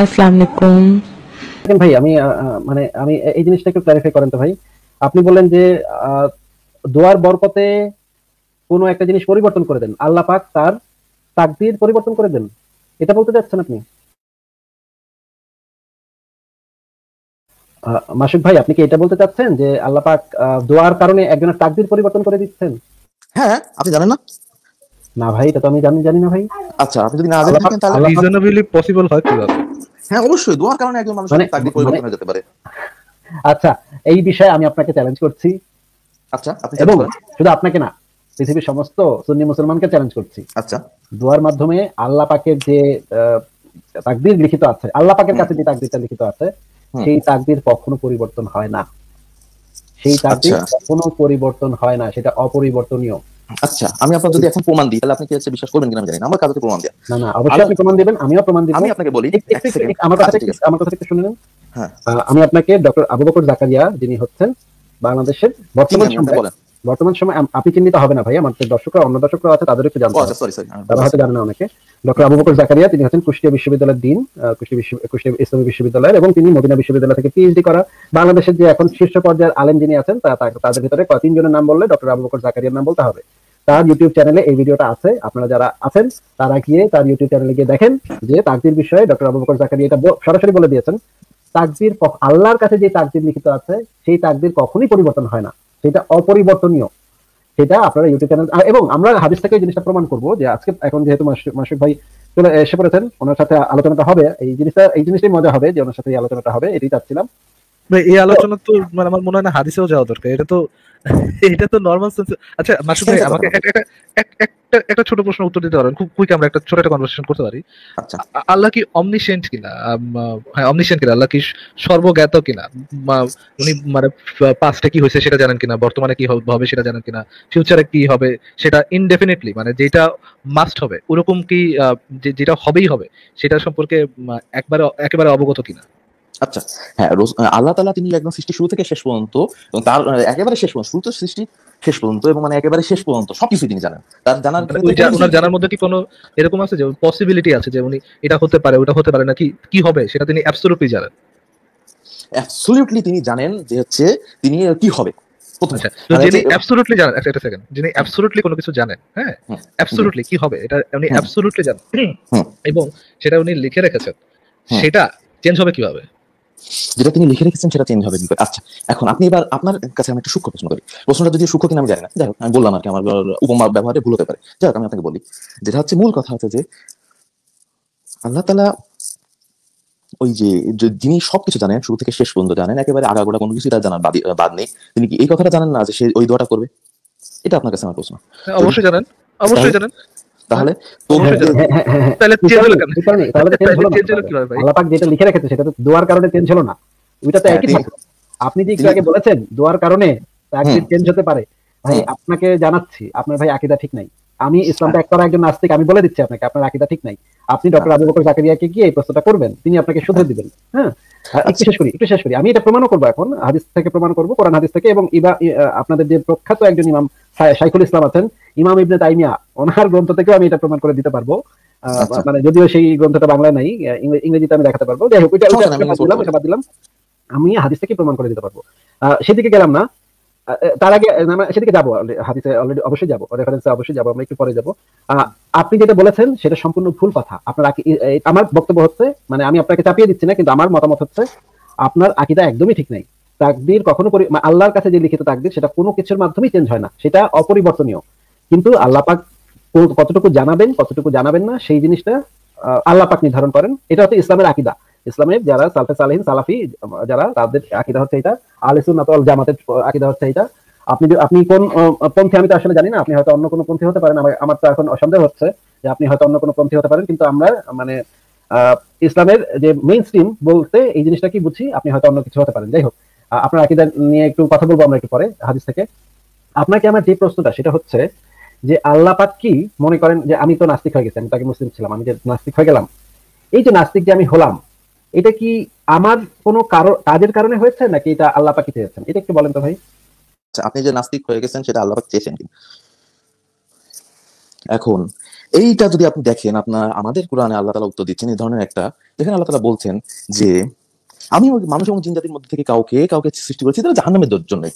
আসসালামু আলাইকুম। ভাই আমি মানে আমি এই জিনিসটা একটু ক্লারিফাই করেন তো ভাই। আপনি বললেন যে দোয়ার বরকতে কোনো একটা জিনিস পরিবর্তন করে দেন। আল্লাহ পাক তার তাকদির পরিবর্তন করে দেন। এটা বলতে চাচ্ছেন আপনি? মাসুক ভাই আপনি কি এটা বলতে চাচ্ছেন যে আল্লাহ পাক আহ, দোয়ার কারণে একজনের তাকদির পরিবর্তন করে দিচ্ছেন? হ্যাঁ আপনি জানেন না? না ভাই এটা তো আমি জানি জানি না ভাই। আচ্ছা আপনি যদি না জেনে থাকেন তাহলে রিজনেবলি পসিবল হয় কীভাবে? হ্যাঁ অবশ্যই দোয়ার কারণে একজন মানুষের মানে- তাকদীর পরিবর্তন হয়ে যেতে পারে। আচ্ছা এই বিষয়ে আমি আপনাকে চ্যালেঞ্জ করছি। আচ্ছা আপনি এবং শুধু আপনাকে না পৃথিবীর সমস্ত সুন্নি মুসলমানকে চ্যালেঞ্জ করছি। আচ্ছা। দোয়ার মাধ্যমে আল্লাহ পাকের যে তাকদির লিখিত আছে আল্লাহ পাকের কাছে যে তাকদিরটা লিখিত আছে সেই তাকদির কখনো পরিবর্তন হয় না। সেই তাকদির আচ্ছা। কখনো পরিবর্তন হয় না সেটা অপরিবর্তনীয়। আচ্ছা আমি আপনার যদি এখন প্রমাণ দিই তাহলে আপনি কি হচ্ছে বিশ্বাস করবেন কিনা আমি জানি না। আমার কাছে প্রমাণ দেয়া না না অবশ্যই আপনি প্রমাণ দিবেন আমিও প্রমাণ দিব আমি আপনাকে বলি আমার কথা আচ্ছা, আছে। আমার কাছে একটু শুনে নেন। হ্যাঁ। আমি আপনাকে ডক্টর আবু বকর জাকারিয়া যিনি হচ্ছেন বাংলাদেশের বর্তমান আছে, বলেন। বর্তমান সময় আপনি চিহ্নিত হবে না ভাই আমার যে দর্শকরা অন্য দর্শকরা আছে তাদের একটু জানতে। আচ্ছা সরি সরি তারা হয়তো জানে না অনেকে। ডক্টর আবু বকর জাকারিয়া তিনি হচ্ছেন কুষ্টিয়া বিশ্ববিদ্যালয়ের আহ, কুষ্টিয়া বিশ্ব- কুষ্টিয়া ইসলামী বিশ্ববিদ্যালয়ের এবং তিনি মদিনা বিশ্ববিদ্যালয় থেকে পিএইচডি করা। বাংলাদেশের যে এখন শীর্ষ পর্যায়ের আলেম যিনি আছেন তাদের ভিতরে তিনজনের নাম বললে ডক্টর আবু বকর জাকারিয়ার নাম বলতে হবে। তার ইউটিউব চ্যানেলে এই ভিডিওটা আছে আপনারা যারা আছেন তারা গিয়ে তার ইউটিউব চ্যানেলে গিয়ে দেখেন যে তাকদির বিষয়ে ডক্টর আবু বকর জাকারিয়া এটা সরাসরি বলে দিয়েছেন। তাকদির আল্লাহর কাছে যে তাকদির লিখিত আছে সেই তাকদির কখনোই পরিবর্তন হয় না। সেটা অপরিবর্তনীয়। সেটা আপনারা ইউটিউব চ্যানেল এবং আমরা হাদিস থেকে জিনিসটা প্রমাণ করব যে আজকে এখন যেহেতু মাসুক ভাই চলে এসে পড়েছেন ওনার সাথে আলোচনাটা হবে। এই জিনিসটা এই জিনিসটাই মজা হবে যে ওনার সাথে এই আলোচনাটা হবে এটাই চাচ্ছিলাম। এই আলোচনা তো মানে আমার মনে হয় না হাদিসেও যাওয়া দরকার। এটা তো এটা তো নর্মাল সেন্স আচ্ছা মাসুদ ভাই আমাকে একটা একটা একটা ছোট প্রশ্ন উত্তর দিতে পারেন। খুব কুইক আমরা একটা ছোট একটা কনভারসেশন করতে পারি। আচ্ছা। আল্লাহ কি অমনিসেন্ট কিনা? হ্যাঁ অমনিসেন্ট কিনা? আল্লাহ কি সর্বজ্ঞাত কিনা? উনি মানে পাস্টে কি হয়েছে সেটা জানেন কিনা? বর্তমানে কি হবে সেটা জানেন কিনা? ফিউচারে কি হবে? সেটা ইনডেফিনেটলি মানে যেটা মাস্ট হবে ওরকম কি যেটা হবেই হবে সেটা সম্পর্কে একবারে একেবারে অবগত কিনা? আচ্ছা হ্যাঁ আল্লাহ তাআলা তিনি একদম সৃষ্টি শুরু থেকে শেষ পর্যন্ত এবং তার একেবারে শেষ পর্যন্ত শুরু থেকে সৃষ্টি শেষ পর্যন্ত এবং মানে একেবারে শেষ পর্যন্ত সবকিছু তিনি জানেন। তার জানার মানে ওনার জানার মধ্যে কি কোনো এরকম আছে যে পসিবিলিটি আছে যে উনি এটা হতে পারে ওটা হতে পারে না কি হবে? সেটা তিনি অ্যাবসলিউটলি জানেন। অ্যাবসলিউটলি তিনি জানেন যে হচ্ছে তিনি কি হবে। আচ্ছা যিনি অ্যাবসলিউটলি জানেন একটা একটা সেকেন্ড যিনি অ্যাবসলিউটলি কোনো কিছু জানেন হ্যাঁ? অ্যাবসলিউটলি কি হবে? এটা উনি। অ্যাবসলিউটলি জানেন। এবং সেটা উনি লিখে রেখেছেন। সেটা চেঞ্জ হবে কীভাবে? যেটা তিনি লিখে রেখেছেন সেটা চেঞ্জ হবে কি করে? আচ্ছা এখন আপনি এবার আপনার কাছে আমি একটা সূক্ষ্ম প্রশ্ন করি। প্রশ্নটা যদি সূক্ষ্ম কিনা আমি জানি না। যাই হোক আমি বললাম আর কি আমার উপমা ব্যবহারে ভুল হতে পারে। যাই হোক আমি আপনাকে বলি। যেটা হচ্ছে মূল কথা হচ্ছে যে আল্লাহ তালা ওই যে যিনি সবকিছু জানেন শুরু থেকে শেষ পর্যন্ত জানেন একেবারে আগাগোড়া কোনো কিছু তার জানার বাদ নেই। তিনি কি এই কথাটা জানেন না যে সে ওই দোয়াটা করবে? এটা আপনার কাছে আমার প্রশ্ন। অবশ্যই জানেন। অবশ্যই জানেন। তাহলে যেটা লিখে রেখেছে সেটা তো দোয়ার কারণে চেঞ্জ হলো না। ওইটা তো হ্যাঁ, একই আপনি যে আগে বলেছেন দোয়ার কারণে তাকদির চেঞ্জ হতে পারে। ভাই আপনাকে জানাচ্ছি আপনার ভাই আকিদা ঠিক নাই। আমি ইসলাম ত্যাগ করা একজন নাস্তিক আমি বলে দিচ্ছি আপনাকে আপনার আকিদা ঠিক নাই। আপনি ডক্টর আবু বকর জাকারিয়াকে গিয়ে এই প্রশ্নটা করবেন তিনি আপনাকে শুধরে দিবেন। হ্যাঁ? একটু শেষ করি একটু শেষ করি। আমি এটা প্রমাণও করব এখন হাদিস থেকে প্রমাণ করব কোরআন হাদিস থেকে এবং ইবা আপনাদের যে প্রখ্যাত একজন ইমাম শাইখুল ইসলাম আছেন। ইমাম ইবনে তাইমিয়া ওনার গ্রন্থ থেকেও আমি এটা প্রমাণ করে দিতে পারব। আচ্ছা। মানে যদিও সেই গ্রন্থটা বাংলায় নাই ইংরেজিতে আমি দেখাতে পারব। যাই হোক বাদ দিলাম, বাদ দিলাম। আমি হাদিস থেকে প্রমাণ করে দিতে পারব। সেদিকে গেলাম না। তার আগে সেদিকে যাব। হাদিসে অলরেডি অবশ্যই যাব। রেফারেন্সে অবশ্যই যাব। আমরা একটু পরে যাব। আহ, আপনি যেটা বলেছেন সেটা সম্পূর্ণ ভুল কথা। আপনার আমার বক্তব্য হচ্ছে মানে আমি আপনাকে চাপিয়ে দিচ্ছি না কিন্তু আমার মতামত হচ্ছে আপনার আকিদা একদমই ঠিক নাই। তাকদির কখনো আল্লাহর কাছে যে লিখিত তাকদির সেটা কোনো কিছুর মাধ্যমেই চেঞ্জ হয় না। সেটা অপরিবর্তনীয়। কিন্তু আল্লাহ পাক কতটুকু জানাবেন কতটুকু জানাবেন না সেই জিনিসটা আহ, আল্লাহ পাক নির্ধারণ করেন। এটা হচ্ছে ইসলামের আকিদা। ইসলামের যারা সালফে সালেহিন সালাফি যারা তাদের আকিদা হচ্ছে এটা আলে জামাতের আকিদা হচ্ছে এটা আপনি আপনি কোন পন্থী আমি তো আসলে জানি না আপনি হয়তো অন্য কোনো পন্থী হতে পারেন। আমার- তো এখন অসন্দেহ হচ্ছে যে আপনি হয়তো অন্য কোনো পন্থী হতে পারেন কিন্তু আমরা মানে ইসলামের যে মেইন স্ট্রিম বলতে এই জিনিসটা কি বুঝি? আপনি হয়তো অন্য কিছু হতে পারেন। যাই হোক। আপনার আকিদা নিয়ে একটু কথা বলব আমরা একটু পরে হাদিস থেকে। আপনাকে আমার যে প্রশ্নটা সেটা হচ্ছে যে আল্লাহ পাক কি মনে করেন যে আমি তো নাস্তিক হয়ে গেছি আমি তাকে মুসলিম ছিলাম আমি যে নাস্তিক হয়ে গেলাম। এই যে নাস্তিক যে আমি হলাম এটা কি আমার কোনো কারও কাজের কারণে হয়েছে নাকি এটা আল্লাহ পাকি চেয়েছেন এটা একটু বলেন তো ভাই। আচ্ছা, আপনি যে নাস্তিক হয়ে গেছেন সেটা আল্লাহ পাক চেয়েছেন এখন এইটা যদি আপনি দেখেন আপনার আমাদের কোরআনে আল্লাহ তালা উত্তর দিচ্ছেন এই ধরনের একটা যেখানে আল্লাহ তালা বলছেন যে আমি মানুষ এবং জিন জাতির মধ্যে থেকে কাউকে কাউকে সৃষ্টি করেছি তারা জাহান্নামের জন্যই।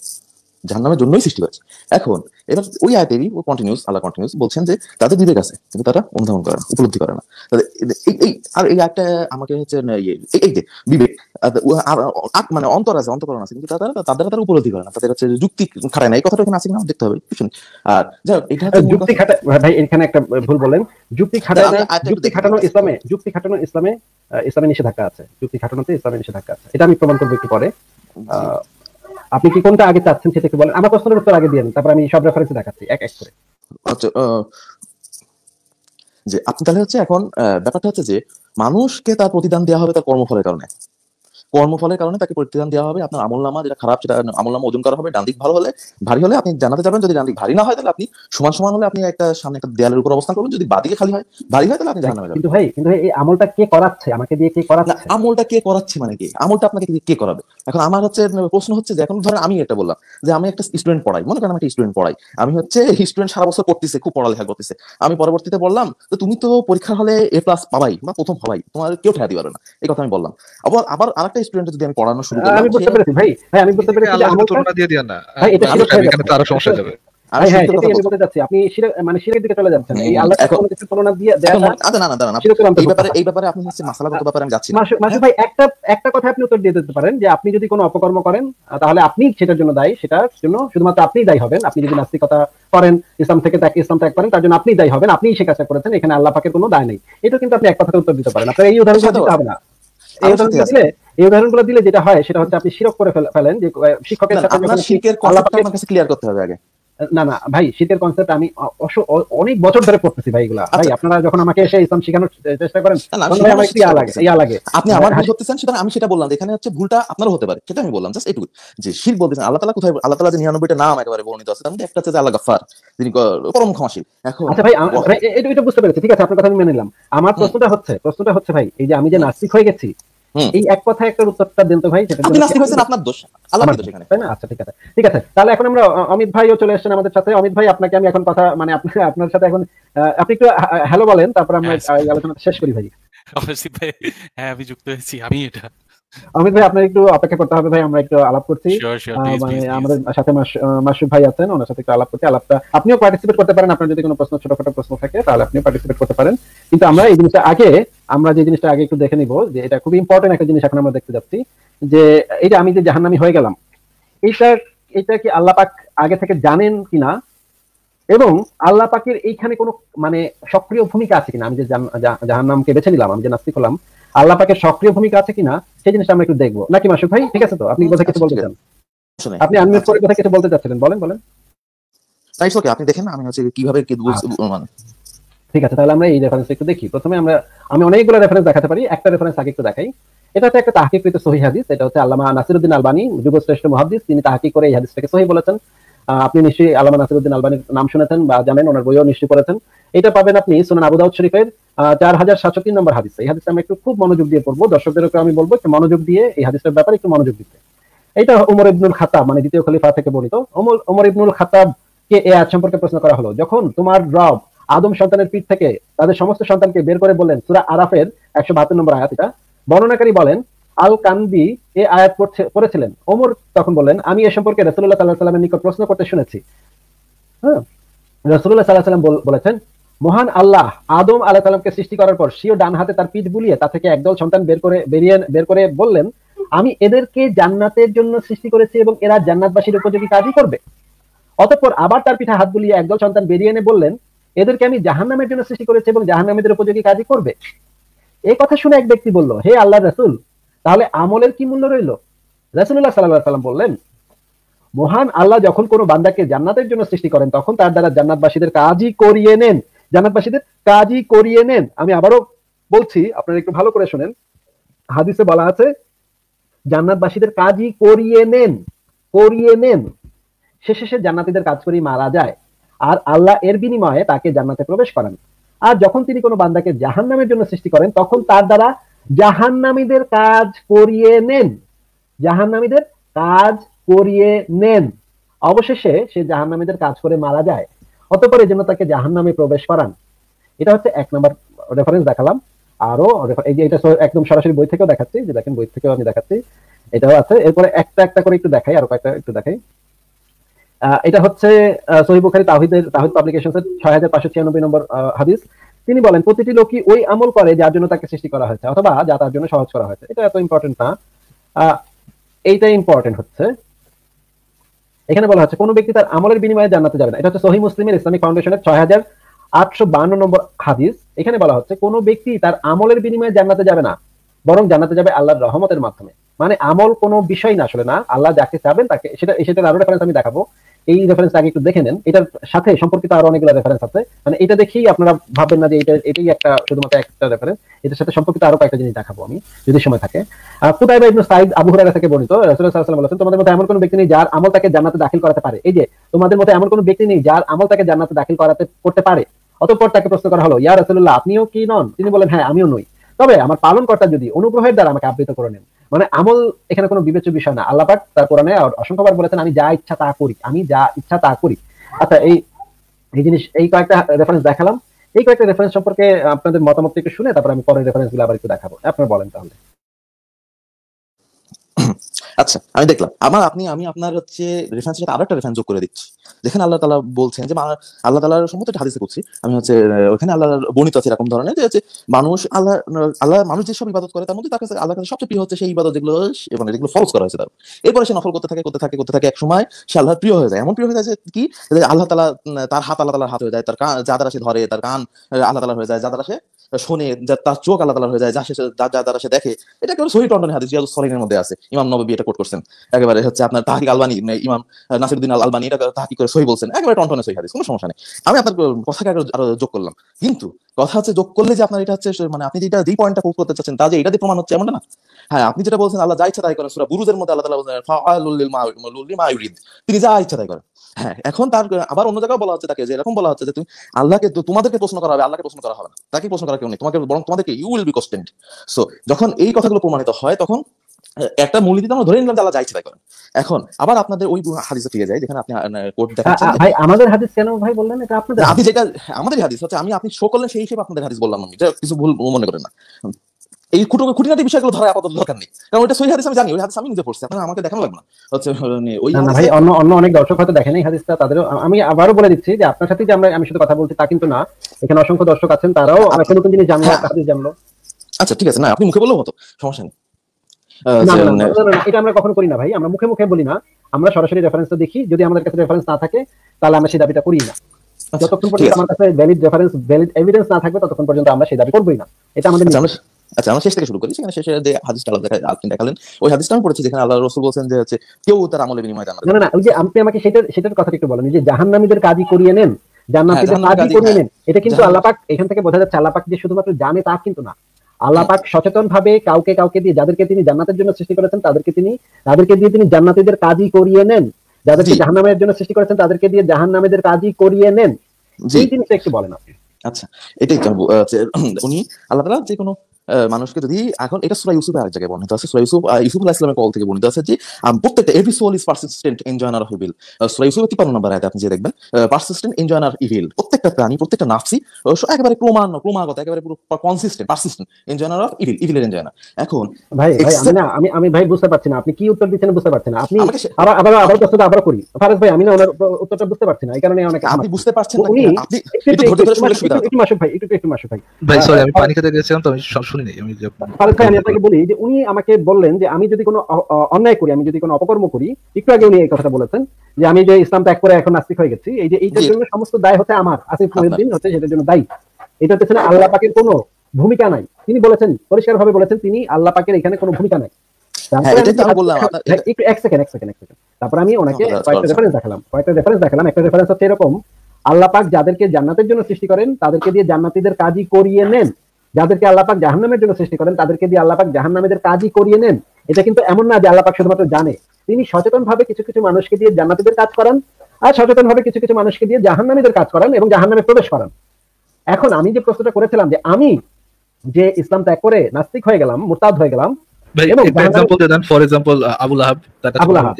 জাহান্নামের জন্যই সৃষ্টি করেছে এখন এবার ওই আয়াতেরই ও কন্টিনিউস আল্লাহ কন্টিনিউস বলছেন যে তাদের বিবেক আছে কিন্তু তারা অনুধাবন করে না উপলব্ধি করে না। তাদের এই আর এই একটা আমাকে হচ্ছে ইয়ে এই- যে বিবেক আত- মানে অন্তর আছে অন্তকরণ আছে কিন্তু তারা তাদের তারা উপলব্ধি করে না তাদের হচ্ছে যুক্তি খাটায় না এই কথাটা এখানে আছে কিনা দেখতে হবে কিছু নেই। আর যাই হোক, এটা যুক্তি খাটা ভাই এখানে একটা ভুল বলেন। যুক্তি খাটানো আমি যুক্তি খাটানো। ইসলামে যুক্তি খাটানো ইসলামে ইসলামে নিষেধাজ্ঞা আছে। যুক্তি খাটানোতে ইসলামে নিষেধাজ্ঞা আছে। এটা আমি প্রমাণ করব একটু পরে। আহ, আপনি কি কোনটা আগে চাচ্ছেন সেটা একটু বলেন। আমার প্রশ্নের উত্তর আগে দিয়ে তারপর আমি সব রেফারেন্স দেখাচ্ছি, এক এক করে। আচ্ছা যে আপনি তাহলে হচ্ছে এখন ব্যাপারটা হচ্ছে যে মানুষকে তার প্রতিদান দেওয়া হবে তার কর্মফলের কারণে। কর্মফলের কারণে তাকে প্রতিদান দেওয়া হবে। আপনার আমল নামা যেটা খারাপ সেটা আমল নামা ওজন করা হবে। ডান দিক ভালো হলে ভারী হলে আপনি জানাতে যাবেন। যদি ডান দিক ভারী না হয় তাহলে আপনি সমান সমান হলে আপনি একটা সামনে একটা দেয়ালের উপর অবস্থান করবেন। যদি বাদিকে খালি হয় ভারী হয় তাহলে আপনি জাহান্নামে যাবেন। কিন্তু ভাই কিন্তু এই আমলটা কে করাচ্ছে? আমাকে দিয়ে কে করাচ্ছে? আমলটা কে করাচ্ছে মানে কি? আমলটা আপনাকে কে- করাবে? এখন আমার হচ্ছে প্রশ্ন হচ্ছে যে এখন ধরেন আমি এটা বললাম যে আমি একটা স্টুডেন্ট পড়াই। মনে করেন আমি একটা স্টুডেন্ট পড়াই। আমি হচ্ছে স্টুডেন্ট সারা বছর করতেছে খুব পড়ালেখা করতেছে। আমি পরবর্তীতে বললাম যে তুমি তো পরীক্ষার হলে এ প্লাস পাবাই বা প্রথম হবাই। তোমার কেউ ঠেয়া পারবে না। এই কথা আমি বললাম। আবার আবার আরেকটা স্টুডেন্ট যদি আমি পড়ানো শুরু করলাম আমি বুঝতে সে- পেরেছি। ভাই ভাই আমি বুঝতে পেরেছি যে আল্লাহর তুলনা দিয়ে দিও না। ভাই, এটা এখানে তো আরও সমস্যা যাবে। কথা আপনি মানে দিকে চলে যাচ্ছেন। এই আল্লাহ কিছু তুলনা দিয়ে এখন দেওয়াটা না না দাঁড়ান এই ব্যাপারে এই ব্যাপারে আপনি হচ্ছে মাসালাগত ব্যাপারে আমি যাচ্ছি না। মাসুদ মাসুদ ভাই একটা একটা কথা আপনি উত্তর দিয়ে দিতে পারেন যে আপনি যদি কোনো অপকর্ম করেন তাহলে আপনি সেটার জন্য দায়ী। সেটার জন্য শুধুমাত্র আপনিই দায়ী হবেন। আপনি যদি নাস্তিকতা করেন ইসলাম থেকে ত্যাগ ইসলাম ত্যাগ করেন তার জন্য আপনিই দায়ী হবেন। আপনিই সে কাজটা করেছেন। এখানে আল্লাহ পাকের কোনো দায় নেই। এটা কিন্তু আপনি এক কথাতে উত্তর দিতে পারেন। আপনার এই উদাহরণগুলো সাথে- হবে না। এই আমার। দিলে এই উদাহরণগুলো দিলে যেটা হয় সেটা হচ্ছে আপনি শিরক করে ফেলেন যে শিক্ষকের সাথে ক্লিয়ার করতে হবে আগে। না না ভাই শীতের কনসেপ্ট আমি অনেক বছর ধরে পড়তেছি ভাই এগুলা। ভাই আচ্ছা। আপনারা যখন আমাকে এসে ইসলাম শেখানোর চেষ্টা করেন ভাই আমার একটু ইয়া লাগে ইয়া লাগে। আপনি আমার হ্যাঁ, ভুল ধরতেছেন সুতরাং আমি সেটা বললাম এখানে হচ্ছে ভুলটা আপনারও হতে পারে। সেটা আমি বললাম জাস্ট এটুকু যে শির বলতেছেন আল্লাহ তালা কোথায় আল্লাহ তালা যে নিরানব্বইটা নাম একেবারে বর্ণিত আছে তার মধ্যে একটা হচ্ছে আল্লাহ গাফার যিনি পরম ক্ষমাশীল। এখন আচ্ছা ভাই এটা এটা বুঝতে পেরেছি। ঠিক আছে আপনার কথা আমি মেনে নিলাম। আমার প্রশ্নটা হচ্ছে প্রশ্নটা হচ্ছে ভাই এই যে আমি যে নাস্তিক হয়ে গেছি। এই এক কথায় একটা উত্তরটা দিন তো ভাই সেটা আপনি নাস্তিক হয়েছেন আপনার দোষ আল্লাহ আমার দোষ এখানে। তাই না? আচ্ছা ঠিক আছে। ঠিক আছে তাহলে এখন আমরা অমিত ভাইও চলে এসেছেন আমাদের সাথে। অমিত ভাই আপনাকে আমি এখন কথা মানে আপনি আপনার সাথে এখন আহ, আপনি একটু হ্যালো বলেন তারপর আমরা হ্যাঁ, আলোচনাটা শেষ করি ভাই। অবশ্যই ভাই। হ্যাঁ আমি যুক্ত হয়েছি আমি এটা। অমিত ভাই আপনার একটু অপেক্ষা করতে হবে ভাই আমরা একটু আলাপ করছি। মানে আমাদের সাথে মাসুদ ভাই আছেন ওনার সাথে একটু আলাপ করতে আলাপটা আপনিও পার্টিসিপেট করতে পারেন আপনার যদি কোনো প্রশ্ন ছোটখাটো প্রশ্ন থাকে তাহলে আপনি পার্টিসিপেট করতে পারেন। কিন্তু আমরা এই জিনিসটা আগে আমরা যে জিনিসটা আগে একটু দেখে নিব যে এটা খুবই ইম্পর্টেন্ট একটা জিনিস এখন আমরা দেখতে যাচ্ছি যে যে আমি যে জাহান্নামি হয়ে গেলাম এইটা এটা কি আল্লাহ পাক আগে থেকে জানেন কিনা? এবং আল্লাহ পাকের এইখানে কোনো মানে সক্রিয় ভূমিকা আছে কিনা? আমি যে জাহান্নামকে বেছে নিলাম আমি যে নাস্তিক হলাম আল্লাহ পাকের সক্রিয় ভূমিকা আছে কিনা সেই জিনিসটা আমরা একটু দেখব। নাকি মাসুদ ভাই? ঠিক আছে তো? আপনি বোধহয় কিছু আচ্ছা, বলতে চান? আপনি আনমিউট করে কোথায় কিছু বলতে চাচ্ছিলেন। বলেন বলেন। তাই ওকে আপনি দেখেন আমি হচ্ছে কীভাবে কি মানে। ঠিক আছে তাহলে আমরা এই রেফারেন্স একটু দেখি। প্রথমে আমরা আমি অনেকগুলো রেফারেন্স দেখাতে পারি। একটা রেফারেন্স আগে একটু দেখাই। এটা হচ্ছে একটা তাহকিকৃত সহি হাদিস। এটা হচ্ছে আল্লামা নাসিরউদ্দিন আলবানী যুগশ্রেষ্ঠ মুহাদ্দিস। তিনি তাহকিক করে এই হাদিসটাকে সহি বলেছেন। আপনি নিশ্চয়ই আল্লামা নাসিরউদ্দিন আলবানীর নাম শুনেছেন বা জানেন, ওনার বইও নিশ্চয়ই পড়েছেন। এটা পাবেন আপনি সুনান আবু দাউদ শরীফের চার হাজার সাতশো তিন নম্বর হাদিস। এই হাদিসটা আমরা একটু খুব মনোযোগ দিয়ে পড়ব। দর্শকদেরকে আমি বলব একটু মনোযোগ দিয়ে এই হাদিসটার ব্যাপারে একটু মনোযোগ দিতে। এটা উমর ইবনুল খাতাব মানে দ্বিতীয় খলিফা থেকে ওমর ওমর ইবনুল খাতাব কে এই আয়াত সম্পর্কে প্রশ্ন করা হলো? যখন তোমার রব আদম সন্তানের পিঠ থেকে তাদের সমস্ত সন্তানকে বের করে বললেন, সুরা আরাফের একশো বাহাত্তর নম্বর আয়াত এটা, বর্ণনাকারী বলেন আল কানবি এ আয়াত পড়েছিলেন। ওমর তখন বললেন, আমি এ সম্পর্কে রসুল্লাহ সাল্লাহ সাল্লামের নিকট প্রশ্ন করতে শুনেছি। হ্যাঁ? রসুল্লাহ সাল্লাহ সাল্লাম বলেছেন, মহান আল্লাহ আদম আলাহ সাল্লামকে সৃষ্টি করার পর সিও ডান হাতে তার পিঠ বুলিয়ে তা থেকে একদল সন্তান বের করে, বেরিয়ে, বের করে বললেন, আমি এদেরকে জান্নাতের জন্য সৃষ্টি করেছি এবং এরা জান্নাতবাসীর উপযোগী কাজই করবে। অতঃপর আবার তার পিঠে হাত বুলিয়ে একদল সন্তান বেরিয়ে এনে বললেন, এদেরকে আমি জাহান্নামের জন্য সৃষ্টি করেছি এবং জাহান্নামীদের উপযোগী কাজই করবে। এই কথা শুনে এক ব্যক্তি বলল, হে আল্লাহ রসুল তাহলে আমলের কি মূল্য রইল? রসুল্লাহ সাল্লাহ সাল্লাম বললেন, মহান আল্লাহ যখন কোনো বান্দাকে জান্নাতের জন্য সৃষ্টি করেন, তখন তার দ্বারা জান্নাতবাসীদের কাজই করিয়ে নেন। জান্নাতবাসীদের কাজই করিয়ে নেন। আমি আবারও বলছি, আপনারা একটু ভালো করে শুনেন। হাদিসে বলা আছে, জান্নাতবাসীদের কাজই করিয়ে নেন করিয়ে নেন। শেষে সে জান্নাতীদের কাজ করেই মারা যায়। আর আল্লাহ এর বিনিময়ে তাকে জান্নাতে প্রবেশ করান। আর যখন তিনি কোনো বান্দাকে জাহান্নামের জন্য সৃষ্টি করেন, তখন তার দ্বারা জাহান্নামীদের কাজ করিয়ে নেন। জাহান্নামীদের কাজ করিয়ে নেন। অবশেষে সে জাহান্নামীদের কাজ করে মারা যায়। অতঃপর এই জন্য তাকে জাহান্নামে প্রবেশ করান। এটা হচ্ছে এক নম্বর রেফারেন্স দেখালাম। আরও এই যে এটা একদম সরাসরি বই থেকেও দেখাচ্ছি। যে দেখেন বই থেকেও আমি দেখাচ্ছি। এটাও আছে। এরপরে একটা একটা করে একটু দেখাই আরও কয়েকটা একটু দেখাই। এটা হচ্ছে সহি বুখারি তাহিদের তাহিদ পাবলিকেশন ছয় হাজার পাঁচশো ছিয়ানব্বই নম্বর হাদিস। তিনি বলেন প্রতিটি লোকই ওই আমল করে যার জন্য তাকে সৃষ্টি করা হয়েছে অথবা যা তার জন্য সহজ করা হয়েছে। এটা এত ইম্পর্টেন্ট না। আহ, এইটা ইম্পর্টেন্ট হচ্ছে। এখানে বলা হচ্ছে কোন ব্যক্তি তার আমলের বিনিময়ে জান্নাতে যাবে না। এটা হচ্ছে সহি মুসলিমের ইসলামিক ফাউন্ডেশনের ছয় হাজার আটশো বান্ন নম্বর হাদিস। এখানে বলা হচ্ছে কোন ব্যক্তি তার আমলের বিনিময়ে জান্নাতে যাবে না বরং জান্নাতে যাবে আল্লাহর রহমতের মাধ্যমে। মানে আমল কোনো বিষয় না আসলে না আল্লাহ যাকে চাবেন তাকে সেটা সেটার আরও রেফারেন্স আমি দেখাবো। এই রেফারেন্স আগে একটু দেখে নেন। এটার সাথে সম্পর্কিত আরও অনেকগুলো রেফারেন্স আছে। মানে এটা দেখেই আপনারা ভাববেন না যে এটা, এটাই একটা শুধুমাত্র একটা রেফারেন্স এটার সাথে সম্পর্কিত আরও কয়েকটা জিনিস দেখাবো আমি, যদি সময় থাকে। সাইদ আবু হুরায়রা থেকে বর্ণিত? রাসূলুল্লাহ সাল্লাল্লাহু আলাইহি তোমাদের মধ্যে এমন কোনো ব্যক্তি নেই যার আমল তাকে জান্নাতে দাখিল করাতে পারে। এই যে, তোমাদের মধ্যে এমন কোনো ব্যক্তি নেই যার আমল তাকে জান্নাতে দাখিল করাতে, করতে পারে। অতঃপর তাকে প্রশ্ন করা হলো, ইয়া রাসূলুল্লাহ, আপনিও কি নন? তিনি বলেন হ্যাঁ আমিও নই। তবে আমার পালনকর্তা যদি অনুগ্রহের দ্বারা আমাকে আবৃত করে নেন মানে আমল এখানে কোনো বিবেচ্য বিষয় না। আল্লাহ পাক তার কোরআনে অসংখ্যবার বলেছেন, আমি যা ইচ্ছা তা করি, আমি যা ইচ্ছা তা করি। আচ্ছা এই এই জিনিস, এই কয়েকটা রেফারেন্স দেখালাম। এই কয়েকটা রেফারেন্স সম্পর্কে আপনাদের মতামত একটু শুনে তারপর আমি পরের রেফারেন্সগুলো আবার একটু দেখাবো। আপনারা বলেন তাহলে। আচ্ছা আমি দেখলাম। আমার আপনি, আমি আপনার হচ্ছে রেফারেন্সের সাথে আরও একটা রেফারেন্স যোগ করে দিচ্ছি। যেখানে আল্লাহ তালা বলছেন যে আল্লাহ তালার সম্মত হাদিসে করছি আমি হচ্ছে ওখানে আল্লাহ বর্ণিত আছে এরকম ধরনের যে হচ্ছে মানুষ আল্লাহ আল্লাহ মানুষ যেসব ইবাদত করে, তার মধ্যে তার কাছে আল্লাহ কাছে সবচেয়ে প্রিয় হচ্ছে সেই ইবাদত যেগুলো মানে যেগুলো ফরজ করা হয়েছে তার। এরপরে সে নফল করতে থাকে করতে থাকে করতে থাকে, এক সময় সে আল্লাহর প্রিয় হয়ে যায়। এমন প্রিয় হয়ে যায় কি? আল্লাহ তালা তার হাত আল্লাহ তালার হাত হয়ে যায়। তার কান, যা সে ধরে, তার কান আল্লাহ তালা হয়ে যায়। যা সে শোনে যা তার চোখ আল্লাহ তালা হয়ে যায়, যা সে যা দ্বারা সে দেখে, এটা একেবারে সহি টন্ডনে হাদিস? রিয়াজ সলিনের মধ্যে আছে। ইমাম নবী এটা কোট করছেন। একেবারে হচ্ছে আপনার তাহিক আলবানি মানে ইমাম নাসির নাসিরুদ্দিন আল আলবানি এটা তাহিক করে সহি বলছেন। একেবারে টন্টনে সহি হাদিস, কোনো সমস্যা নেই। আমি আপনার কথাকে আরও যোগ করলাম। কিন্তু কথা হচ্ছে যোগ করলে যে আপনার এটা হচ্ছে মানে আপনি যেটা যেই পয়েন্টটা প্রুভ করতে চাচ্ছেন, তা যে এটা দিয়ে প্রমাণ হচ্ছে, এমনটা না? হ্যাঁ আপনি যেটা বলছেন, আল্লাহ যা ইচ্ছা তাই করেন, সূরা বুরুজের মধ্যে আল্লাহ তাআলা বলেন ফাআলুল লিল মা- লিমা ইউরিদ তিনি যা ইচ্ছা তাই করেন। হ্যাঁ এখন তার, আবার অন্য জায়গায় বলা হচ্ছে তাকে, যে এরকম বলা হচ্ছে যে তুমি আল্লাহকে তোমাদেরকে প্রশ্ন করা হবে, আল্লাহকে প্রশ্ন করা হবে না। তাকে প্রশ্ন করা কেউ নেই। তোমাকে বরং তোমাদেরকে you will be questioned so যখন এই কথাগুলো প্রমাণিত হয়, তখন একটা মূলনীতি আমরা ধরে নিলাম যে আল্লাহ যা ইচ্ছা তাই করেন। এখন আবার আপনাদের ওই হাদিসে ফিরে যায় যেখানে আপনি কোর্ট দেখাচ্ছেন ভাই আমাদের হাদিস কেন ভাই বললেন? এটা আপনাদের আপনি যেটা আমাদের হাদিস হচ্ছে আমি আপনি শো করলেন সেই হিসেবে আপনাদের হাদিস বললাম আমি। এটা কিছু ভুল মনে করেন না। এই খুঁটো খুঁটিনাটি বিষয়গুলো ধরা আপাতত দরকার নেই। কারণ ওইটা সহি হাদিস আমি জানি ওই হাদিস আমি নিজে পড়ছি আপনারা আমাকে দেখানো লাগবে না। হচ্ছে মানে ওই ভাই অন্য অন্য অনেক দর্শক হয়তো দেখেন এই হাদিসটা তাদের আমি আবারও বলে দিচ্ছি যে আপনার সাথে যে আমরা আমি শুধু কথা বলছি তা কিন্তু না। এখানে অসংখ্য দর্শক আছেন তারাও একটা নতুন জিনিস জানলো একটা হাদিস জানলো। আচ্ছা ঠিক আছে। না আপনি মুখে বললেও হতো সমস্যা নেই। এটা আমরা কখনো করি না ভাই। আমরা মুখে মুখে বলি না। আমরা সরাসরি রেফারেন্সটা দেখি। যদি আমাদের কাছে রেফারেন্স না থাকে তাহলে আমরা সেই দাবিটা করি না। আচ্ছা, যতক্ষণ পর্যন্ত। আমার কাছে ভ্যালিড রেফারেন্স ভ্যালিড এভিডেন্স না থাকবে ততক্ষণ পর্যন্ত আমরা সেই দাবি করবোই না। এটা আমাদের আচ্ছা, নীতি। আমরা আচ্ছা শেষ থেকে শুরু করি সেখানে শেষে যে হাদিসটা আল্লাহ দেখা আপনি দেখালেন ওই হাদিসটা আমি পড়েছি যেখানে আল্লাহ রসুল বলছেন যে হচ্ছে কেউ তার আমলে বিনিময় জানাবে না না ওই যে আপনি আমাকে সেটার সেটার কথাটা একটু বলেন। যে জাহান্নামীদের কাজই করিয়ে নেন জান্নাতীদের কাজই করিয়ে হ্যাঁ। নেন এটা কিন্তু আল্লাহ পাক এখান থেকে বোঝা যাচ্ছে আল্লাহ পাক যে শুধুমাত্র জানে তা কিন্তু না। আল্লাহ পাক সচেতন ভাবে কাউকে কাউকে দিয়ে যাদেরকে তিনি জান্নাতের জন্য সৃষ্টি করেছেন তাদেরকে তিনি তাদেরকে দিয়ে তিনি জান্নাতিদের কাজই করিয়ে নেন। যাদেরকে জাহান জাহান্নামের জন্য সৃষ্টি করেছেন তাদেরকে দিয়ে জাহান্নামীদের কাজই করিয়ে নেন। এই জিনিসটা একটু বলেন আপনি। আচ্ছা এটাই তো উনি আল্লাহ যে কোনো মানুষকে যদি এখন এটা সূরা ইউসুফের আরেক জায়গায় বর্ণিত আছে। সূরা ইউসুফ ইউসুফ আলাইহিস সালামের কল থেকে বর্ণিত আছে যে প্রত্যেকটা every soul is persistent enjoiner of evil সূরা ইউসুফের 53 নম্বর আয়াতে আপনি যে দেখবেন পারসিস্টেন্ট এনজয়নার ইভিল প্রত্যেকটা প্রাণী প্রত্যেকটা নাফসি একেবারে ক্রমান ক্রমাগত একেবারে পুরো consistent persistent enjoiner of evil ইভিলের enjoiner এখন ভাই ভাই আমি না আমি আমি ভাই বুঝতে পারছি না আপনি কি উত্তর দিচ্ছেন বুঝতে পারছি না। আপনি আবার আবার আবার প্রশ্নটা আবার করি। ফারাজ ভাই আমি না ওনার উত্তরটা বুঝতে পারছি না এই কারণে অনেক আপনি বুঝতে পারছেন না আপনি একটু একটু ধৈর্য ধরে শুনলে সুবিধা একটু- একটু মাসুক ভাই একটু একটু মাসুক ভাই। ভাই সরি আমি পানি খেতে গেছিলাম তো আমি সব শুনিনি আমি ফারুক ভাই আমি আপনাকে বলি যে উনি আমাকে বললেন যে আমি যদি কোনো অন্যায় করি আমি যদি কোনো অপকর্ম করি একটু আগে উনি এই কথাটা বলেছেন যে আমি যে ইসলাম ত্যাগ করে এখন নাস্তিক হয়ে গেছি এই যে এইটার জন্য সমস্ত দায় হচ্ছে আমার আসিফ। মহিউদ্দিন হচ্ছে সেটার জন্য দায়ী। এটা হচ্ছে না আল্লাহ পাকের কোনো ভূমিকা নাই। তিনি বলেছেন পরিষ্কার ভাবে বলেছেন তিনি আল্লাহ পাকের এখানে কোনো ভূমিকা নাই। তারপরে হ্যাঁ, আমি তারপর আমি ওনাকে কয়েকটা। রেফারেন্স দেখালাম কয়েকটা রেফারেন্স দেখালাম। একটা রেফারেন্স হচ্ছে এরকম আল্লাহ পাক যাদেরকে জান্নাতের জন্য সৃষ্টি করেন তাদেরকে দিয়ে জান্নাতীদের কাজই করিয়ে নেন। যাদেরকে আল্লাহ পাক জাহান্নামের জন্য সৃষ্টি করেন তাদেরকে দিয়ে আল্লাহ পাক জাহান্নামীদের কাজই করিয়ে নেন। এটা কিন্তু এমন না যে আল্লাহ পাক শুধুমাত্র জানে। তিনি সচেতন ভাবে কিছু কিছু মানুষকে দিয়ে জান্নাতীদের কাজ করান আর সচেতন ভাবে কিছু কিছু মানুষকে দিয়ে জাহান্নামীদের কাজ করান এবং জাহান্নামে প্রবেশ করান। এখন আমি যে প্রশ্নটা করেছিলাম যে আমি যে ইসলাম ত্যাগ করে নাস্তিক হয়ে গেলাম মুরতাদ হয়ে গেলাম এবং ফর এক্সাম্পল আবুল আহাব আবুল আহাব।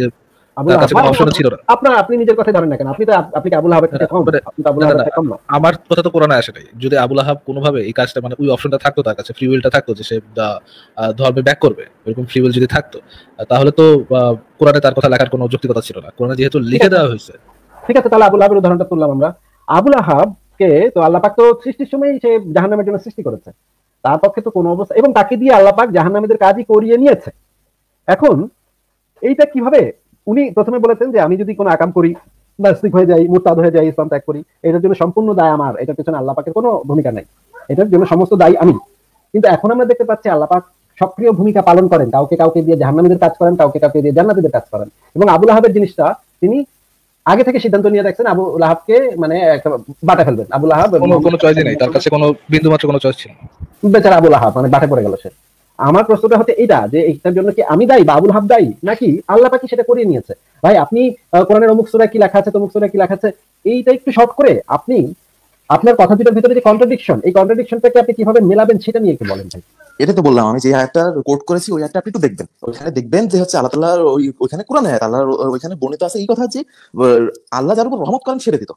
যে- আবুল তার কাছে কোনো আহাব- অপশন ছিল না। আপনার আপনি নিজের কথাই ধরেন না কেন? আপনি তো আপনি আবুল আহাবের থেকে কম? আপনি আবুল না, না, আহাবের থেকে কম না। আমার কথা তো কোরআনে আসে নাই। যদি আবুল আহাব কোনোভাবে এই কাজটা মানে ওই অপশনটা থাকতো তার কাছে ফ্রি উইলটা থাকতো যে সে আহ, আহ, ধর্মে ব্যাক করবে এরকম ফ্রি উইল যদি থাকতো তাহলে তো কোরআনে তার কথা লেখার কোনো যৌক্তিকতা ছিল না। কোরআনে যেহেতু লিখে দেওয়া হয়েছে। ঠিক আছে তাহলে আবুল আহাবের উদাহরণটা তুললাম আমরা। আবুল আহাবকে তো আল্লাহ পাক তো সৃষ্টির সময় সে জাহান্নামের জন্য সৃষ্টি করেছে। তার পক্ষে তো কোনো অবস্থা এবং তাকে দিয়ে আল্লাহ পাক জাহান্নামীদের কাজই করিয়ে নিয়েছে। এখন এইটা কীভাবে উনি প্রথমে বলেছেন যে আমি যদি কোনো আকাম করি নাস্তিক হয়ে যাই মুরতাদ হয়ে যাই ইসলাম ত্যাগ করি এটার জন্য সম্পূর্ণ দায় আমার এটার পেছনে আল্লাহ পাকের কোনো ভূমিকা নাই। এটার জন্য সমস্ত দায়ী আমি। কিন্তু এখন আমরা দেখতে পাচ্ছি আল্লাহ পাক সক্রিয় ভূমিকা পালন করেন। কাউকে কাউকে দিয়ে জাহান্নামীদের কাজ করেন কাউকে কাউকে দিয়ে জান্নাতীদের কাজ করেন। এবং আবুল আহাবের জিনিসটা তিনি আগে থেকে সিদ্ধান্ত নিয়ে দেখছেন আবু লাহাবকে মানে একটা বাটা ফেলবেন। আবুল লাহাব কোনো চয়েসই নেই তার কাছে কোনো বিন্দু মাত্র কোনো চয়েস ছিল বেচারা আবু লাহাব মানে বাটে পড়ে গেল সে। আমার প্রশ্নটা হচ্ছে এইটা, যে এইটার জন্য কি আমি দায়ী বা আবুল হাব দায়ী, নাকি আল্লাহ পাকি সেটা করিয়ে নিয়েছে? ভাই, আপনি কোরআনের অমুক সূরায় কি লেখা আছে, তমুক সূরায় কি লেখা আছে, এইটা একটু শর্ট করে আপনি আপনার কথা দুটোর ভিতরে যে কন্ট্রাডিকশন এই কন্ট্রাডিকশনটাকে আপনি কীভাবে মেলাবেন সেটা নিয়ে একটু বলেন ভাই। এটা তো বললাম আমি যে আয়াতটা কোট করেছি, ওই আয়াতটা আপনি একটু দেখবেন। ওইখানে দেখবেন যে হচ্ছে আল্লাহ ওই, ওইখানে কোরআন আয়াত, আল্লাহর, ওইখানে বর্ণিত আছে এই কথা যে আল্লাহ যার উপর রহমত করেন ছেড়ে দিত।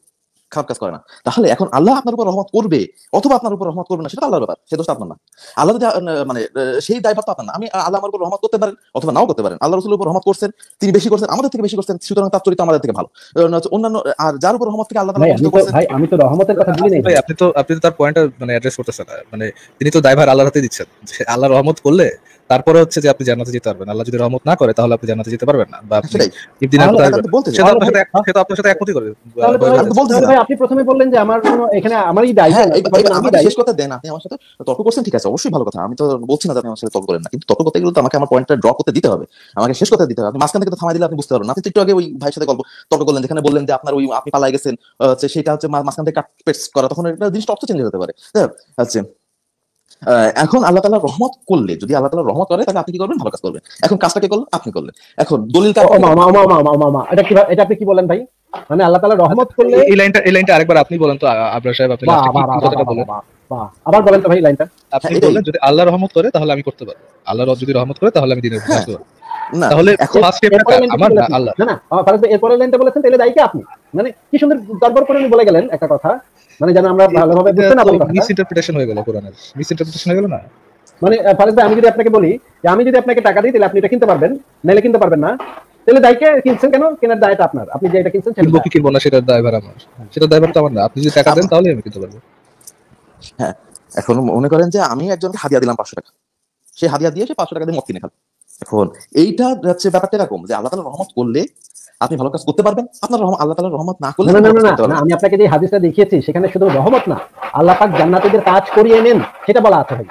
খারাপ কাজ করে না। তাহলে এখন আল্লাহ আপনার উপর রহমত করবে অথবা আপনার উপর রহমত করবে না সেটা আল্লাহর ব্যাপার সে দোষটা আপনার না। আল্লাহ যদি মানে সেই দায়ভার তো আপনার না। আমি আল্লাহ আমার উপর রহমত করতে পারেন অথবা নাও করতে পারেন। আল্লাহ রসুলের উপর রহমত করছেন তিনি বেশি করছেন আমাদের থেকে বেশি করছেন সুতরাং তার চরিত্র আমাদের থেকে ভালো। অন্যান্য আর যার উপর রহমত থেকে আল্লাহ ভাই আমি তো রহমতের কথা বলি নাই। আপনি তো আপনি তো তার পয়েন্টটা মানে অ্যাড্রেস করতেছেন মানে তিনি তো দায়ভার আল্লাহর হাতে দিচ্ছেন। আল্লাহ রহমত করলে তারপরে হচ্ছে যে আপনি জান্নাতে যেতে পারবেন। আল্লাহ যদি রহমত না করে তাহলে আপনি জান্নাতে যেতে পারবেন না বা আপনি সেটাই। ইবতিনার তাহলে আমি তো বলতে সে তো আপনার সাথে এক- সে আপনার সাথে একমতই করে তাহলে বলে তাহলে- তো বলতেছি তাহলে না। ভাই আপনি প্রথমে বললেন যে আমার কোনো এখানে আমারই দায়ী হ্যাঁ ভাই, আমি শেষ কথা দেন আপনি আমার সাথে তর্ক করছেন ঠিক আছে অবশ্যই ভালো কথা। আমি তো বলছি না আপনি আমার সাথে তর্ক করেন না কিন্তু তর্ক করতে গেলে তো আমাকে আমার পয়েন্টটা ড্র করতে দিতে হবে। আমাকে শেষ করতে দিতে হবে। আপনি মাঝখান থেকে তো থামাই দিলে আপনি বুঝতে পারবেন না। আপনি তো একটু আগে ওই ভাইয়ের সাথে গল্প তর্ক করলেন যেখানে বললেন যে আপনার ওই আপনি পালাই গেছেন হচ্ছে সেটা হচ্ছে মাঝখান থেকে কাট পেস্ট করা তখন এটা জিনিসটা অর্থ চেঞ্জ হতে পারে। হোক, আচ্ছা। এখন আল্লাহ তালা রহমত করলে যদি আল্লাহ তালা রহমত করে তাহলে আপনি কি করবেন ভালো কাজ করবেন এখন কাজটা কে করলেন আপনি করলেন এখন দলিল। এটা কি এটা আপনি কি বলেন ভাই মানে আল্লাহ তালা রহমত করলে এই লাইনটা এই লাইনটা আরেকবার আপনি বলেন তো আবরার সাহেব আপনি কথাটা বলেন। আবার বলেন তো ভাই লাইনটা আপনি বলেন বললেন যদি আল্লাহ রহমত করে তাহলে আমি করতে পারব আল্লাহ যদি রহমত করে তাহলে আমি দিনের কাজ হ্যাঁ। পারব। না তাহলে এখন ফার্স্ট স্টেপটা কি আমার না আল্লাহ। না না ফারাজ ভাই এরপরের লাইনটা বলেছেন তাহলে দায়ী কে আপনি? মানে কি সুন্দর দরবার করে উনি বলে গেলেন একটা কথা মানে যেন আমরা ভালোভাবে বুঝতে না পারি মিস ইন্টারপ্রিটেশন হয়ে গেল কোরআনের মিস ইন্টারপ্রিটেশন হয়ে গেল না? মানে ফারাজ ভাই আমি যদি আপনাকে বলি যে আমি যদি আপনাকে টাকা দিই তাহলে আপনি এটা কিনতে পারবেন নাহলে কিনতে পারবেন না। তাহলে দায়কে কিনছেন কেন? কেনার দায়টা আপনার। আপনি যে এটা কিনছেন সেটা কিনবো কি কিনবো না সেটার দায়ভার আমার। সেটার দায়ভার তো আমার না। আপনি যদি টাকা দেন তাহলে আমি কিনতে পারব। এখন মনে করেন যে আমি একজনকে হাদিয়া দিলাম পাঁচশো টাকা। সে হাদিয়া দিয়ে সে পাঁচশো টাকা দিয়ে মদ কিনে খাবে। এখন এইটা হচ্ছে ব্যাপারটা এরকম যে আল্লাহ তালা রহমত করলে আপনি ভালো কাজ করতে পারবেন আপনার রহমত আল্লাহ তালা রহমত না করলে আমি আপনাকে যে হাদিসটা দেখিয়েছি সেখানে শুধু রহমত না আল্লাহ পাক জান্নাতীদের কাজ করিয়ে নেন সেটা বলা আছে ভাই।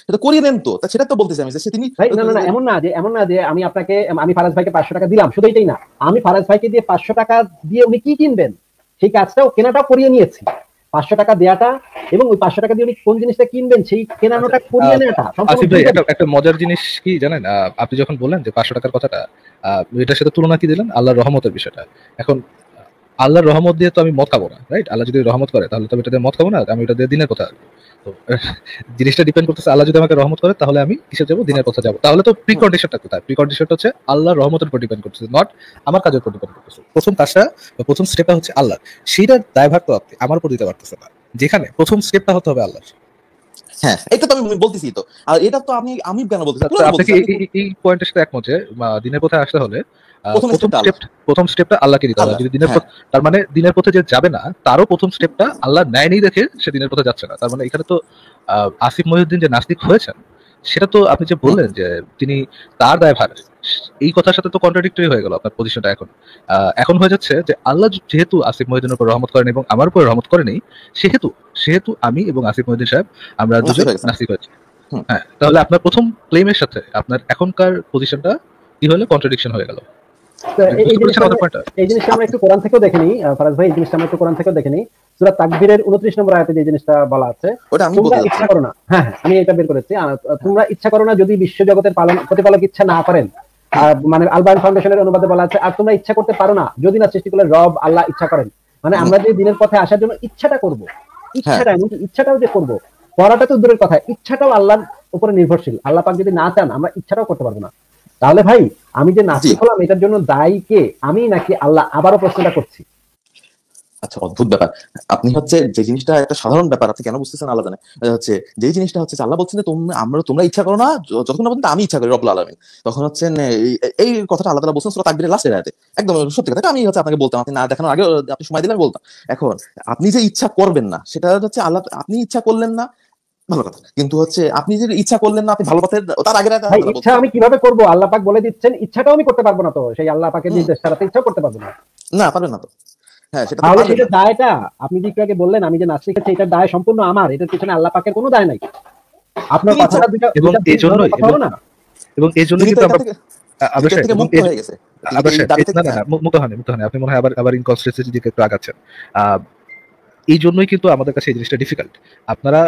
সেটা করিয়ে নেন তো তা সেটা তো বলতেছি আমি যে তিনি না না না এমন না যে এমন না যে আমি আপনাকে আমি ফারাজ ভাইকে পাঁচশো টাকা দিলাম শুধু এটাই না আমি ফারাজ ভাইকে দিয়ে পাঁচশো টাকা দিয়ে উনি কি কিনবেন? সেই কাজটাও কেনাটাও করিয়ে নিয়েছি। পাঁচশো টাকা দেয়াটা এবং ওই পাঁচশো টাকা দিয়ে উনি কোন জিনিসটা কিনবেন সেই কেনানোটা করিয়ে নেওয়াটা একটা একটা মজার জিনিস কি জানেন? আপনি যখন বললেন যে পাঁচশো টাকার কথাটা আহ, এটার সাথে তুলনা কি দিলেন? আল্লাহর রহমতের বিষয়টা। এখন আল্লাহর রহমত দিয়ে তো আমি মত খাব না রাইট আল্লাহ যদি রহমত করে তাহলে তো আমি এটা দিয়ে মত খাব না আমি এটা দিয়ে দিনের কথা। তো জিনিসটা ডিপেন্ড করতেছে আল্লাহ যদি আমাকে রহমত করে তাহলে আমি কিসে যাব? দিনের কথা যাব। তাহলে তো প্রি কন্ডিশনটা কোথায়? প্রি কন্ডিশনটা হচ্ছে আল্লাহর রহমতের উপর ডিপেন্ড করতেছে নট আমার কাজের উপর ডিপেন্ড করতেছে। প্রথম কাজটা বা প্রথম স্টেপটা হচ্ছে আল্লাহ। সেইটার দায়ভার তো আপনি আমার উপর দিতে পারতেছে না। যেখানে প্রথম স্টেপটা হতে হবে আল্লাহ হ্যাঁ এটা তো আমি বলতেছি তো। আর এটা তো আমি আমি কেন বলতেছি? আচ্ছা, আপনি এই- পয়েন্টের সাথে একমত যে দিনের পথে আসতে হলে প্রথম স্টেপটা আল্লাহকে দিতে হবে। যদি দিনের হ্যাঁ। তার মানে দিনের পথে যে যাবে না তারও প্রথম স্টেপটা আল্লাহ নেয়নি দেখে সে দিনের পথে যাচ্ছে না। তার মানে এখানে তো আসিফ মহিউদ্দিন যে নাস্তিক হয়েছেন সেটা তো আপনি যে বললেন যে তিনি তার দায়ভার এই কথার সাথে তো কন্ট্রাডিক্টরি হয়ে গেল আপনার পজিশনটা এখন। এখন হয়ে যাচ্ছে যে আল্লাহ যেহেতু আসিফ মহিউদ্দিনের উপর রহমত করেন এবং আমার উপর রহমত করেনি সেহেতু সেহেতু আমি এবং আসিফ মহিউদ্দিন সাহেব আমরা দুজন নাস্তিক হয়েছি। হ্যাঁ তাহলে আপনার প্রথম ক্লেমের সাথে আপনার এখনকার পজিশনটা কি হলে? কন্ট্রাডিকশন হয়ে গেল। এই- জিনিসটা আমরা একটু কোরআন থেকেও ফারাজ ভাই এই জিনিসটা আমরা একটু কোরআন থেকেও সূরা তাকবীরের 29 নম্বর আয়াতে যে জিনিসটা বলা আছে তোমরা ইচ্ছা করো না। হ্যাঁ হ্যাঁ আমি এটা বের করেছি। তোমরা ইচ্ছা করো না যদি বিশ্ব জগতের পালন প্রতিপালক ইচ্ছা না করেন। আর মানে আলবায়ন ফাউন্ডেশনের অনুবাদে বলা আছে আর তোমরা ইচ্ছা করতে পারো না যদি না সৃষ্টিকুলের রব আল্লাহ ইচ্ছা করেন। মানে আমরা যে দিনের পথে আসার জন্য ইচ্ছাটা করব। ইচ্ছাটা এমনকি ইচ্ছাটাও যে করব। পড়াটা তো দূরের কথা ইচ্ছাটাও আল্লাহর উপরে নির্ভরশীল। আল্লাহ পাক যদি না চান আমরা ইচ্ছাটাও করতে পারব না। তাহলে ভাই আমি যে নাস্তিক। হলাম এটার জন্য দায়ী কে? আমি নাকি আল্লাহ আবারও প্রশ্নটা করছি? আচ্ছা অদ্ভুত ব্যাপার। আপনি হচ্ছে যে জিনিসটা একটা সাধারণ ব্যাপার আপনি কেন বুঝতেছেন আল্লাহ জানে? হচ্ছে যে জিনিসটা হচ্ছে আল্লাহ বলছেন যে তোমরা আমরা তোমরা ইচ্ছা করো না যতক্ষণ না পর্যন্ত আমি ইচ্ছা করি রব্বুল আলামিন। তখন হচ্ছে নে, এই- কথাটা আল্লাহ বলছেন সূরা তাকবীরের লাস্টের আয়াতে। একদম সত্যি কথা আমি হচ্ছে আপনাকে বলতাম আপনি না দেখানোর আগে আপনি সময় দিলেন বলতাম। এখন আপনি যে ইচ্ছা করবেন না সেটা হচ্ছে আল্লাহ আপনি ইচ্ছা করলেন না ভালো কথা। কিন্তু হচ্ছে আপনি যে ইচ্ছা করলেন না আপনি ভালো পথে তার আল্লাহ ইচ্ছা আমি কীভাবে করব? আল্লাহ পাক বলে দিচ্ছেন ইচ্ছাটাও আমি করতে পারব না তো। সেই আল্লাহ পাকের। নির্দেশ ছাড়া তো ইচ্ছাও করতে পারব না। না পারবেন না তো। হ্যাঁ সেটা তাহলে সেটা দায়টা আপনি যে আগে বললেন আমি যে নাস্তিক আছি এটার দায় সম্পূর্ণ আমার। এটার পিছনে আল্লাহ পাকের কোনো দায় নাই। আপনার কথাটা এবং দুইটা এই জন্যই- কথা হলো না? এবং এই জন্য তিনি তো কিন্তু আমরা এটা থেকে- আ- আবার এটা সাহেব, থেকে এবং মুক্ত হয়ে গেছে। তিনি আবার এই সাহেব, দাবি এই- থেকে- না না না মু- মুক্ত হয়নি মুক্ত হয়নি আপনি মনে হয় আবার আবার ইনকনসিস্টেন্সির দিকে একটু আগাচ্ছেন। আহ, এই জন্যই কিন্তু আমাদের কাছে এই জিনিসটা ডিফিকাল্ট আপনারা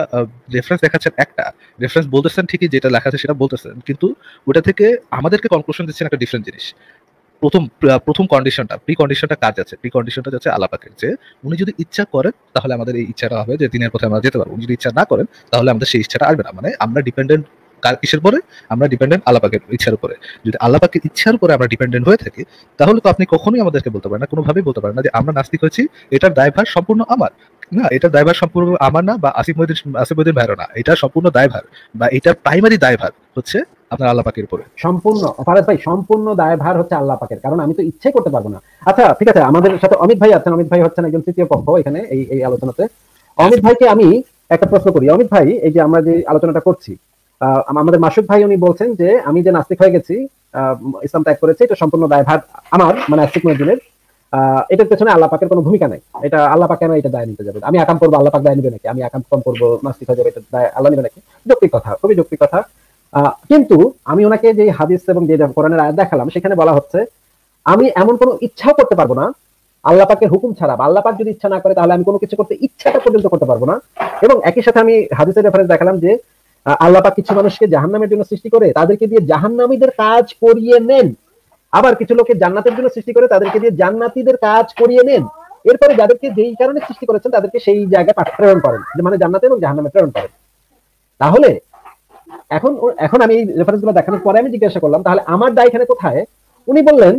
রেফারেন্স দেখাচ্ছেন একটা রেফারেন্স বলতেছেন ঠিকই, যেটা লেখা আছে সেটা বলতেছেন, কিন্তু ওটা থেকে আমাদেরকে কনক্লুশন দিচ্ছেন একটা ডিফারেন্ট জিনিস। প্রথম প্রথম কন্ডিশনটা প্রি কন্ডিশনটা কাজ আছে প্রি কন্ডিশনটা যাচ্ছে আলাপাকের, যে উনি যদি ইচ্ছা করেন, তাহলে আমাদের এই ইচ্ছাটা হবে যে দিনের পথে আমরা যেতে পারব। উনি যদি ইচ্ছা না করেন, তাহলে আমাদের সেই ইচ্ছাটা আসবে না। মানে আমরা ডিপেন্ডেন্ট কিসের পরে আমরা ডিপেন্ডেন্ট আলাপাকের ইচ্ছার উপরে। যদি আল্লাপাকের ইচ্ছার উপরে আমরা ডিপেন্ডেন্ট হয়ে থাকি, তাহলে তো আপনি কখনোই আমাদেরকে বলতে পারেন না, কোনোভাবেই বলতে পারেন না যে আমরা নাস্তিক হয়েছি, এটার দায়ভার সম্পূর্ণ আমার। না, এটার দায়ভার সম্পূর্ণ আমার না বা আসিফ মহিদিন আসিফ মহিদিন না। এটা সম্পূর্ণ দায়ভার বা এটার প্রাইমারি দায়ভার হচ্ছে আপনার আল্লাপাকের উপরে। সম্পূর্ণ, ফারাজ ভাই, সম্পূর্ণ দায়ভার হচ্ছে আল্লাহ পাকের কারণ আমি তো ইচ্ছে করতে পারব না। আচ্ছা ঠিক আছে, আমাদের সাথে অমিত ভাই আছেন। অমিত ভাই হচ্ছেন একজন তৃতীয় পক্ষ এখানে এই এই আলোচনাতে। অমিত ভাইকে আমি একটা প্রশ্ন করি। অমিত ভাই, এই যে আমরা যে আলোচনাটা করছি আমাদের মাসুদ ভাই উনি বলছেন যে, আমি যে নাস্তিক হয়ে গেছি ইসলাম ত্যাগ করেছি, এটা সম্পূর্ণ দায়ভার আমার মানে আস্তিক মজুরের এটার পেছনে আল্লাহ পাকের কোনো ভূমিকা নাই। এটা আল্লাহ পাক কেন এটা দায় নিতে যাবে? আমি আকাম করব, আল্লাহ পাক দায় নিবে নাকি? আমি আকাম কম করব, নাস্তিক হয়ে যাবে, এটা দায় আল্লাহ নিবে নাকি? যৌক্তিক কথা, খুবই যৌক্তিক কথা। কিন্তু আমি ওনাকে যে হাদিস এবং যে কোরআনের আয়াত দেখালাম, সেখানে বলা হচ্ছে, আমি এমন কোনো ইচ্ছাও করতে পারব না, আল্লাহ পাকের হুকুম ছাড়া আল্লাহ পাক যদি ইচ্ছা না করে, তাহলে আমি কোনো কিছু করতে ইচ্ছাটা পর্যন্ত করতে পারব না। এবং একই সাথে আমি হাদিসের রেফারেন্স দেখালাম যে আল্লাহ পাক কিছু মানুষকে জাহান্নামের জন্য সৃষ্টি করে তাদেরকে দিয়ে জাহান্নামীদের কাজ করিয়ে নেন। আবার কিছু লোকে জান্নাতের জন্য সৃষ্টি করে তাদেরকে দিয়ে জান্নাতীদের কাজ করিয়ে নেন। এরপরে যাদেরকে যেই কারণে সৃষ্টি করেছেন তাদেরকে সেই জায়গায় প্রেরণ করেন মানে জান্নাতে এবং জাহান্নামে প্রেরণ করেন। তাহলে, এখন এখন আমি এই রেফারেন্সগুলো দেখানোর পরে আমি জিজ্ঞাসা করলাম, তাহলে আমার দায় এখানে কোথায়? উনি বললেন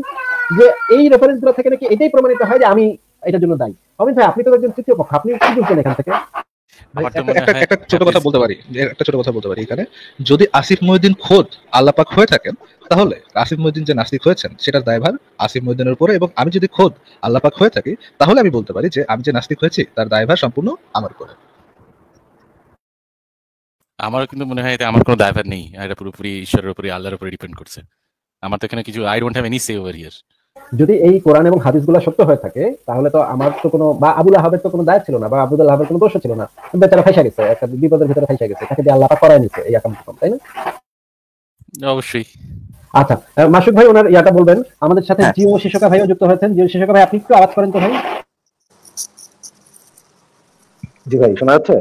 যে এই রেফারেন্সগুলো থেকে নাকি এটাই প্রমাণিত হয় যে আমি এটার জন্য দায়ী। অমিত ভাই, আপনি তো একজন তৃতীয় পক্ষ, আপনি কি বুঝছেন এখান থেকে? একটা- ছোট কথা বলতে পারি একটা ছোট কথা বলতে পারি এখানে। যদি আসিফ মহিউদ্দিন খোদ আল্লাপাক হয়ে থাকেন তাহলে আসিফ মহিউদ্দিন যে নাস্তিক হয়েছেন সেটার দায়ভার আসিফ মহিউদ্দিনের উপরে এবং আমি যদি খোদ আল্লাপাক হয়ে থাকি তাহলে আমি বলতে পারি যে আমি যে নাস্তিক হয়েছি তার দায়ভার সম্পূর্ণ আমার উপরে। আমার কিন্তু মনে হয় এটা আমার কোনো দায়ভার নেই এটা পুরোপুরি ঈশ্বরের উপরে আল্লাহর উপরে ডিপেন্ড করছে। আমার তো এখানে কিছু I don't have any say over here যদি এই কোরআন এবং হাদিসগুলো সত্য হয়ে থাকে তাহলে তো আমার তো কোনো বা আবুল আহাবের তো কোনো দায় ছিল না বা আবুল আহাবের কোনো দোষ ছিল না। বেচারা ফাইসা গেছে একটা বিপদের ভিতরে ফাইসা গেছে তাকে দিয়ে আল্লাহ করায় নিছে এই আকাম তাই না? অবশ্যই। আচ্ছা মাসুদ ভাই ওনার ইয়াটা বলবেন। আমাদের সাথে হ্যাঁ। জিও শিশোকা ভাইও যুক্ত হয়েছেন। জিও শিশোকা ভাই আপনি একটু আওয়াজ করেন তো ভাই। জি ভাই শোনা যাচ্ছে?